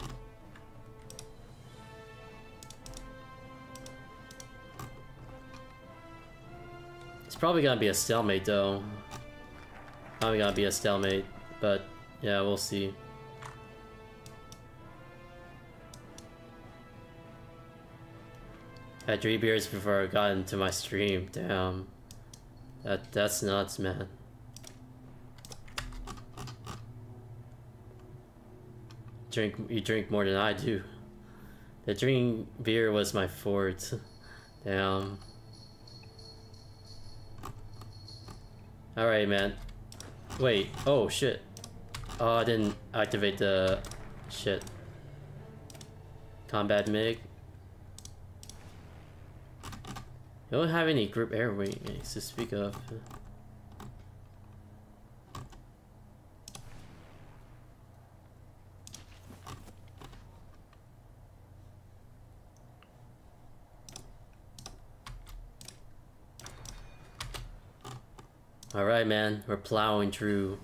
It's probably gonna be a stalemate though. Probably gonna be a stalemate, but yeah, we'll see. I had three beers before I got into my stream. Damn. That that's nuts, man. Drink you drink more than I do. The drinking beer was my fort. Damn. Alright, man. Wait. Oh, shit. Oh, I didn't activate the... Shit. Combat MiG. Don't have any group air wings to speak of. Alright, man. We're plowing through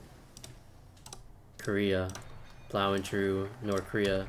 Korea. Plowing through North Korea.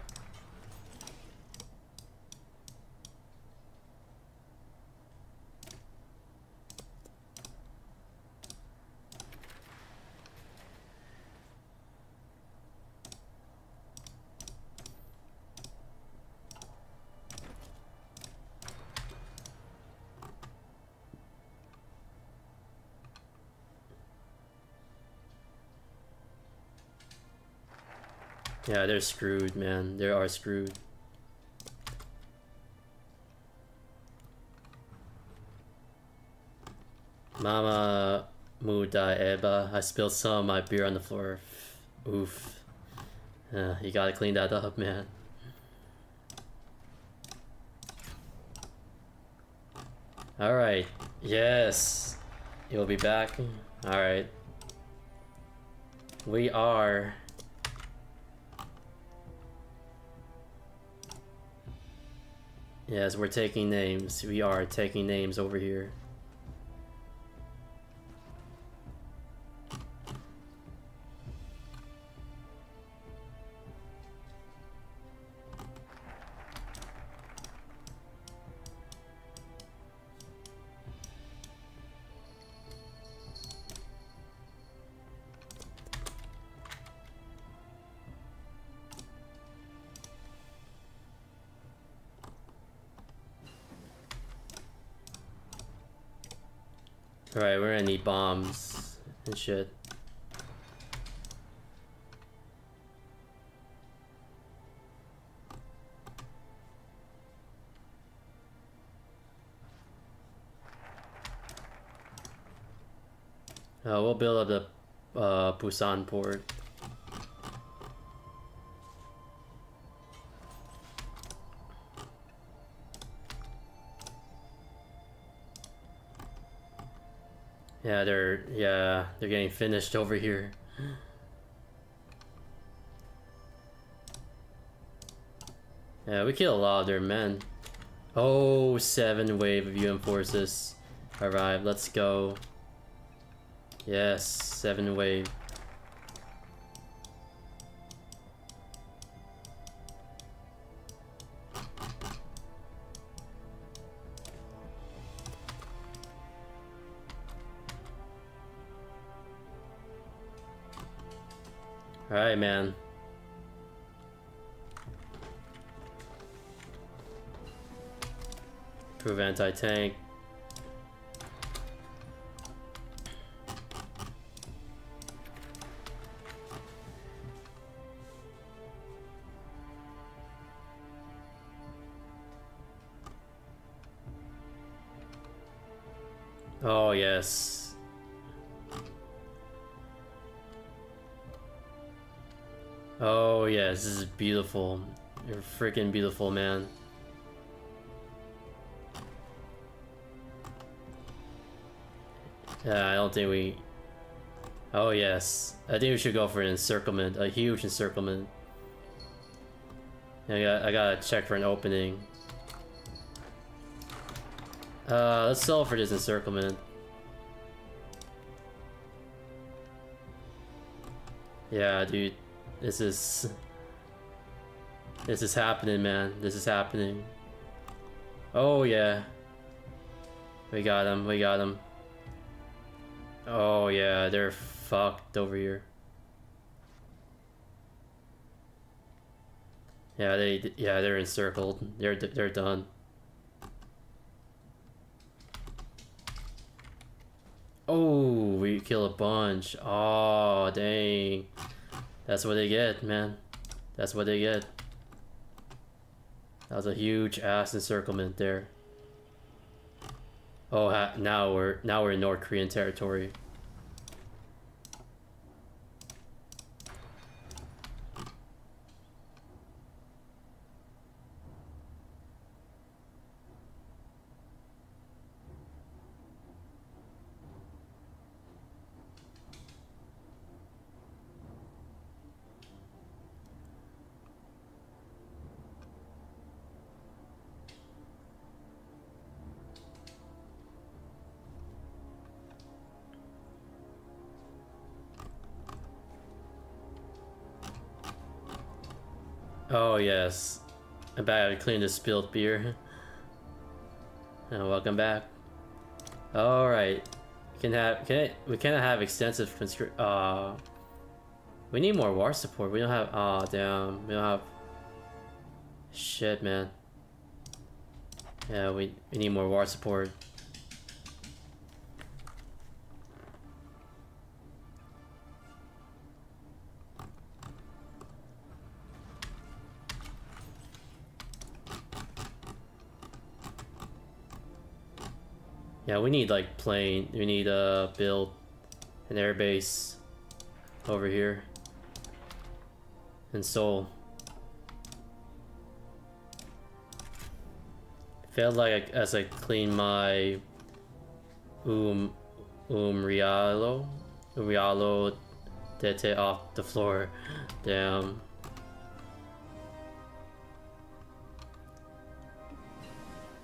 Yeah, they're screwed, man. They are screwed. Mama Muda Eba. I spilled some of my beer on the floor. Oof. Yeah, you gotta clean that up, man. Alright. Yes. You'll be back. Alright. We are Yes, we're taking names. We are taking names over here. Bombs and shit. Uh, we'll build up the uh, Busan port. Yeah, they're yeah, they're getting finished over here. Yeah, we kill a lot of their men. Oh, seven wave of UN forces arrived. Let's go. Yes, seven wave. Prove anti-tank. Oh, yes. Oh, yes, this is beautiful. You're freaking beautiful, man. Yeah, I don't think we... Oh, yes. I think we should go for an encirclement, a huge encirclement. I got, I gotta check for an opening. Uh, let's sell for this encirclement. Yeah, dude. This is... This is happening, man. This is happening. Oh, yeah. We got him. We got him. Oh, yeah. They're fucked over here. Yeah, they... Yeah, they're encircled. They're, they're done. Oh, we kill a bunch. Oh, dang. That's what they get, man. That's what they get. That was a huge ass encirclement there. Oh, now we're now we're in North Korean territory. Yes, I bet I cleaned the spilled beer. And welcome back. All right, can have can we cannot have extensive conscri- Uh, we need more war support. We don't have. Oh damn, we don't have. Shit, man. Yeah, we we need more war support. Yeah, we need like plane. We need uh build an airbase over here in Seoul. Felt like I, as I clean my um um rialo rialo dete off the floor. Damn.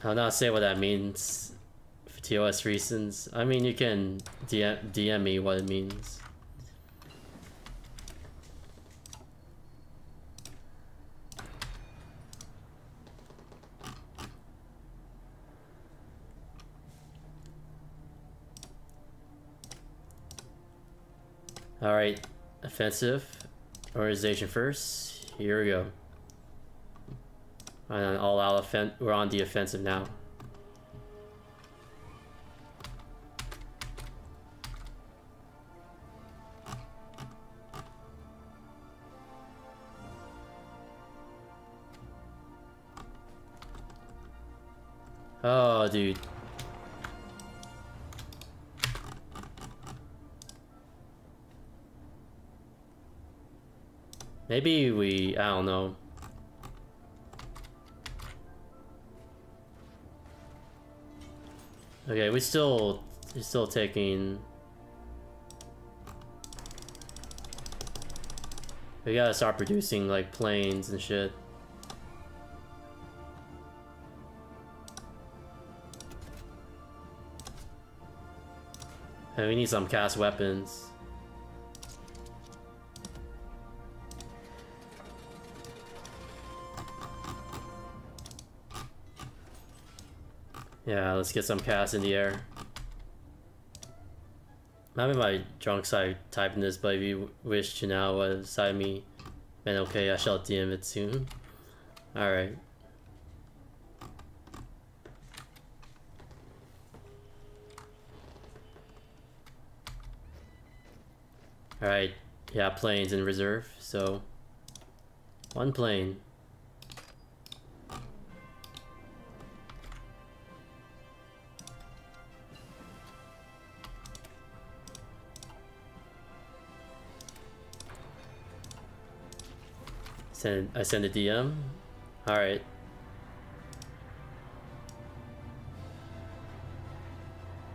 I'll not say what that means TOS reasons. I mean, you can DM, DM me what it means. Alright, offensive. Organization first. Here we go. All out offen we're on the offensive now. Oh, dude. Maybe we, I don't know. Okay, we still, we're still taking. We gotta start producing like planes and shit. And we need some cast weapons. Yeah, let's get some cast in the air. I'm in my drunk side typing this, but if you wish to now side me, then okay, I shall DM it soon. Alright. Alright, yeah, planes in reserve, so one plane. Send I send a DM. All right.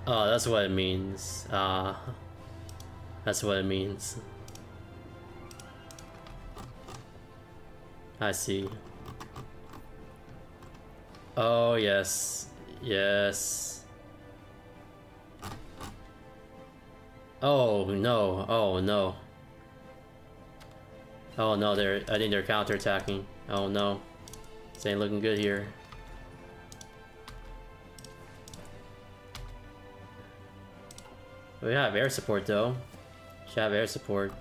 Oh, that's what it means. Uh, that's what it means. I see. Oh yes, yes. Oh no! Oh no! Oh no, they're I think they're counterattacking. Oh no. This ain't looking good here. We have air support though. Should have air support.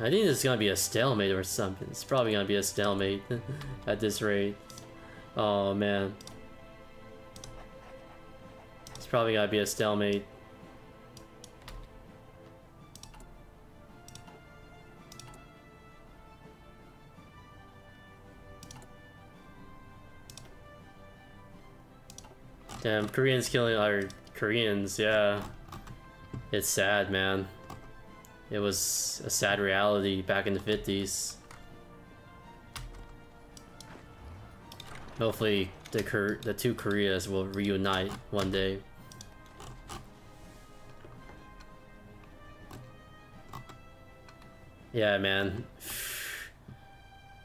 I think this is gonna be a stalemate or something. It's probably gonna be a stalemate at this rate. Oh man. It's probably gonna be a stalemate. Damn, Koreans killing our Koreans, yeah. It's sad, man. It was a sad reality back in the 50s. Hopefully the Kor the two Koreas will reunite one day. Yeah, man.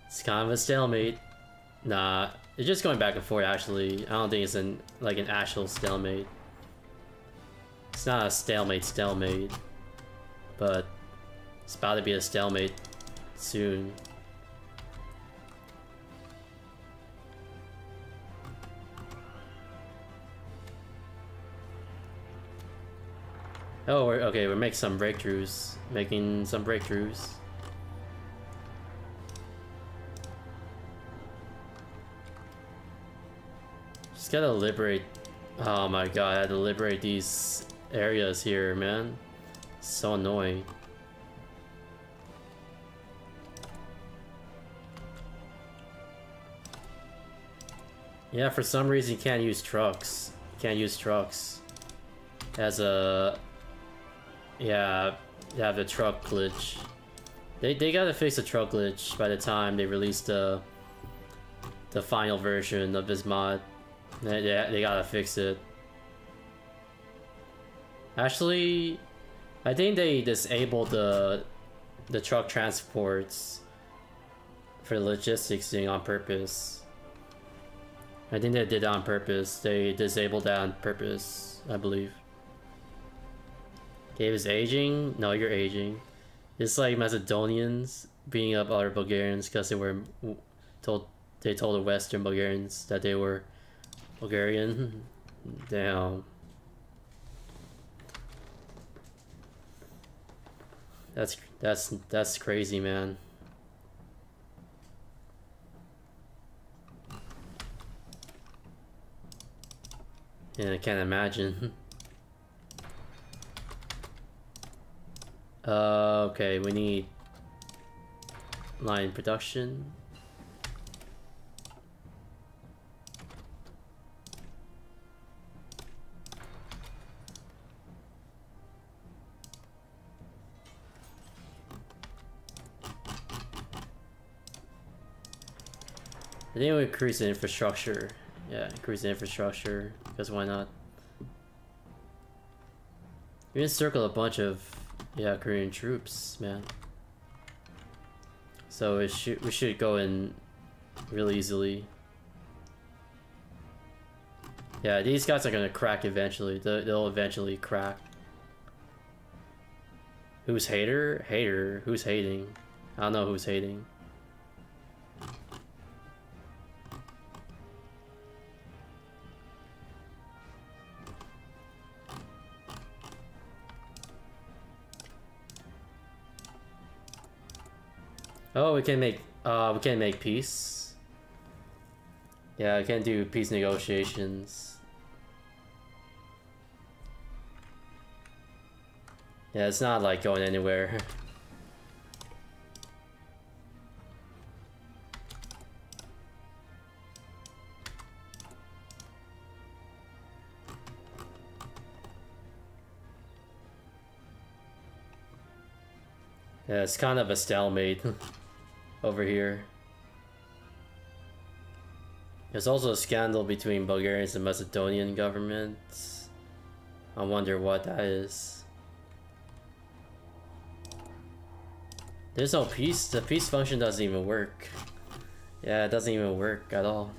It's kind of a stalemate. Nah, it's just going back and forth actually. I don't think it's an like an actual stalemate. It's not a stalemate stalemate. But it's about to be a stalemate soon. Oh, we're, okay, we're making some breakthroughs. Making some breakthroughs. Just gotta liberate... Oh my god, I had to liberate these areas here, man. So annoying. Yeah, for some reason you can't use trucks. You can't use trucks as a yeah, you have the truck glitch. They they gotta fix the truck glitch by the time they release the the final version of this mod. They, they, they gotta fix it. Actually, I think they disabled the the truck transports for logistics thing on purpose. I think they did that on purpose. They disabled that on purpose, I believe. Dave is aging? No, you're aging. It's like Macedonians beating up other Bulgarians because they were told they told the Western Bulgarians that they were Bulgarian. Damn. That's that's that's crazy, man. Yeah, I can't imagine. Uh, okay, we need line production. I think we increase the infrastructure. Yeah, increase the infrastructure, because why not? We encircle a bunch of yeah, Korean troops, man. So it should we should go in real easily. Yeah, these guys are gonna crack eventually. They'll eventually crack. Who's hater? Hater. Who's hating? I don't know who's hating. Oh, we can make uh we can make peace. Yeah, I can do peace negotiations. Yeah, it's not like going anywhere. Yeah, it's kind of a stalemate over here. There's also a scandal between Bulgarians and Macedonian governments. I wonder what that is. There's no peace. The peace function doesn't even work. Yeah, it doesn't even work at all.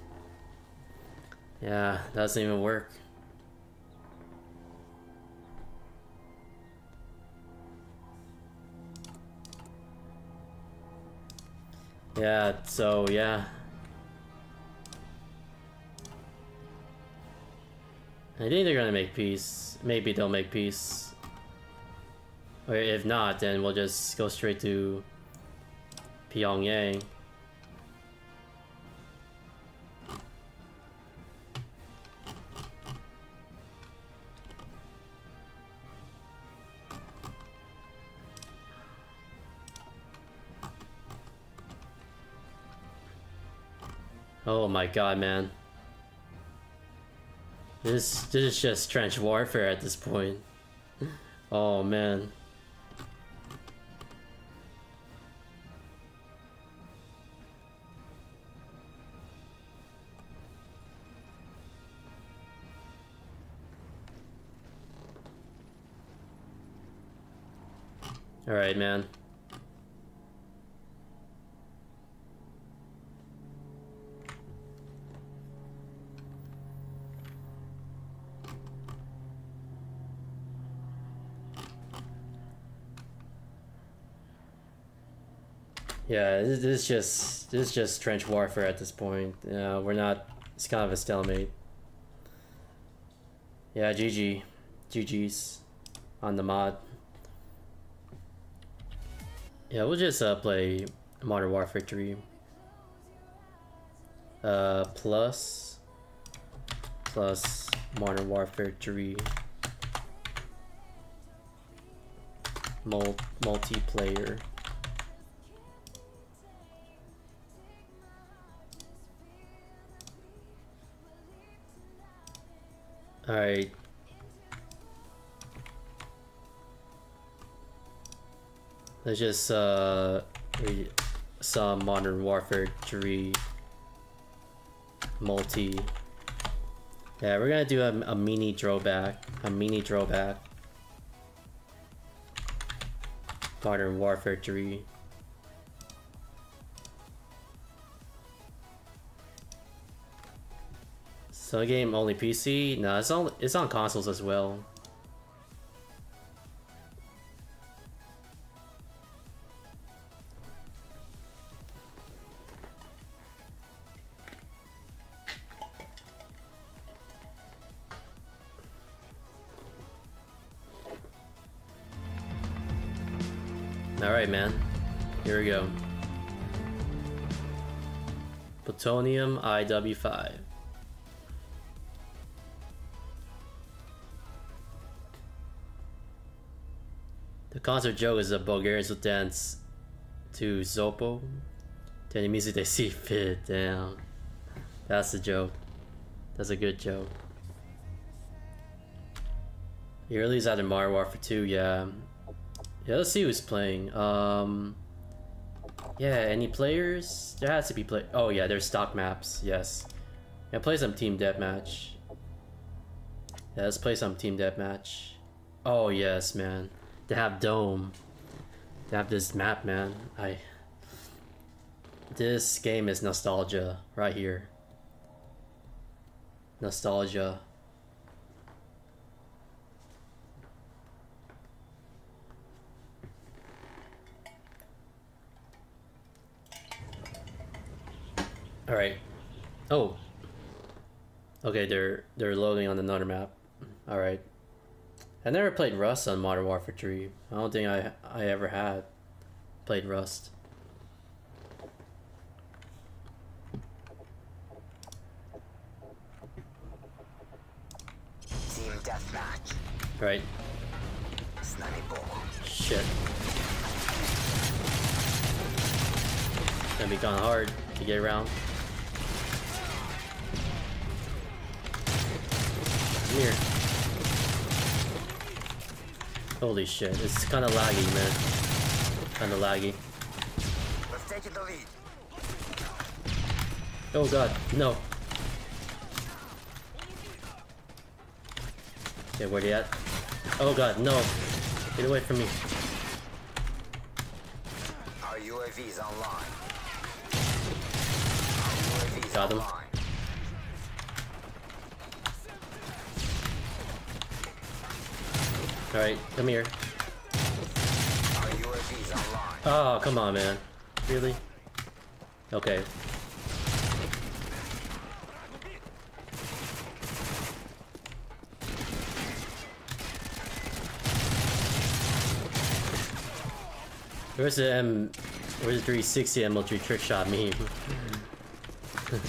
Yeah, doesn't even work. Yeah, so yeah. I think they're gonna make peace. Maybe they'll make peace. Or if not, then we'll just go straight to Pyongyang. Oh my god, man. This this is just trench warfare at this point. Oh man. All right, man. Yeah, this, this is just this is just trench warfare at this point. Uh, we're not. It's kind of a stalemate. Yeah, GG, GG's on the mod. Yeah, we'll just uh, play Modern Warfare 3. Uh, plus plus Modern Warfare 3 Mul multiplayer. Alright. Let's just uh read some Modern Warfare 3 multi. Yeah, we're gonna do a, a mini throwback. A mini throwback. Modern Warfare 3. So game only PC? No, it's on it's on consoles as well. Alright, man. Here we go. Plutonium IW5. The concert joke is that Bulgarians will dance to Zopo. To any music they see fit. Damn. That's the joke. That's a good joke. He released out in Modern Warfare 2, yeah. Yeah, let's see who's playing. Um, yeah, any players? There has to be play. Oh yeah, there's stock maps. Yes. Yeah, play some team deathmatch. Yeah, let's play some team deathmatch. Oh yes, man. They have dome. to have this map, man. I. This game is nostalgia right here. Nostalgia. All right. Oh. Okay, they're they're loading on another map. All right. I never played Rust on Modern Warfare 3. I don't think I I ever had played Rust. Team deathmatch. Right. Sniper. Shit. Gonna be kinda hard to get around. Come here. Holy shit, it's kinda laggy, man. Kinda laggy. We've taken the lead. Oh god, no. Okay, where they at? Oh god, no. Get away from me. Our UAV is online. Our UAV is Got him. online. Alright, come here. Oh, come on, man. Really? Okay. Where's the M? Where's the 360 M3 trick shot meme?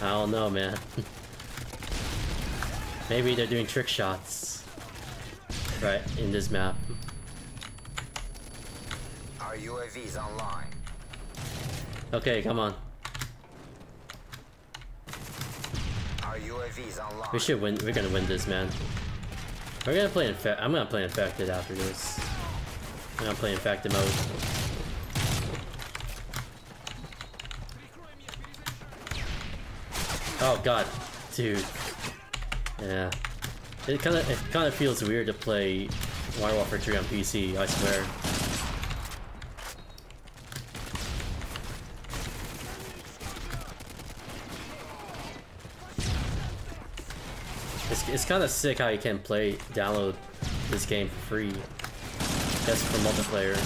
I don't know, man. Maybe they're doing trick shots. Right, in this map. Our UAV's online. Okay, come on. Our UAV's online. We should win. We're gonna win this, man. We're gonna play infect. I'm gonna play infected after this. I'm gonna play infected mode. Oh god, dude. Yeah. It kind of it kind of feels weird to play Modern Warfare 3 on PC. I swear. It's, it's kind of sick how you can play, download this game for free. Just for multiplayer.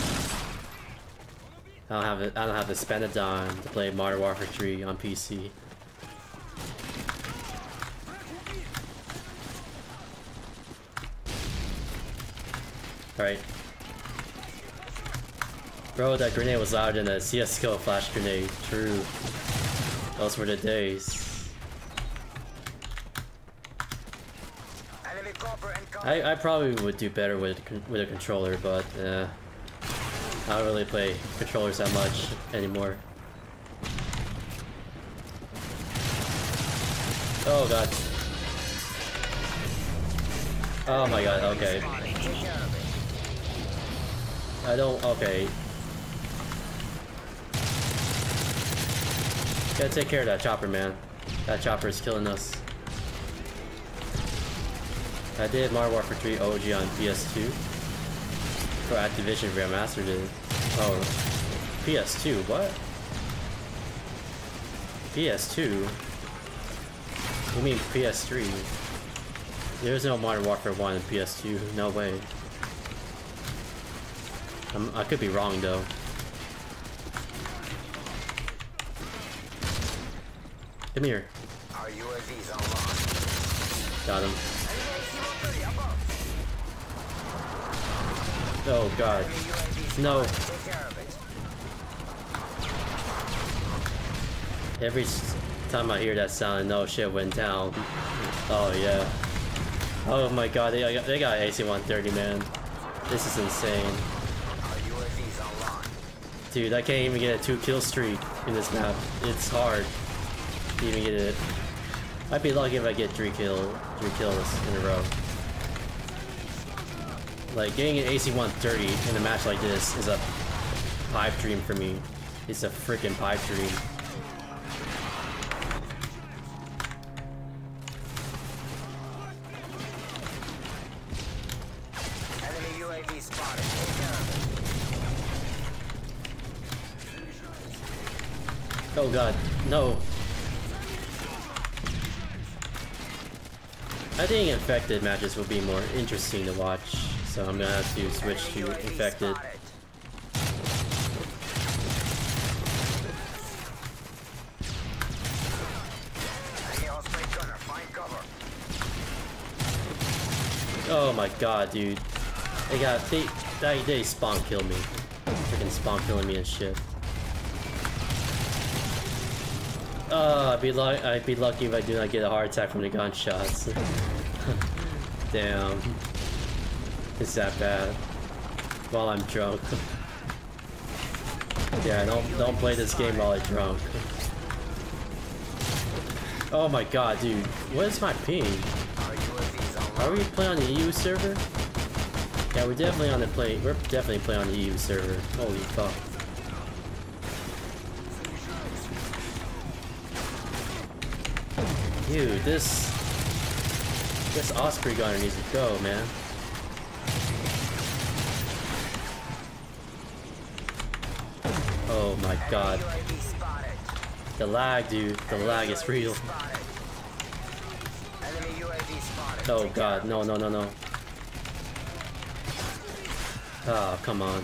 I don't have it. I don't have to spend a dime to play Modern Warfare 3 on PC. Alright. Bro, that grenade was louder than a CSGO flash grenade. True. Those were the days. I, I probably would do better with with a controller, but uh, I don't really play controllers that much anymore. Oh god. Oh my god, okay. I don't, okay. Gotta take care of that chopper, man. That chopper is killing us. I did Modern Warfare 3 OG on PS2. For Activision Grandmaster did. Oh, PS2, what? PS2? You mean PS3? There's no Modern Warfare 1 in PS2, no way. I'm, I could be wrong though. Come here. Our UAV's online. Got him. Enemy AC-130 above. Oh god. No. Take care of it. Every time I hear that sound, I know shit went down. Oh yeah. Oh my god, they got, they got AC-130, man. This is insane. Dude, I can't even get a two kill streak in this map. It's hard to even get it. I'd be lucky if I get three kill, three kills in a row. Like getting an AC-130 in a match like this is a pipe dream for me. It's a freaking pipe dream. God, no. I think infected matches will be more interesting to watch, so I'm gonna have to switch to infected. spotted. Enemy Osprey gunner. Find cover. Oh my god, dude. They got they they, they spawn killed me. Freaking spawn killing me and shit. Oh, I'd be. I'd be lucky if I do not get a heart attack from the gunshots. Damn, it's that bad. While I'm drunk. yeah, don't don't play this game while I'm drunk. Oh my god, dude, what is my ping? Are we playing on the EU server? Yeah, we're definitely on the play. We're definitely playing on the EU server. Holy fuck. Dude, this this Osprey gunner needs to go, man. Oh my god. The lag, dude. The lag is real. Oh god, no, no, no, no. Oh, come on.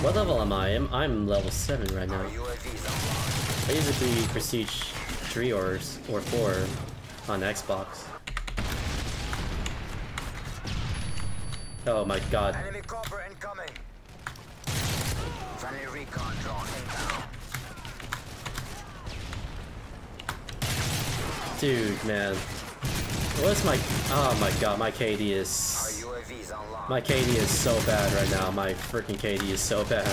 What level am I? I'm, I'm level 7 right now. I be Prestige 3 or, or 4 on Xbox. Oh my god. Enemy copper incoming. Friendly recon drone inbound. Dude, man. What's my... Oh my god, my KD is... My KD is so bad right now. My freaking KD is so bad.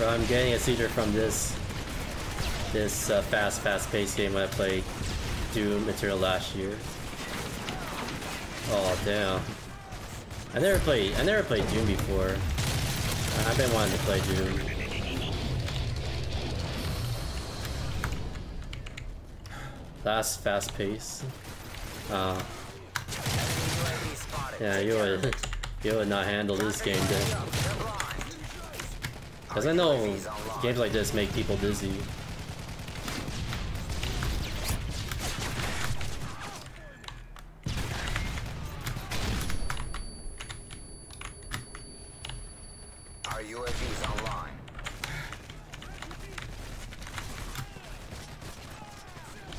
But I'm getting a seizure from this... This uh, fast, fast-paced game when I played Doom Eternal last year. Oh, damn. I never played... I never played Doom before. I've been wanting to play Doom. Fast, fast pace. Uh, Enemy UAV spotted. yeah, you would, you would not handle this game then. They're blind. Cause I know games like this make people dizzy. Our UAV's online.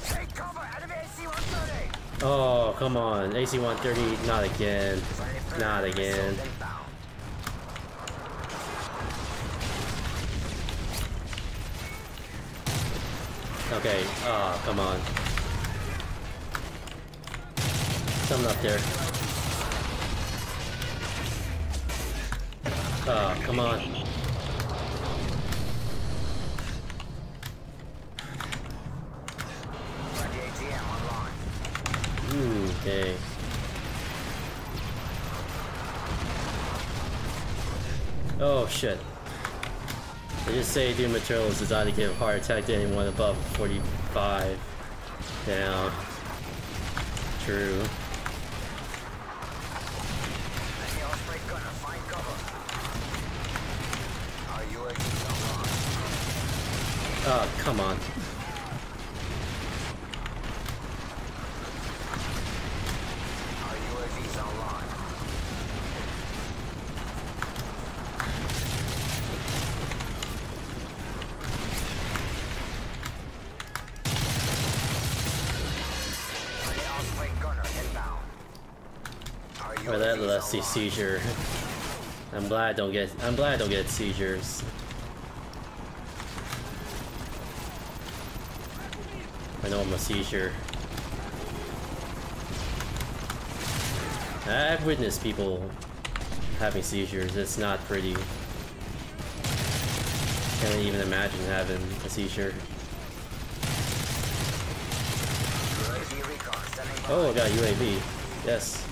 Take cover. Enemy AC-130. Oh, come on. AC-130, not again. Not again. Okay, oh, come on. Something up there. Oh, come on. Okay. Oh shit. They just say Doom Eternal is designed to give heart attack to anyone above 45. Down. True. Oh, come on. That UAV's lefty online. seizure. I'm glad I don't get I'm glad I don't get seizures. I know I'm a seizure. I've witnessed people having seizures. It's not pretty. Can't even imagine having a seizure. UAV recon standing by. Oh, I got UAV. Yes.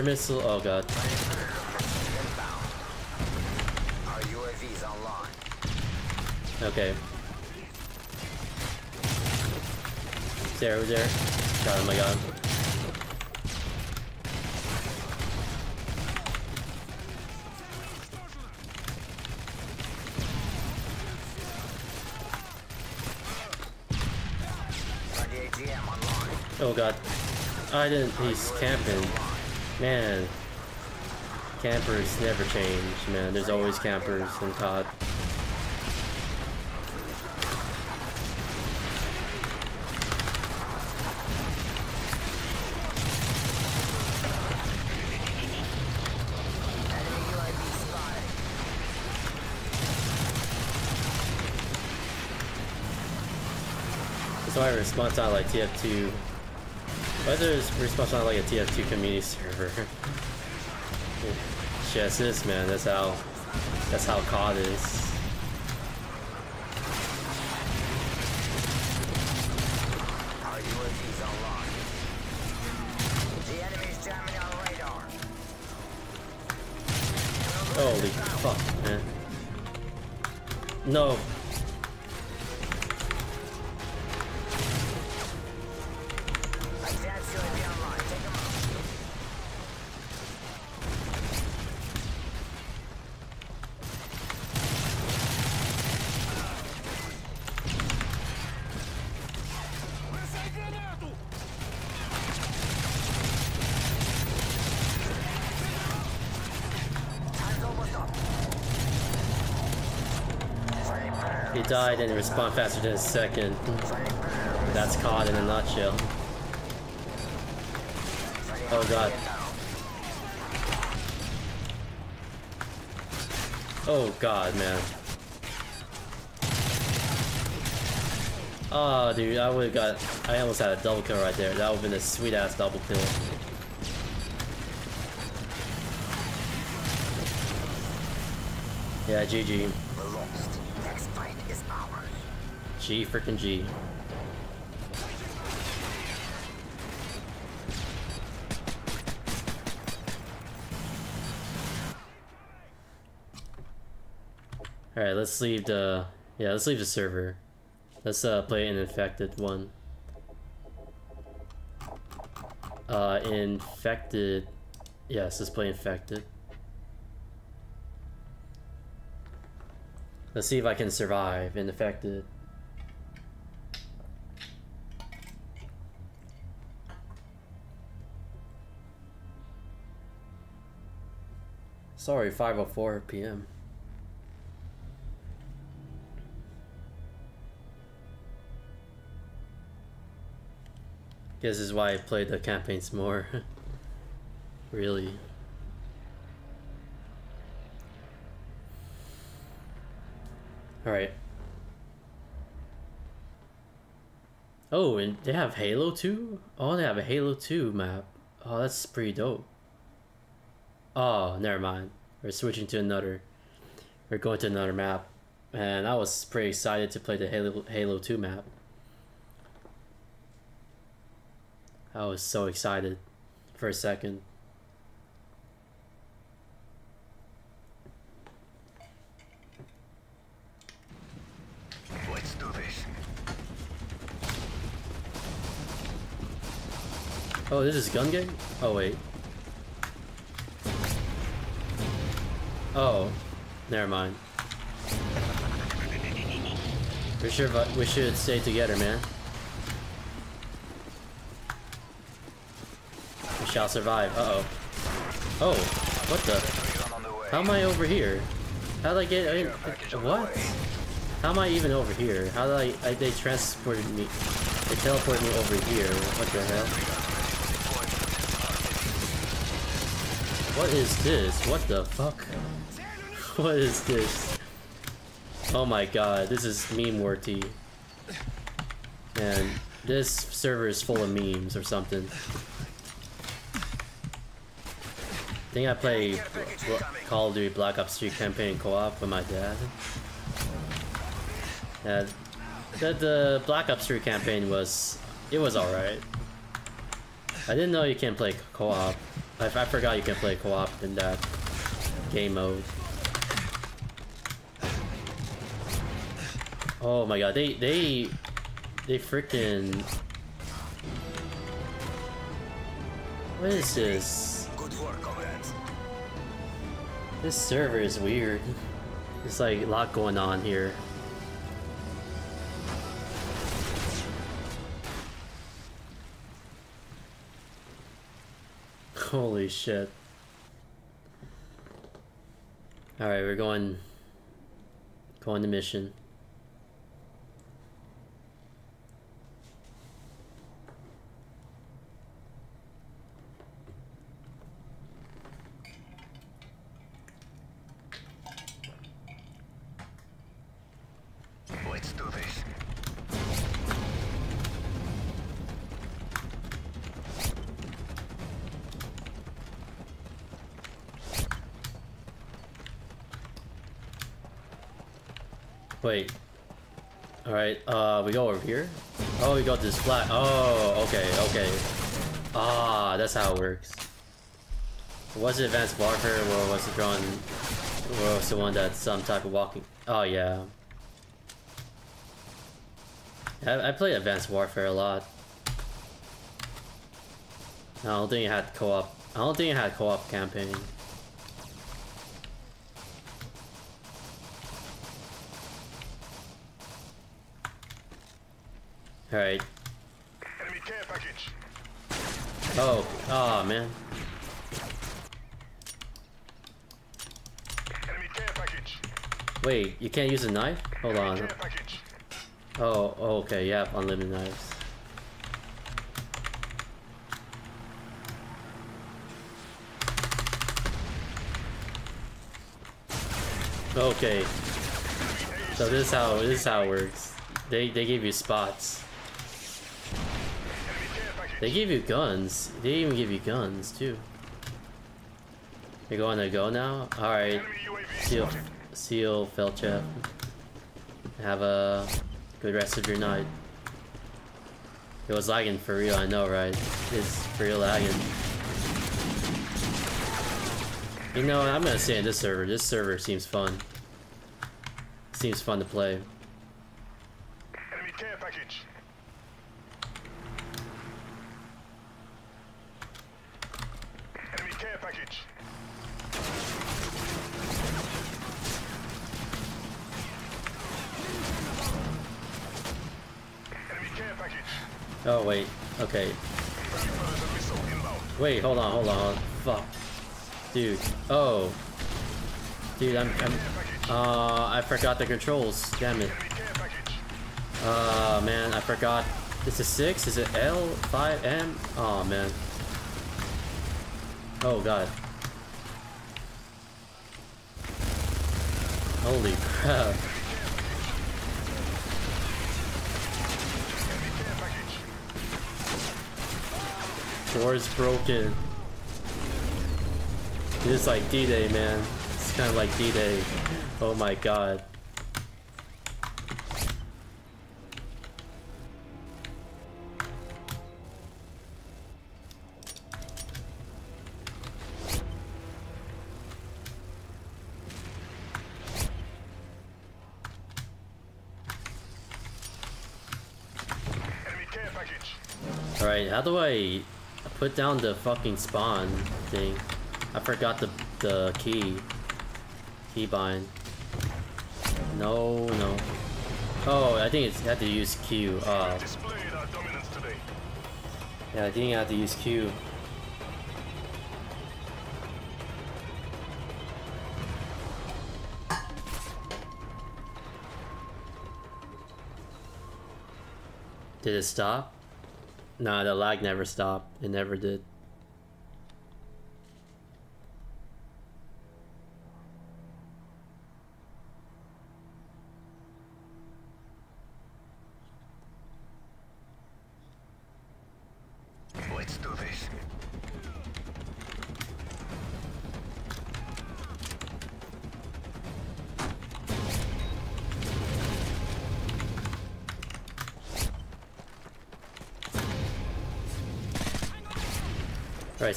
Predator missile? Oh god. Okay. There, over there. God, oh my god. Oh god. I didn't. He's camping. Man. Campers never change, man. There's always campers in COD. That's why response not like TF2. Why does response not like a TF2 community server? Yes, this man. That's how That's how COD is. And respawned faster than a second. That's COD in a nutshell. Oh god. Oh god, man. Oh, dude, I would've got. I almost had a double kill right there. That would've been a sweet ass double kill. Yeah, GG. We're lost. Next fight is ours. G freaking G. Alright, let's leave the yeah, let's leave the server. Let's uh play an infected one. Uh infected yes, let's play infected. Let's see if I can survive in infected. Sorry, 5:04 p.m. Guess this is why I played the campaigns more. really. Alright. Oh, and they have Halo 2? Oh, they have a Halo 2 map. Oh, that's pretty dope. Oh, never mind. We're switching to another. We're going to another map. And I was pretty excited to play the Halo, Halo 2 map. I was so excited for a second. Let's do this. Oh, this is gun game? Oh, wait. Oh, never mind. We should we should stay together, man. We shall survive. Uh oh. Oh, what the? How am I over here? How did I get? I, what? How am I even over here? How did I, I? They transported me. They teleported me over here. What the hell? What is this? What the fuck? What is this? Oh my god, this is meme worthy. And this server is full of memes or something. I think I play Call of Duty Black Ops 3 campaign co-op with my dad. Yeah, the, the Black Ops 3 campaign was, it was alright. I didn't know you can play co-op. I, I forgot you can play co-op in that game mode. Oh my god, they they they freaking What is this? Good work, comrades. This server is weird. There's like a lot going on here. Holy shit. Alright, we're going going to mission. Wait. Alright, uh, we go over here? Oh, we got this flat. Oh, okay, okay. Ah, that's how it works. Was it Advanced Warfare or was it drawn... Or was the one that's some type of walking... Oh, yeah. I, I played Advanced Warfare a lot. I don't think it had co-op. I don't think it had co-op campaign. Alright. Enemy care package. Oh, oh man. Enemy care package. Wait, you can't use a knife? Hold on. Care package. Oh, oh, okay, you have unlimited knives. Okay. So this is how this is how it works. They they give you spots. They give you guns. They even give you guns too. You're going to go now? Alright. Seal. Seal Felchef. Have a good rest of your night. It was lagging for real, I know, right? It's for real lagging. You know, I'm gonna stay in this server, this server seems fun. Seems fun to play. Enemy care package. Oh wait, okay. Wait, hold on, hold on. Fuck. Dude. Oh. Dude, I'm, I'm uh I forgot the controls. Damn it. Uh man, I forgot. Is it six? Is it L? Five M? Oh man. Oh god. Holy crap. Enemy care package. Door's broken. This is like D-Day, man. It's kind of like D-Day. Oh my god. Enemy care package. Alright, how do I put down the fucking spawn thing? I forgot the the key. Keybind. No, no. Oh, I think it's I have to use Q. Uh, yeah, I think I have to use Q. Did it stop? Nah, the lag never stopped. It never did.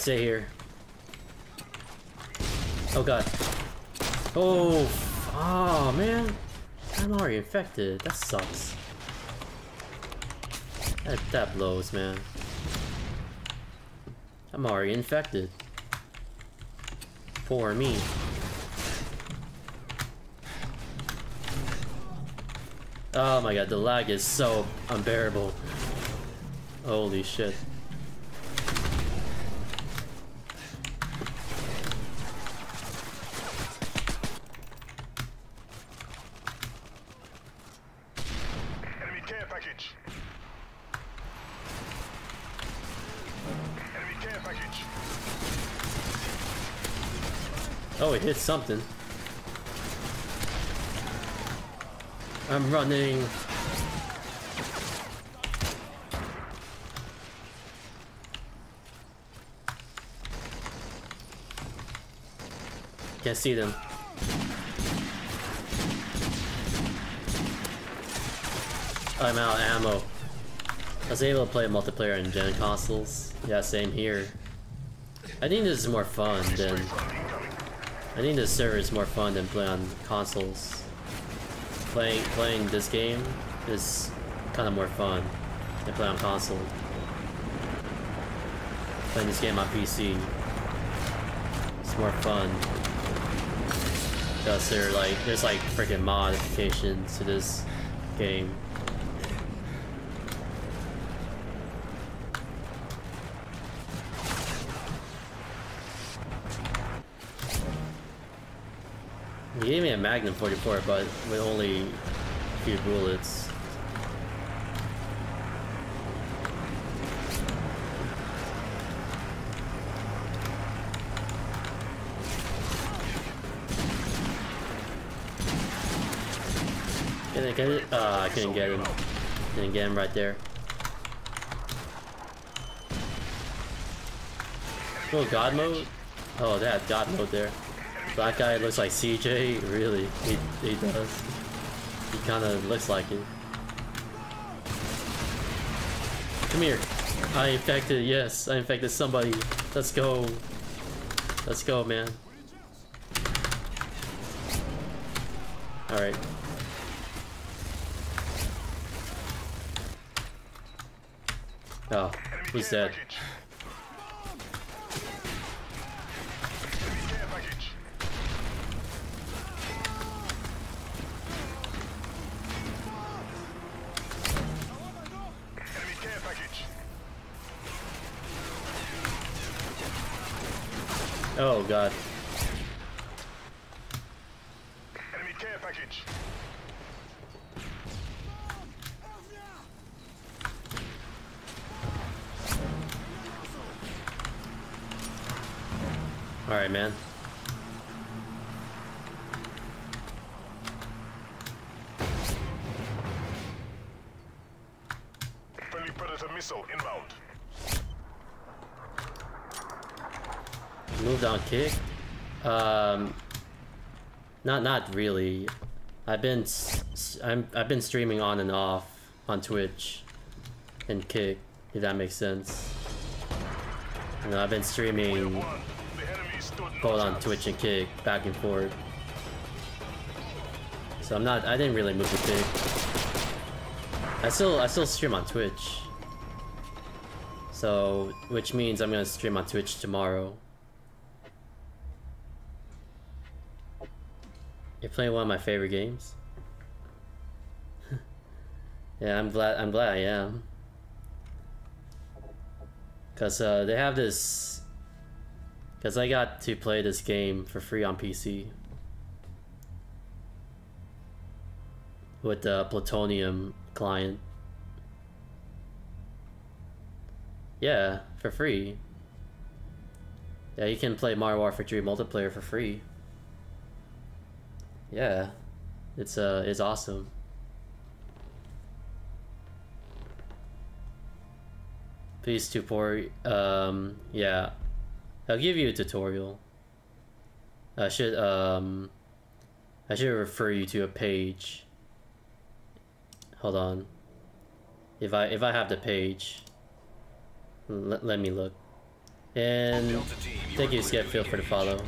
Stay here. Oh god. Oh, oh man. I'm already infected. That sucks. That, that blows, man. I'm already infected. Poor me. Oh my god, the lag is so unbearable. Holy shit. Enemy care package. Enemy care package. It hit something. I'm running. Can't see them. I'm out of ammo. I was able to play multiplayer in gen consoles. Yeah, same here. I think this is more fun than. I think the server is more fun than playing on consoles. Playing playing this game is kind of more fun than playing on console. Playing this game on PC, it's more fun. Because there like there's like freaking modifications to this game. Magnum 44, but with only a few bullets. Can I get it? Uh, I couldn't get him. Didn't get him right there. Oh, God mode? Oh, had God mode there. That guy looks like CJ, really. He, he does. He kind of looks like him. Come here. I infected, yes, I infected somebody. Let's go. Let's go, man. Alright. Oh, he's dead. Oh god. Enemy care package. Alright, man. Friendly predator missile inbound. On kick. Um, not not really. I've been I'm I've been streaming on and off on Twitch and kick, if that makes sense. You know, I've been streaming One. The enemy stood no both on. Twitch and kick back and forth. So I'm not. I didn't really move the kick. I still I still stream on Twitch. So which means I'm gonna stream on Twitch tomorrow. You're playing one of my favorite games. yeah, I'm glad. I'm glad I am. Cause uh, they have this. Cause I got to play this game for free on PC. With the Plutonium client. Yeah, for free. Yeah, you can play Modern Warfare 3 multiplayer for free. Yeah, it's uh, it's awesome. Please support. Um, yeah, I'll give you a tutorial. I should um, I should refer you to a page. Hold on. If I if I have the page, let, let me look. And thank you, Skepfield, for the follow.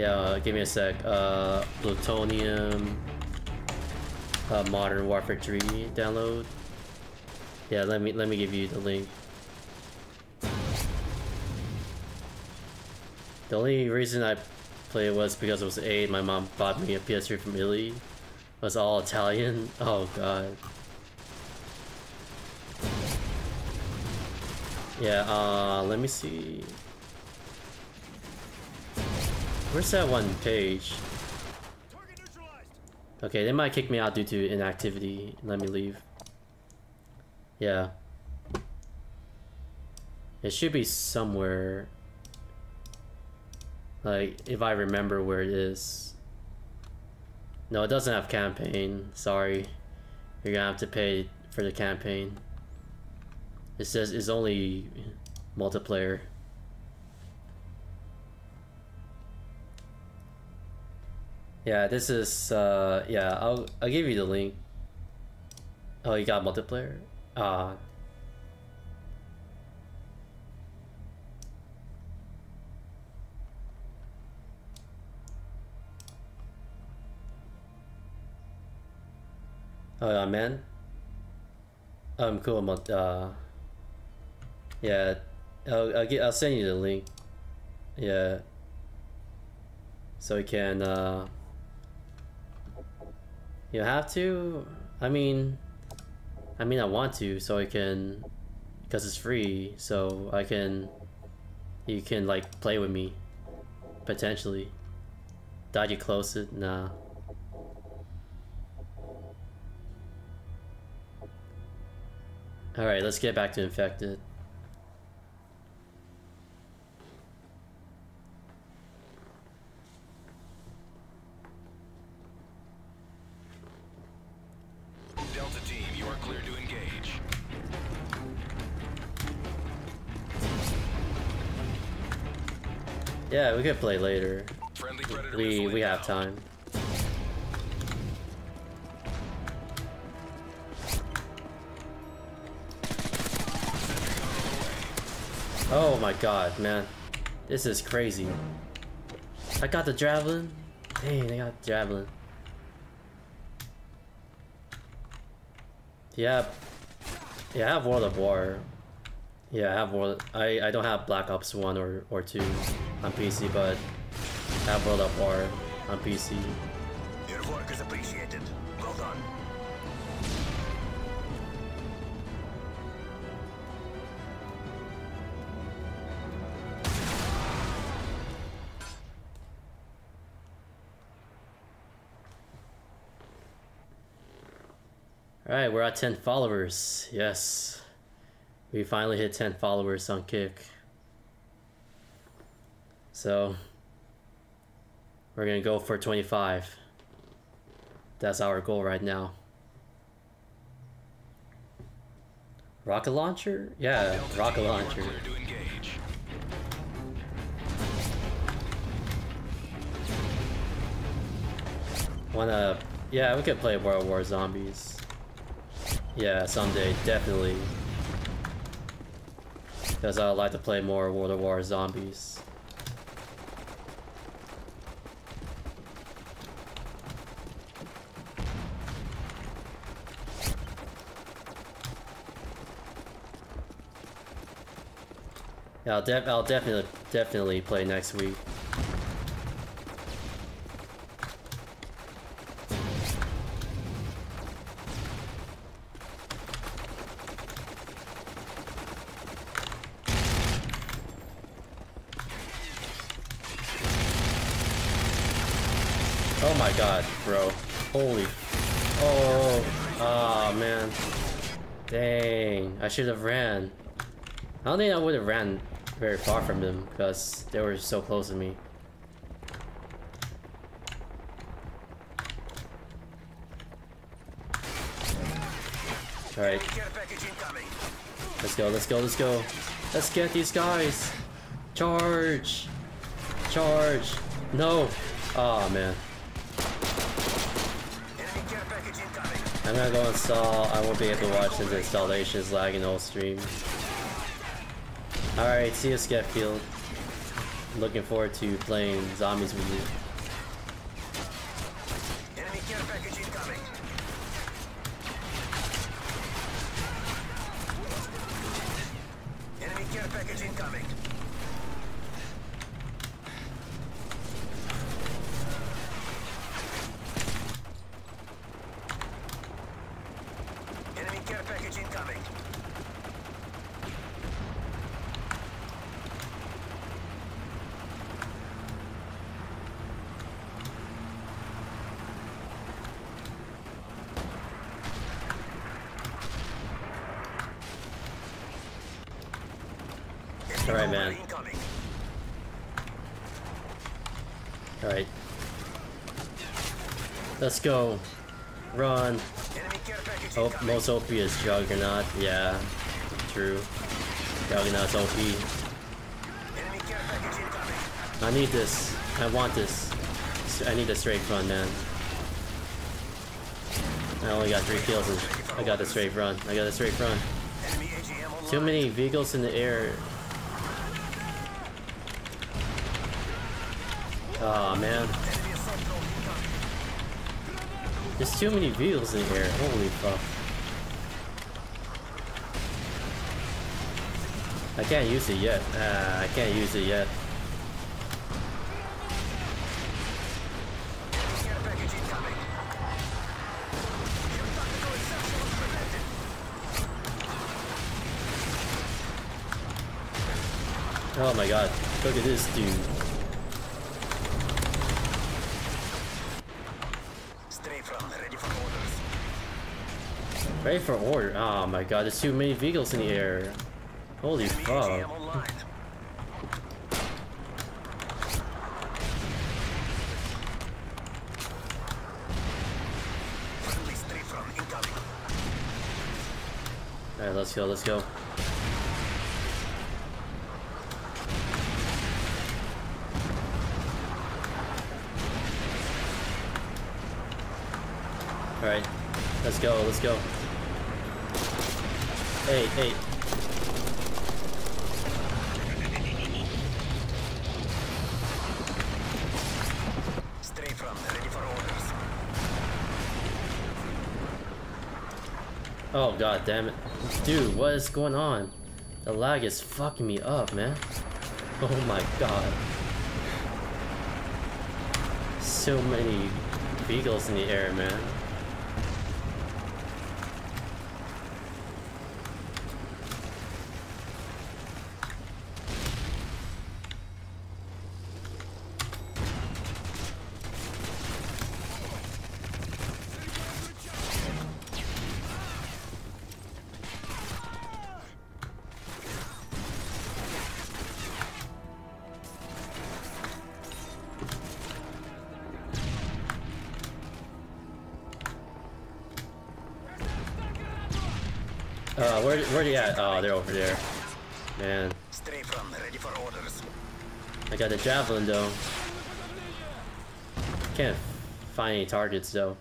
Yeah, uh, give me a sec. Uh, Plutonium. Uh, Modern Warfare 3 download. Yeah, let me let me give you the link. The only reason I played was because it was aid. My mom bought me a PS3 from Italy. It was all Italian. Oh god. Yeah, uh, let me see. Where's that one page? Okay, they might kick me out due to inactivity. Let me leave. Yeah. It should be somewhere. Like, if I remember where it is. No, it doesn't have campaign. Sorry. You're gonna have to pay for the campaign. It says it's only multiplayer. Yeah, this is uh yeah, I'll I'll give you the link. Oh, you got multiplayer? Uh Oh yeah, man. I'm cool uh yeah. I'll I'll, get, I'll send you the link. Yeah. So you can uh you have to I mean I mean I want to so I can because it's free so I can you can like play with me potentially. Did you close it? Nah. Alright, let's get back to infected. Yeah, we could play later. We we have time. Oh my god, man. This is crazy. I got the javelin. Dang, I got javelin. Yeah. Yeah, I have World of War. Yeah, I have World I, I don't have Black Ops 1 or, or 2 on PC, but I have World of War on PC. Your work is appreciated. Well done. Alright, we're at 10 followers. Yes. We finally hit 10 followers on Kick. So, we're gonna go for 25. That's our goal right now. Rocket launcher? Yeah, Delta rocket launcher. to. Wanna, yeah, we could play World War Zombies. Yeah, someday, definitely. Because I'd like to play more World of War Zombies. I'll, def I'll definitely definitely play next week. Oh my god, bro. Holy. Oh. Ah, man. Dang. I should have ran. I don't think I would have ran very far from them because they were so close to me. Alright, let's go, let's go, let's go. Let's get these guys. Charge. Charge. No. Oh man. I'm gonna go install. I won't be able to watch the installation is lagging all stream. Alright, see you, Sketfield. Looking forward to playing zombies with you. Enemy care package incoming. Enemy care package incoming. Enemy care package incoming. Enemy Alright, bomber man. Incoming. Alright. Let's go. Run. Oh, most OP is Juggernaut. Yeah, true. Juggernaut's OP. I need this. I want this. I need a straight run, man. I only got three kills in, I got the straight run. I got a straight run. Too many vehicles in the air. Oh man. Enemy assault drone incoming. There's too many vehicles in here. Holy fuck. I can't use it yet. Ah, I can't use it yet. Oh my god. Look at this dude. Ready for order. Oh my god, there's too many vehicles in the air. Holy fuck. AGM online. Friendly strafe run incoming. Alright, let's go, let's go. Alright, let's go, let's go. Hey, hey. Strafe run ready for orders. Oh god damn it. Dude, what is going on? The lag is fucking me up, man. Oh my god. So many vehicles in the air, man. Oh, they're over there. Man, Strafe run ready for orders. I got the javelin though. Can't find any targets though.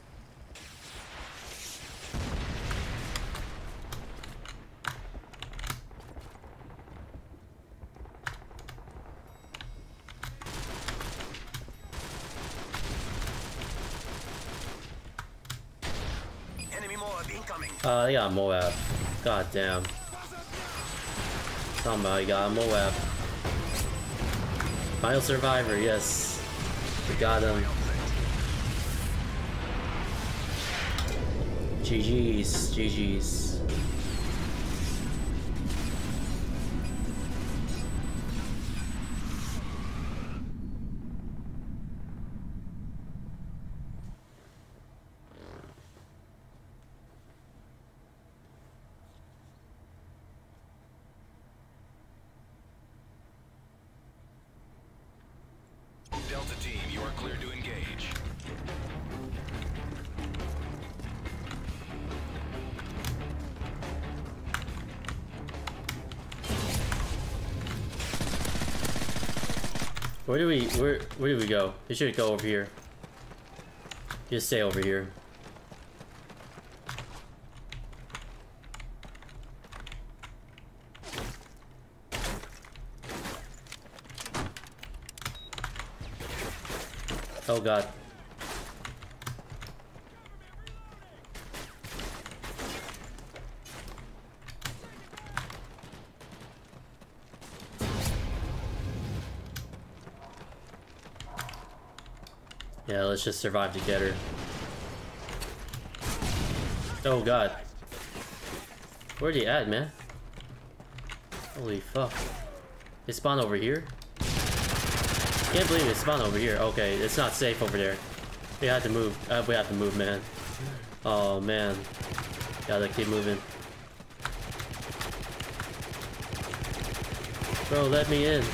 Enemy Moab incoming. Uh, they got Moab. God damn. Somebody got Moab. Final survivor, yes. We got him. GG's, GG's. Where do we go? We should go over here. Just stay over here. Oh god. Let's just survive together. Oh god. Where'd he at, man? Holy fuck. They spawned over here? Can't believe it spawned over here. Okay, it's not safe over there. We have to move. Uh, we have to move, man. Oh, man. Gotta keep moving. Bro, let me in.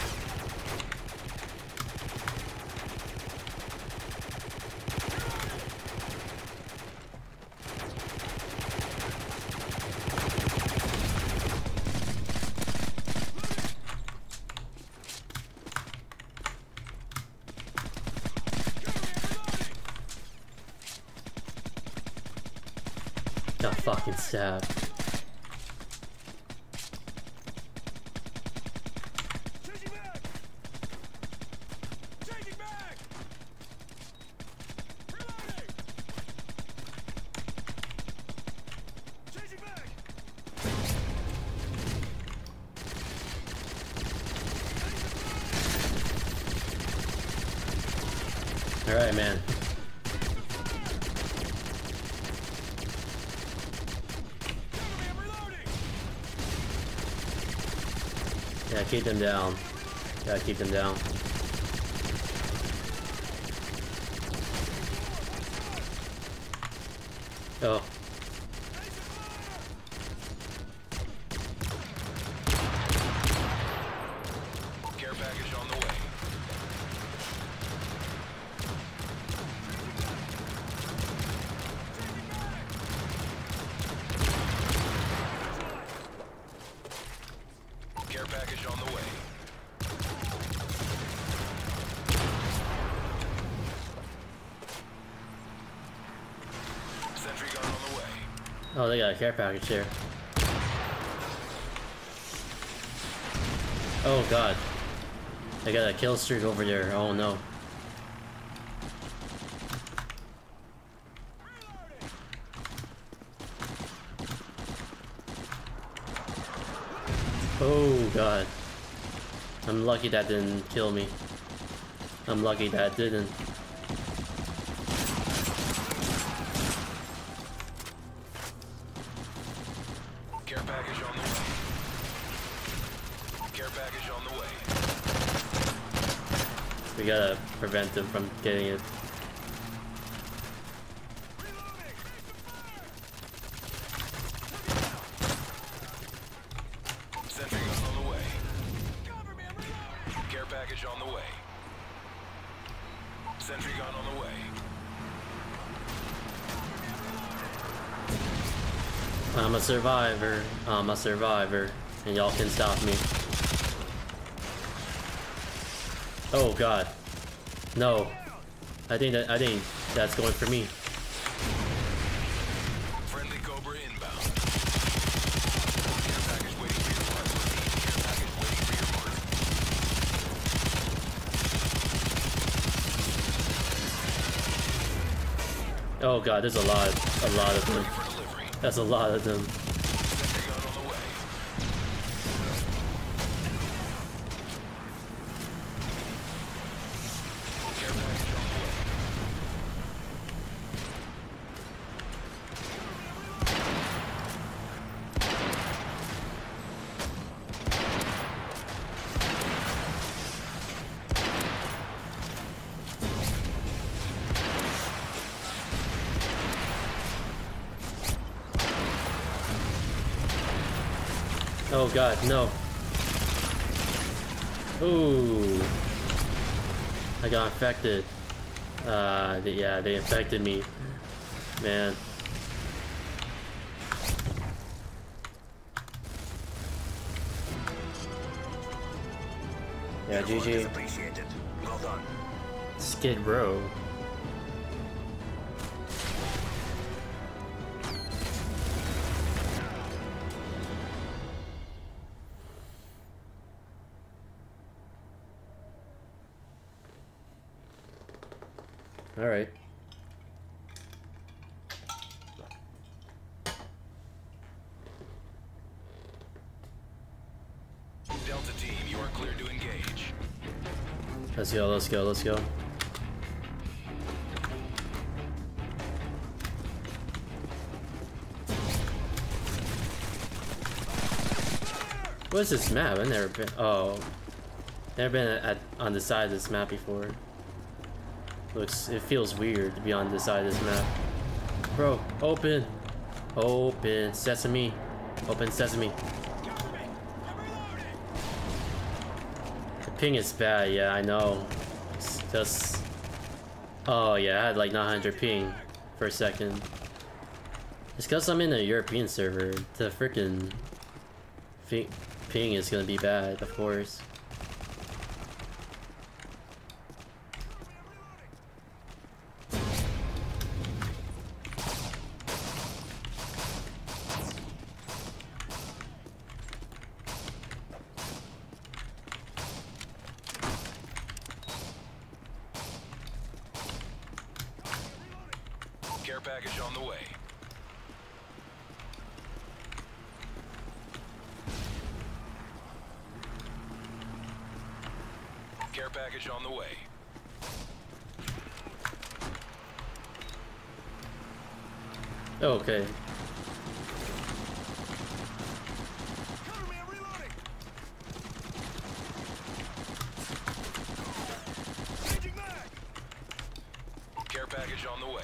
Keep them down. Gotta keep them down. Oh, Care package on the way. Care package on the way. Sentry gun on the way. Care package here. Oh god. I got a kill streak over there. Oh no. Oh god. I'm lucky that didn't kill me. I'm lucky that didn't. Care package on the way. Care package on the way. We gotta prevent them from getting it. Sentry gun on the way. Care package on the way. Sentry gun on the way. I'm a survivor. I'm a survivor. And y'all can stop me. Oh god. No. I think that I think that's going for me. Friendly Cobra inbound. Care package waiting for your mark. Care package waiting for your mark. Oh god, there's a lot a lot of them. That's a lot of them. Oh god, no. Ooh. I got infected. Uh, th- yeah, they infected me. Man. Yeah, Your work is GG. Well. Skid Row. Go, let's go, let's go. What is this map? I've never been. Oh, never been at, on the side of this map before. Looks, it feels weird to be on the side of this map. Bro, open, open sesame, open sesame. Ping is bad. Yeah, I know. It's just. Oh yeah, I had like 900 ping for a second. It's because I'm in a European server. The freaking ping is gonna be bad, of course. package on the way. Care package on the way. Oh, okay. Cover me, I'm reloading. Changing mag. Care package on the way.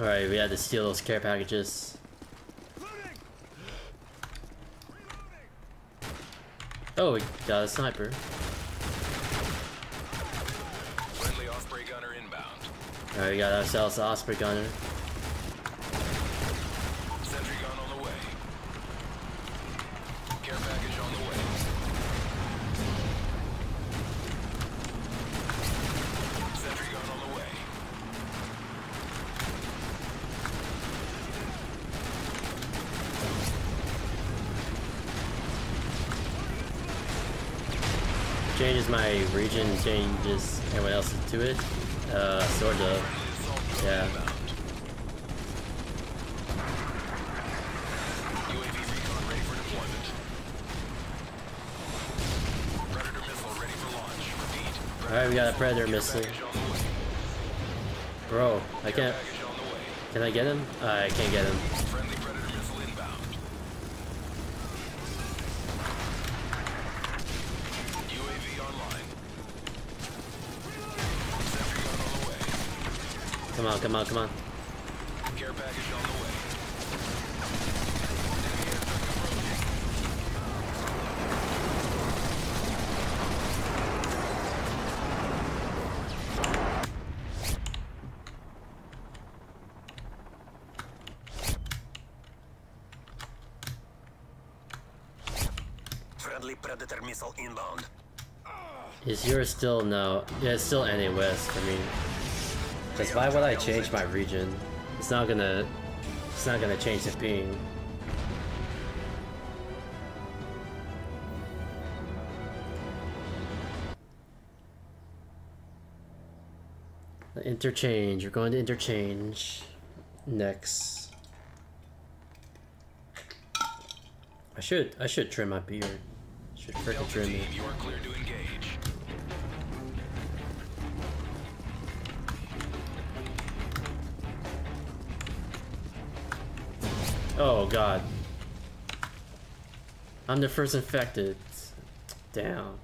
Alright, we had to steal those care packages. Oh, we got a sniper. Friendly Osprey gunner inbound. Alright, we got ourselves an Osprey gunner. Sentry gun on the way. Care package on the way. Sentry gun on the way. Changes my region, changes everyone else to it. Uh, sort of. Yeah. Alright, we got a Predator missile. Bro, I can't. Can I get him? Uh, I can't get him. Come on, come on, come on. Care package on the way. Friendly Predator missile inbound. Is yours still no? Yeah, it's still NA West I me. Cause why would I change my region? It's not gonna. It's not gonna change the ping. Interchange. We're going to interchange next. I should. I should trim my beard. Should freaking trim it. you are clear to engage. Oh god. I'm the first infected. Damn.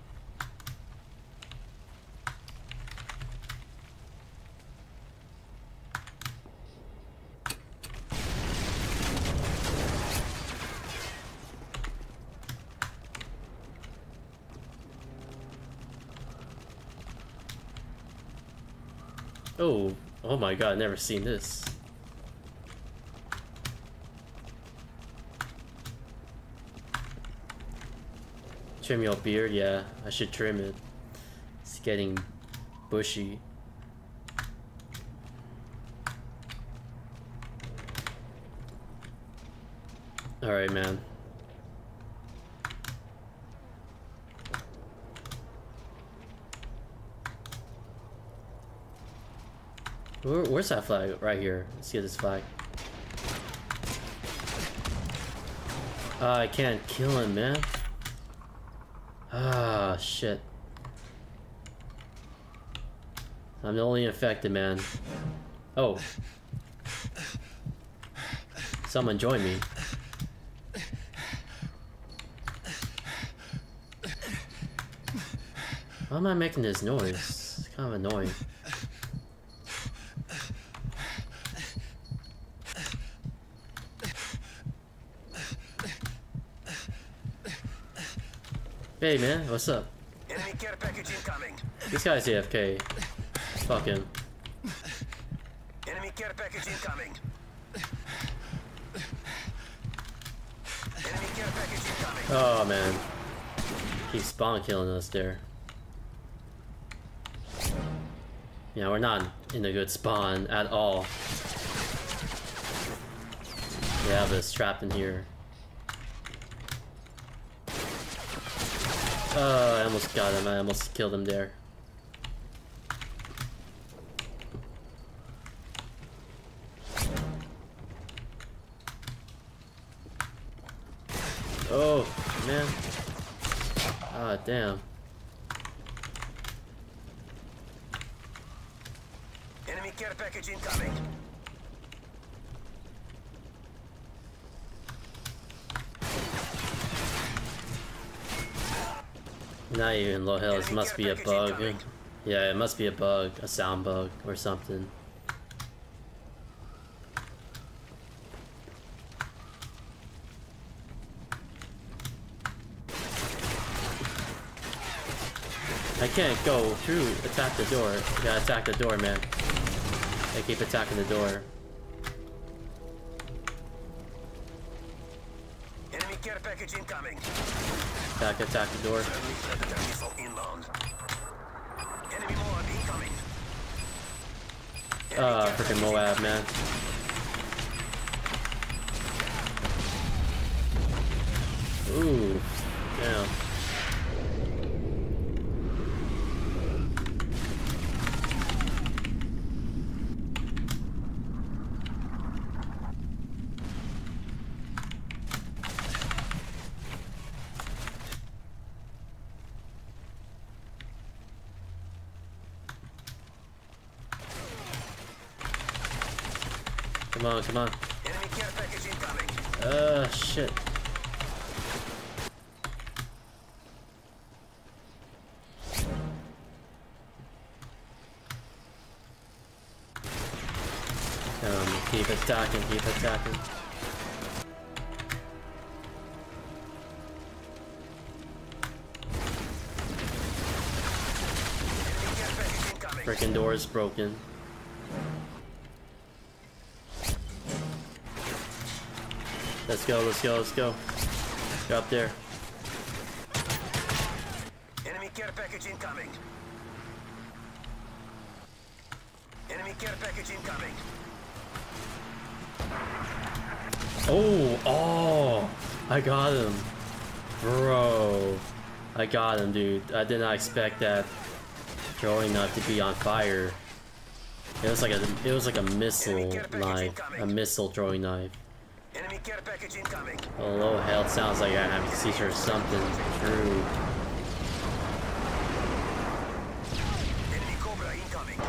Oh, oh my god, never seen this. Trim your beard? Yeah, I should trim it. It's getting bushy. Alright, man. Where, where's that flag? Right here. Let's get this flag. Ah, I can't kill him, man. Ah, shit. I'm the only infected, man. Oh. Someone join me. Why am I making this noise? It's kind of annoying. Hey man, what's up? This guy's AFK. Fuck him. Enemy care package incoming. Enemy care package incoming. Oh man. He's spawn killing us there. Yeah, we're not in a good spawn at all. We have this trap in here. Uh, I almost got him. I almost killed him there. Oh, man. Ah, damn. Oh, Low hills. Must be a bug. Yeah, it must be a bug. A sound bug or something. I can't go through. Attack the door. Gotta attack the door, man. I keep attacking the door. Enemy care package incoming. Attack, attack the door. Enemy Uh, freaking Moab, man. Ooh, damn. Come on, come on. Enemy care package incoming. Uh, shit. Um, keep attacking, keep attacking. Enemy care package incoming. Freaking door is broken. Let's go, let's go, let's go. Go up there. Enemy care package incoming. Enemy care package incoming. Oh, oh, I got him. Bro, I got him, dude. I did not expect that throwing knife to be on fire. It was like a, it was like a missile knife, a missile throwing knife. Care package incoming. A low health sounds like I have to seizure or something true. Enemy Cobra incoming.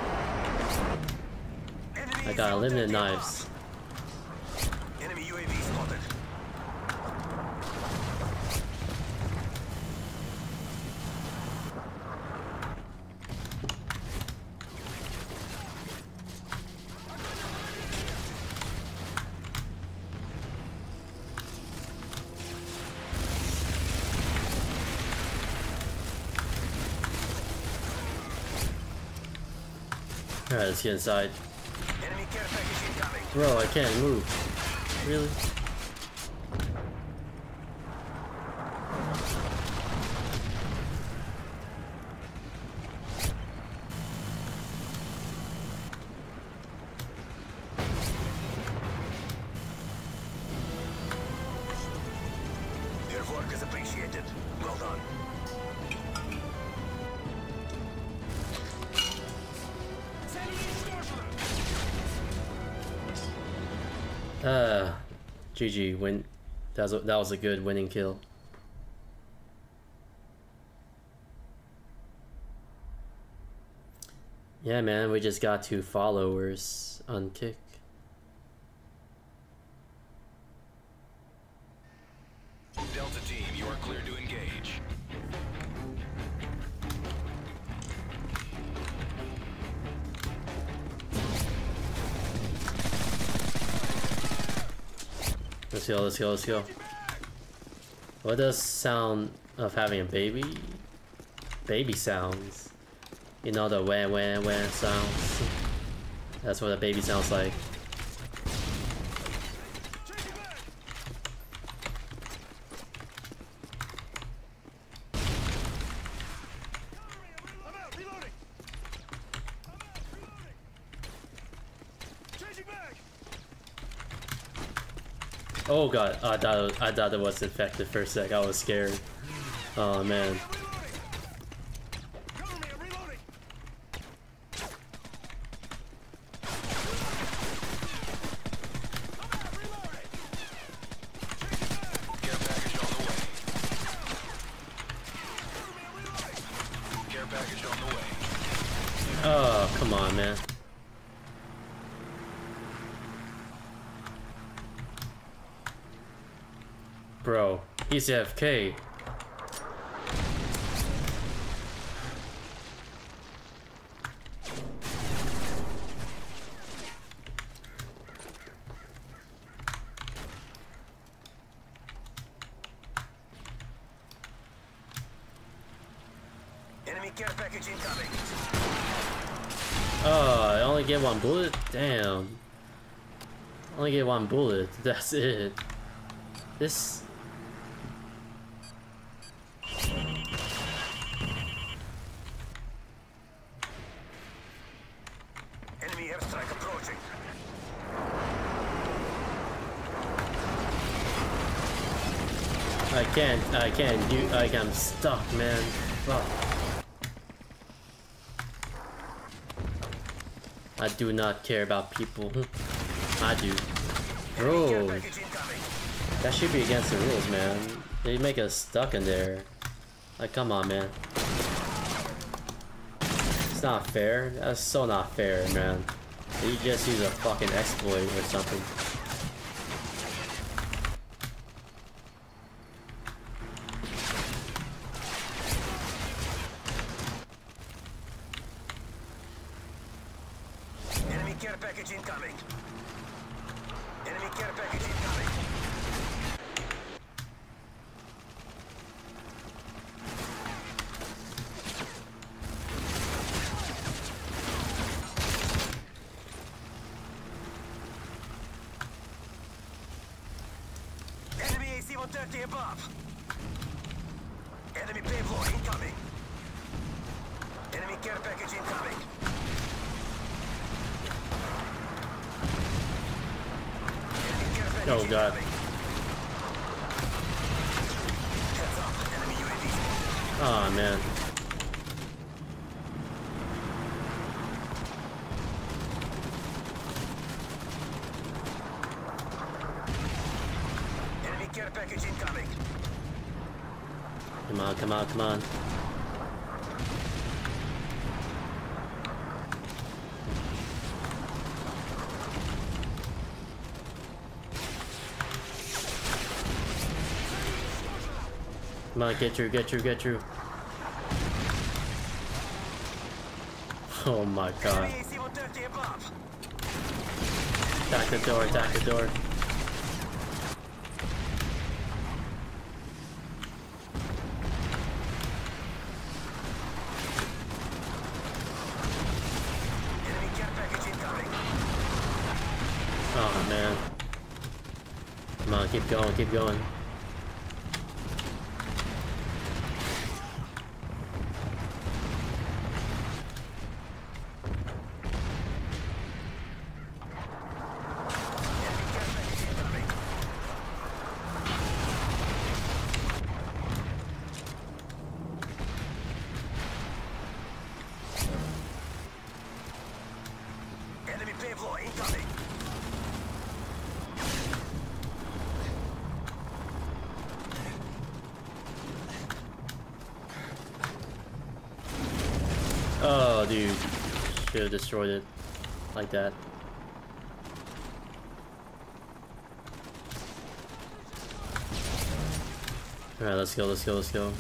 Enemy I got limited 30 knives. Let's get inside. Enemy care package incoming. Bro, I can't move. Really? Was a, that was a good winning kill. Yeah, man, we just got two followers on Kick. Let's go, let's go, let's go. What does sound of having a baby? Baby sounds. You know the wah wah wah sounds. That's what a baby sounds like. I'm out. Reloading. I'm out. Reloading. Changing back. Oh god, I thought I thought it was infected for a sec. I was scared. Oh man. Reloading. on, man. Bro, he's AFK. Enemy care package incoming. Oh, I only get one bullet? Damn. Only get one bullet. That's it. This. Can't. Do. Like, I'm stuck, man. Fuck. I do not care about people. I do. Bro, that should be against the rules, man. They make us stuck in there. Like, come on, man. It's not fair. That's so not fair, man. You just use a fucking exploit or something. Enemy care package incoming. Enemy care package incoming. Enemy AC-130 above. Enemy payload incoming. Enemy care package incoming. Enemy care package Oh, God. incoming. Heads up, enemy UAV spotted. Oh man. Enemy care package incoming. Come on, come on, come on. Get you, get you, get you. Oh my god. Enemy AC-130 above. Attack the door, attack the door. Oh man. Come on, keep going, keep going. Enemy care package incoming. Enemy payload incoming. Oh, dude. Should have destroyed it. Like that. Alright, let's go, let's go, let's go.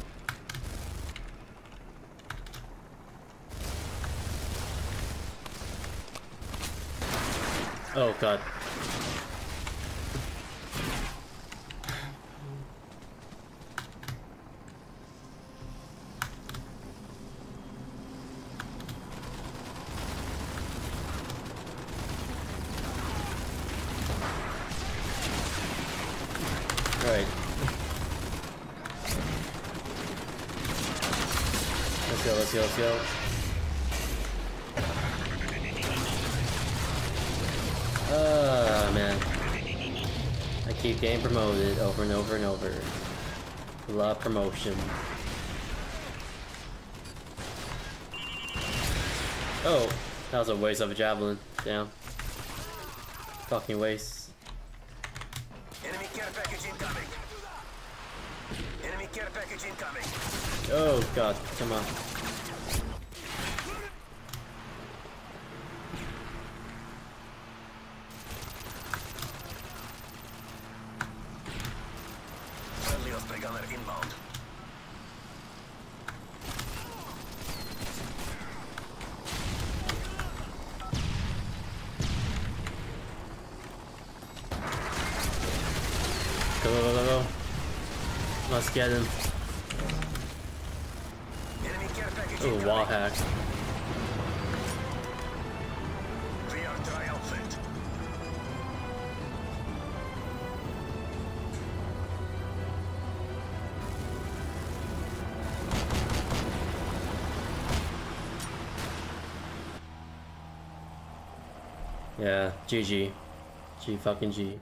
Oh god. Alright. Let's go, let's go, let's go. Ah, man. I keep getting promoted over and over and over. Love promotion. Oh, that was a waste of a javelin. Damn. Fucking waste. Enemy care package incoming. Enemy care package incoming. Oh god, come on. GG. G fucking G.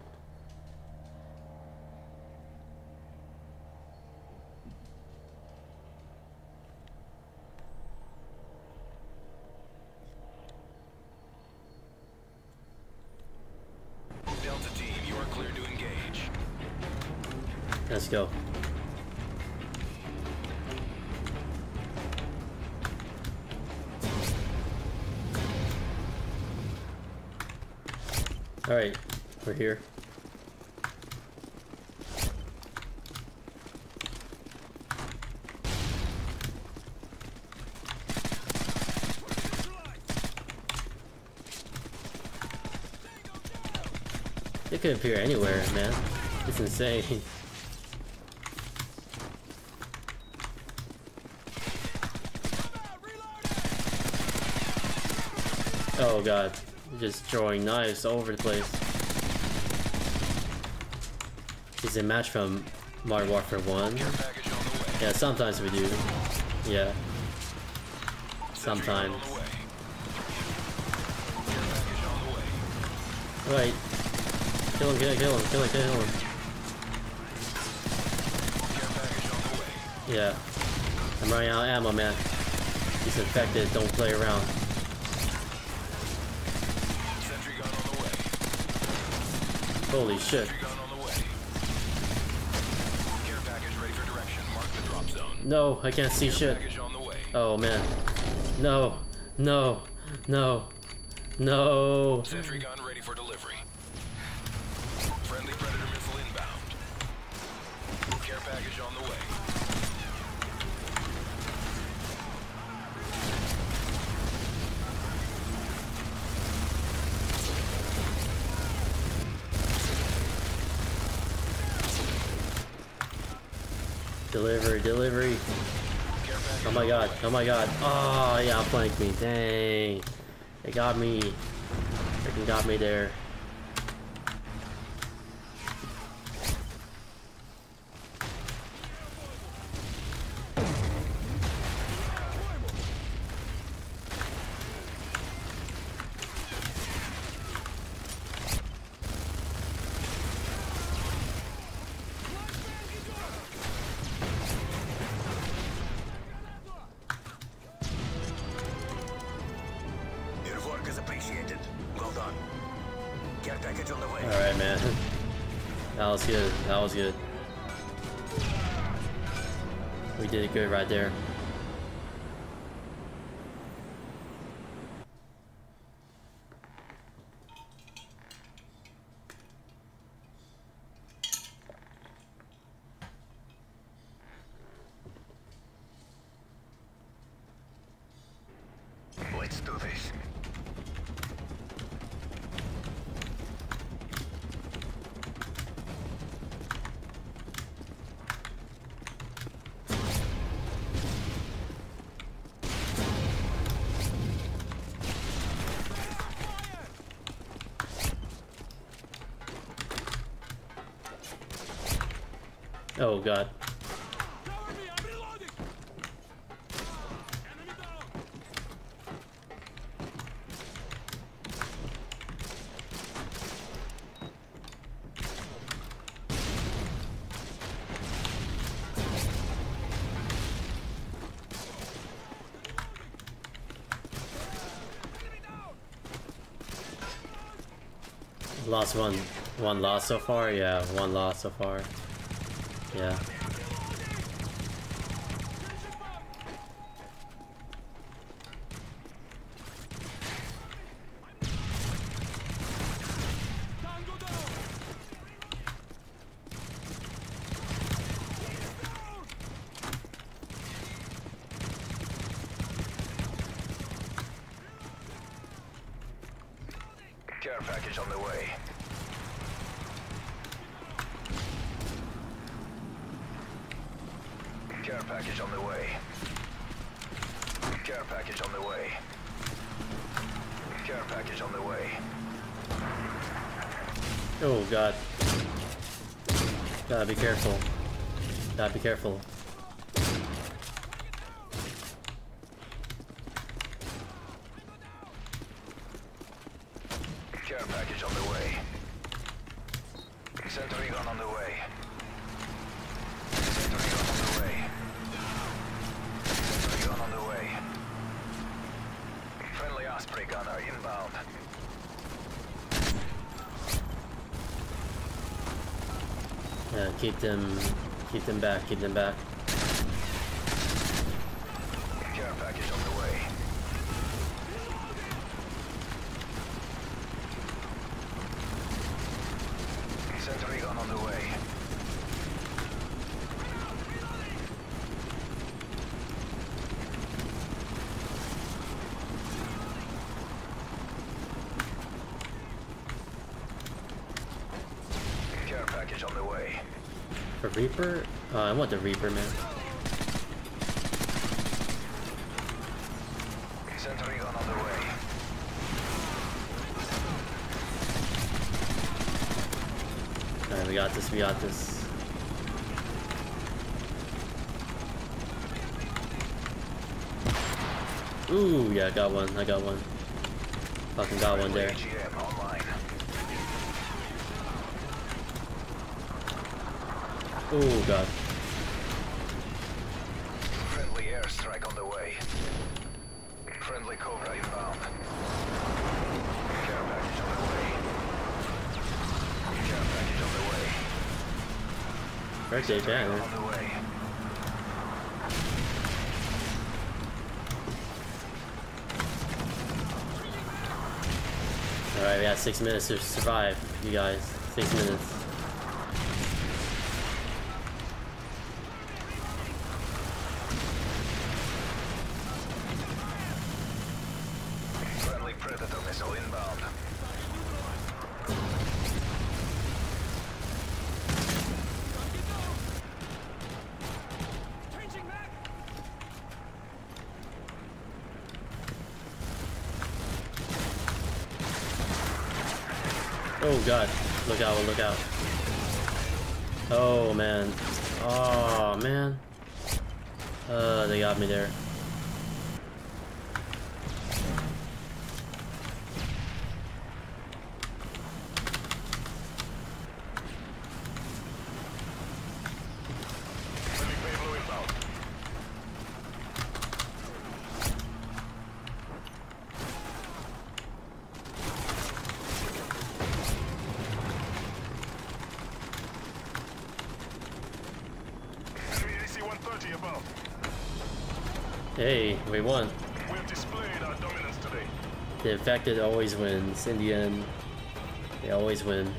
could appear anywhere, man. It's insane. Oh god, just throwing knives all over the place. Is a match from Modern Warfare 1? Package on the way. Yeah, sometimes we do. Yeah, sometimes. On the way. Care package on the way. Right. Kill him, kill him, kill him, kill him, kill him. Yeah. I'm running out of ammo, man. He's infected, don't play around. Holy shit. No, I can't see shit. Oh man. No, no, no, no. Sentry gun ready for delivery. Friendly Predator missile inbound. Care package on the way. Delivery, delivery. Care package Oh my god, oh my god. Oh, yeah, flanked me. Dang. They got me. Freaking got me there. God. Lost one. One loss so far? Yeah, one loss so far. Yeah. Tango down! Care package on the way. Care package on the way. Care package on the way. Care package on the way. Oh god. Gotta be careful. Gotta be careful. Care package on the way. Sentry gun on the way. Sentry gun on the way. Sentry gun on the way. Friendly Osprey gunner inbound. Yeah, keep them keep them back, keep them back. Care package on the way. Sentry gun on the way. Care package on the way. A Reaper? I want the Reaper, man. Sentry gun on the way. Alright, we got this, we got this. Ooh, yeah, I got one, I got one. Fucking got one there. Oh god. Friendly airstrike on the way. Friendly Cobra inbound. Care package on the way. Care package on the way. Birthday banner. On the. Alright, we got six minutes to survive, you guys. Six minutes. Friendly Predator missile inbound. Changing back. Oh god. Look out, look out. Oh man. Oh man. Uh, they got me there. Friendly Pave Low inbound. Enemy AC-130 above. Hey, we won. We have displayed our dominance today. The infected always wins. In the end, they always win.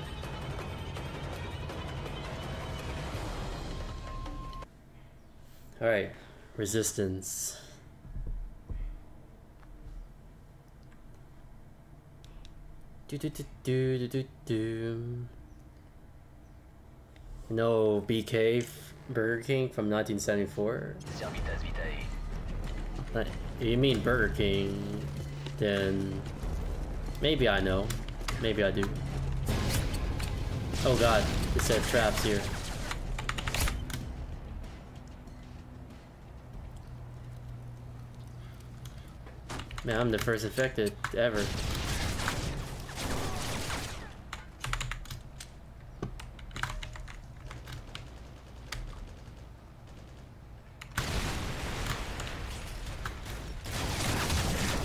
Alright, resistance. Do do do do do do. No BK Burger King from 1974. Servitas vitae. Like, You mean Burger King? Then maybe I know. Maybe I do. Oh god, it said traps here. Man, I'm the first infected ever.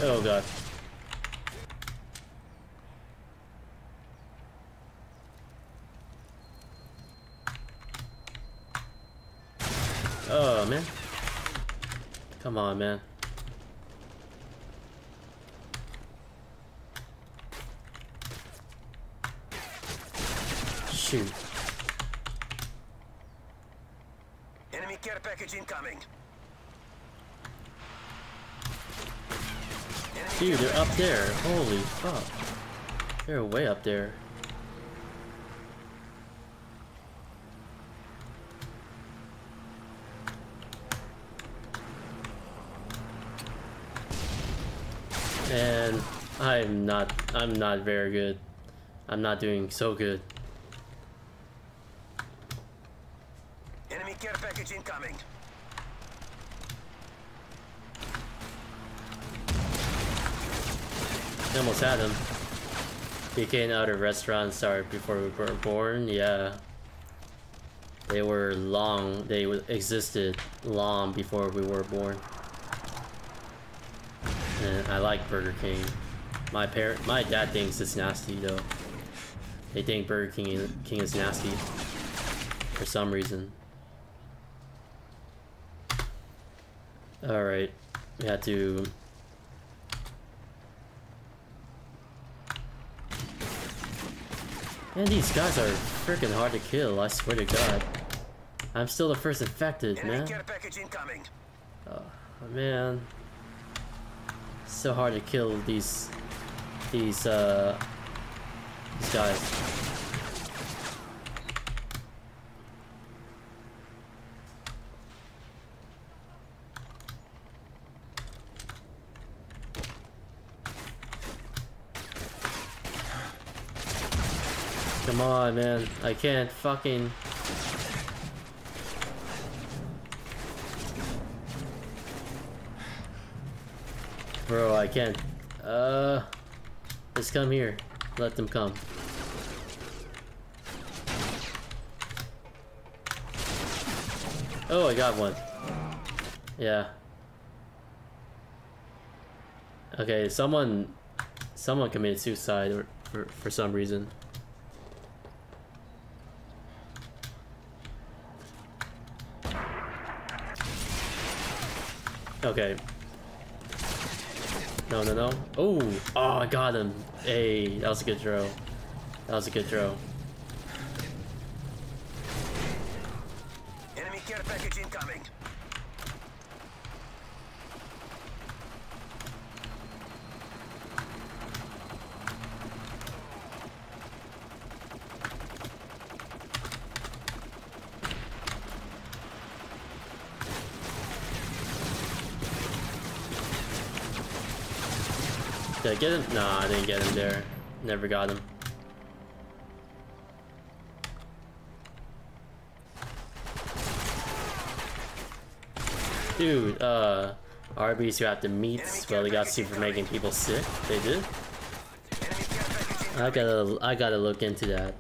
Oh god. Oh man. Come on, man. Shoot. Enemy care package incoming. Enemy Dude, care they're up package- there. Holy fuck. They're way up there. And I'm not very good. I'm not doing so good. Enemy care package incoming. I almost had him. He came out of restaurant started before we were born, yeah. They were long, they existed long before we were born. And I like Burger King. My parent, my dad thinks it's nasty though. They think Burger King is, King is nasty for some reason. All right, we had to. Man, these guys are freaking hard to kill. I swear to God. I'm still the first infected, Enemy man. care package incoming. Oh, man. So hard to kill these these uh these guys. Come on, man. I can't fucking Bro, I can't. Uh, just come here. Let them come. Oh, I got one. Yeah. Okay, someone, someone committed suicide or for for some reason. Okay, no, no, no. Oh, oh, I got him. Hey, that was a good throw. That was a good throw. Enemy care package incoming. Did I get him? No, I didn't get him there. Never got him. Dude, uh, Arby's who have the meats, well, they got sued for making people sick. They did. I gotta, I gotta look into that.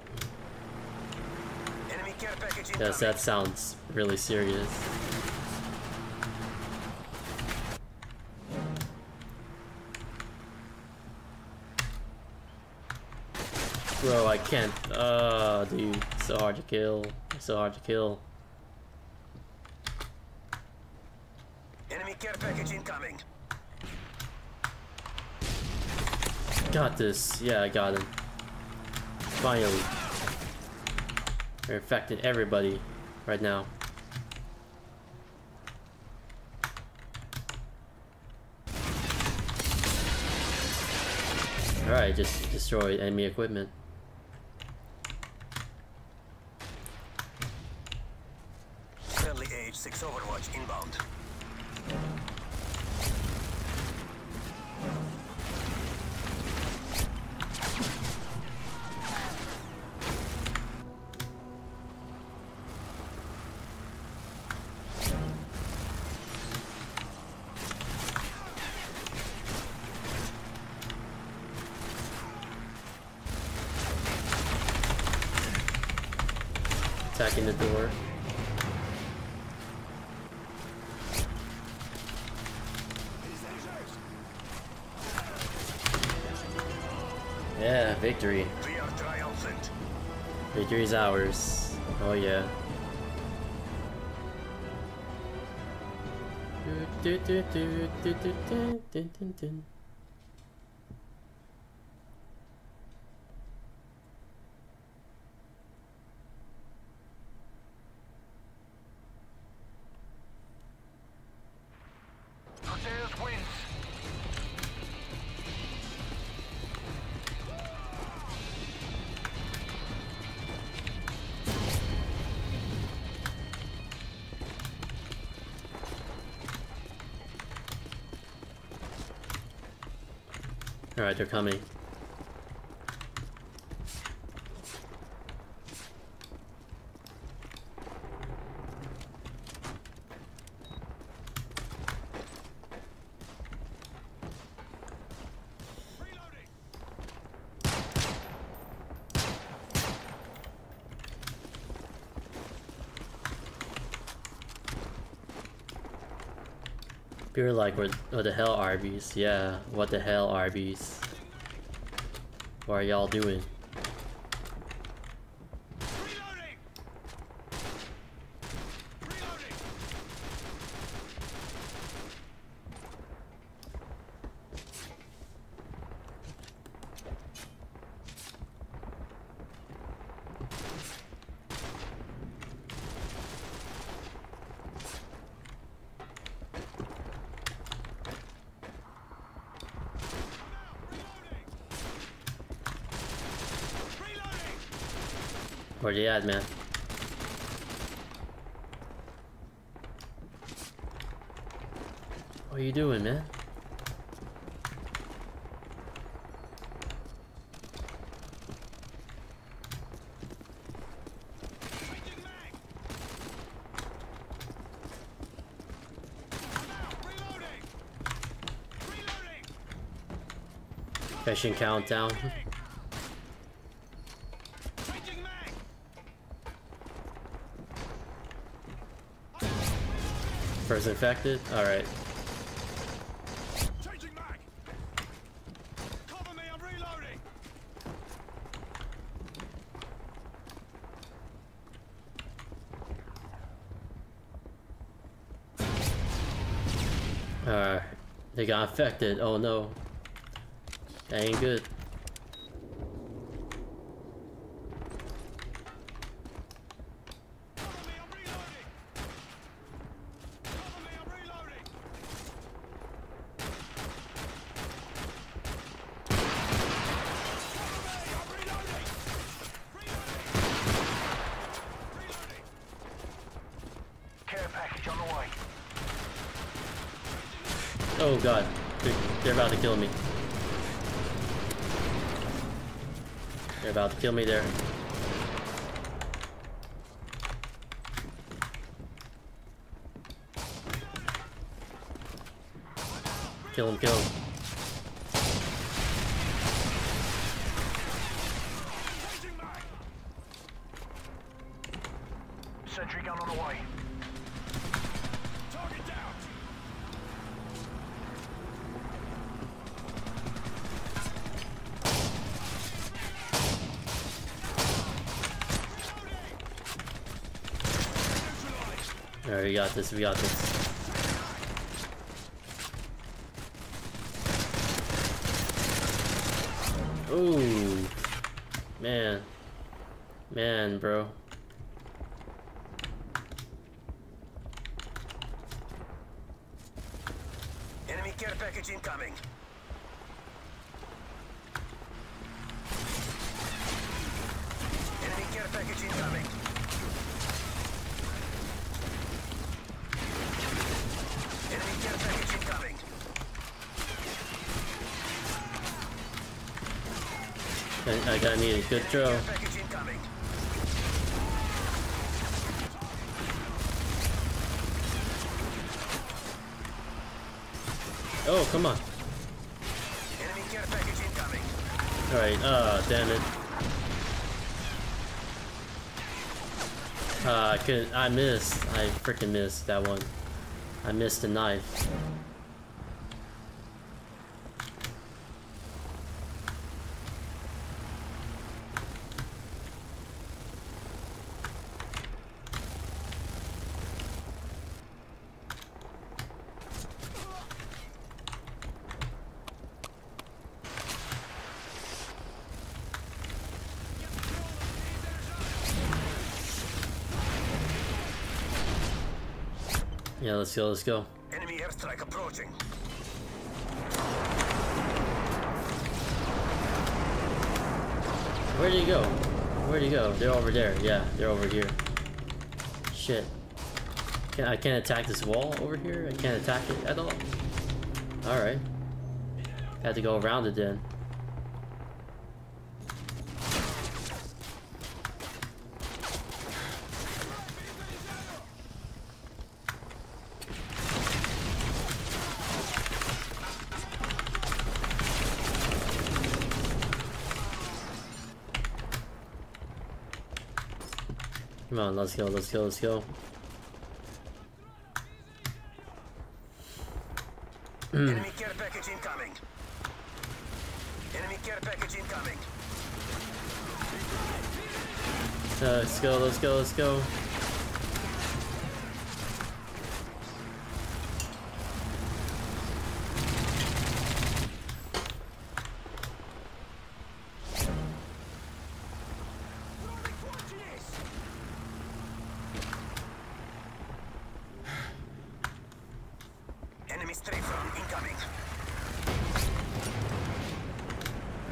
Incoming. that sounds really serious. Can't. Uh, dude, so hard to kill. So hard to kill. Enemy care package incoming. Got this. Yeah, I got him. Finally. They're infecting everybody right now. Alright, just destroy enemy equipment. Oh yeah. Do, do, do, Alright, they're coming. People are like, what, what the hell, Arby's? Yeah, what the hell, Arby's? What are y'all doing? Where they at, man? What are you doing, man? Fishing countdown. First infected? Alright. Changing mag. Cover me, I'm reloading. Alright. They got infected. Oh no. That ain't good. Cover me, I'm reloading. Cover me, I'm reloading. Cover me, I'm reloading. Reloading. Reloading. Care package on the way. Oh god. They're, they're about to kill me. They're about to kill me there. We got this, we got this. Good incoming. Oh, come on. Alright, ah, damn it. Uh, I could, I missed. I freaking missed that one. I missed the knife. Let's go, let's go. Enemy airstrike approaching. Where'd he go? Where'd he go? They're over there. Yeah, they're over here. Shit. Can I can't attack this wall over here? I can't attack it at all? Alright. Had to go around it then. On, let's go, let's go, let's go. Enemy care package incoming. Enemy care package incoming. Uh, let's go, let's go, let's go. Enemy strafe run incoming.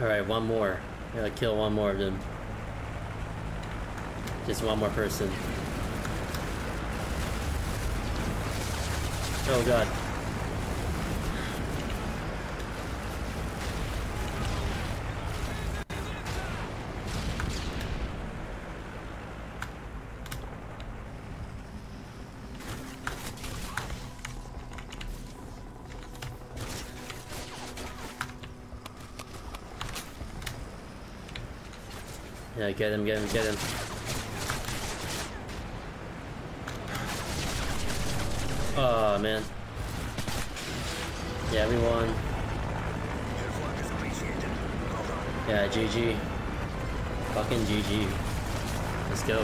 Alright, one more. Gotta kill one more of them. Just one more person. Oh god. Yeah, get him, get him, get him. Oh man. Yeah, we won. Yeah, GG. Fucking GG. Let's go.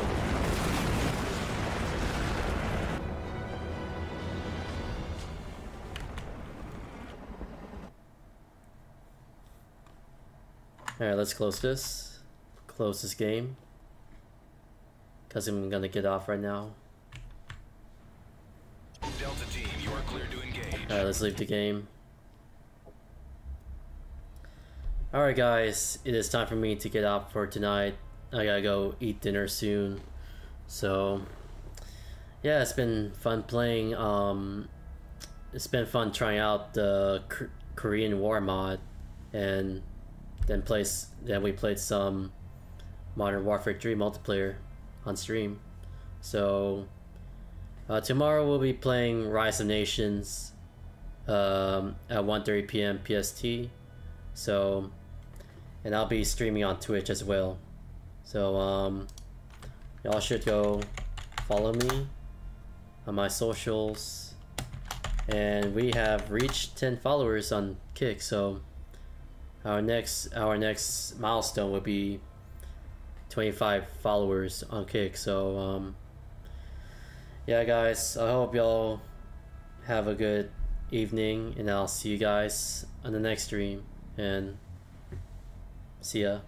Alright, let's close this. Close this game. Because I'm gonna get off right now. Delta team, you are clear to engage. Alright, let's leave the game. Alright guys, it is time for me to get out for tonight. I gotta go eat dinner soon. So yeah, it's been fun playing. Um it's been fun trying out the K- Korean War mod and then place then we played some Modern Warfare 3 multiplayer on stream. So uh, tomorrow we'll be playing Rise of Nations um, at 1:30 p.m. PST. So, and I'll be streaming on Twitch as well. So um, y'all should go follow me on my socials. And we have reached 10 followers on Kick. So our next our next milestone would be 25 followers on Kick. So um, yeah guys i hope y'all have a good evening and i'll see you guys on the next stream and see ya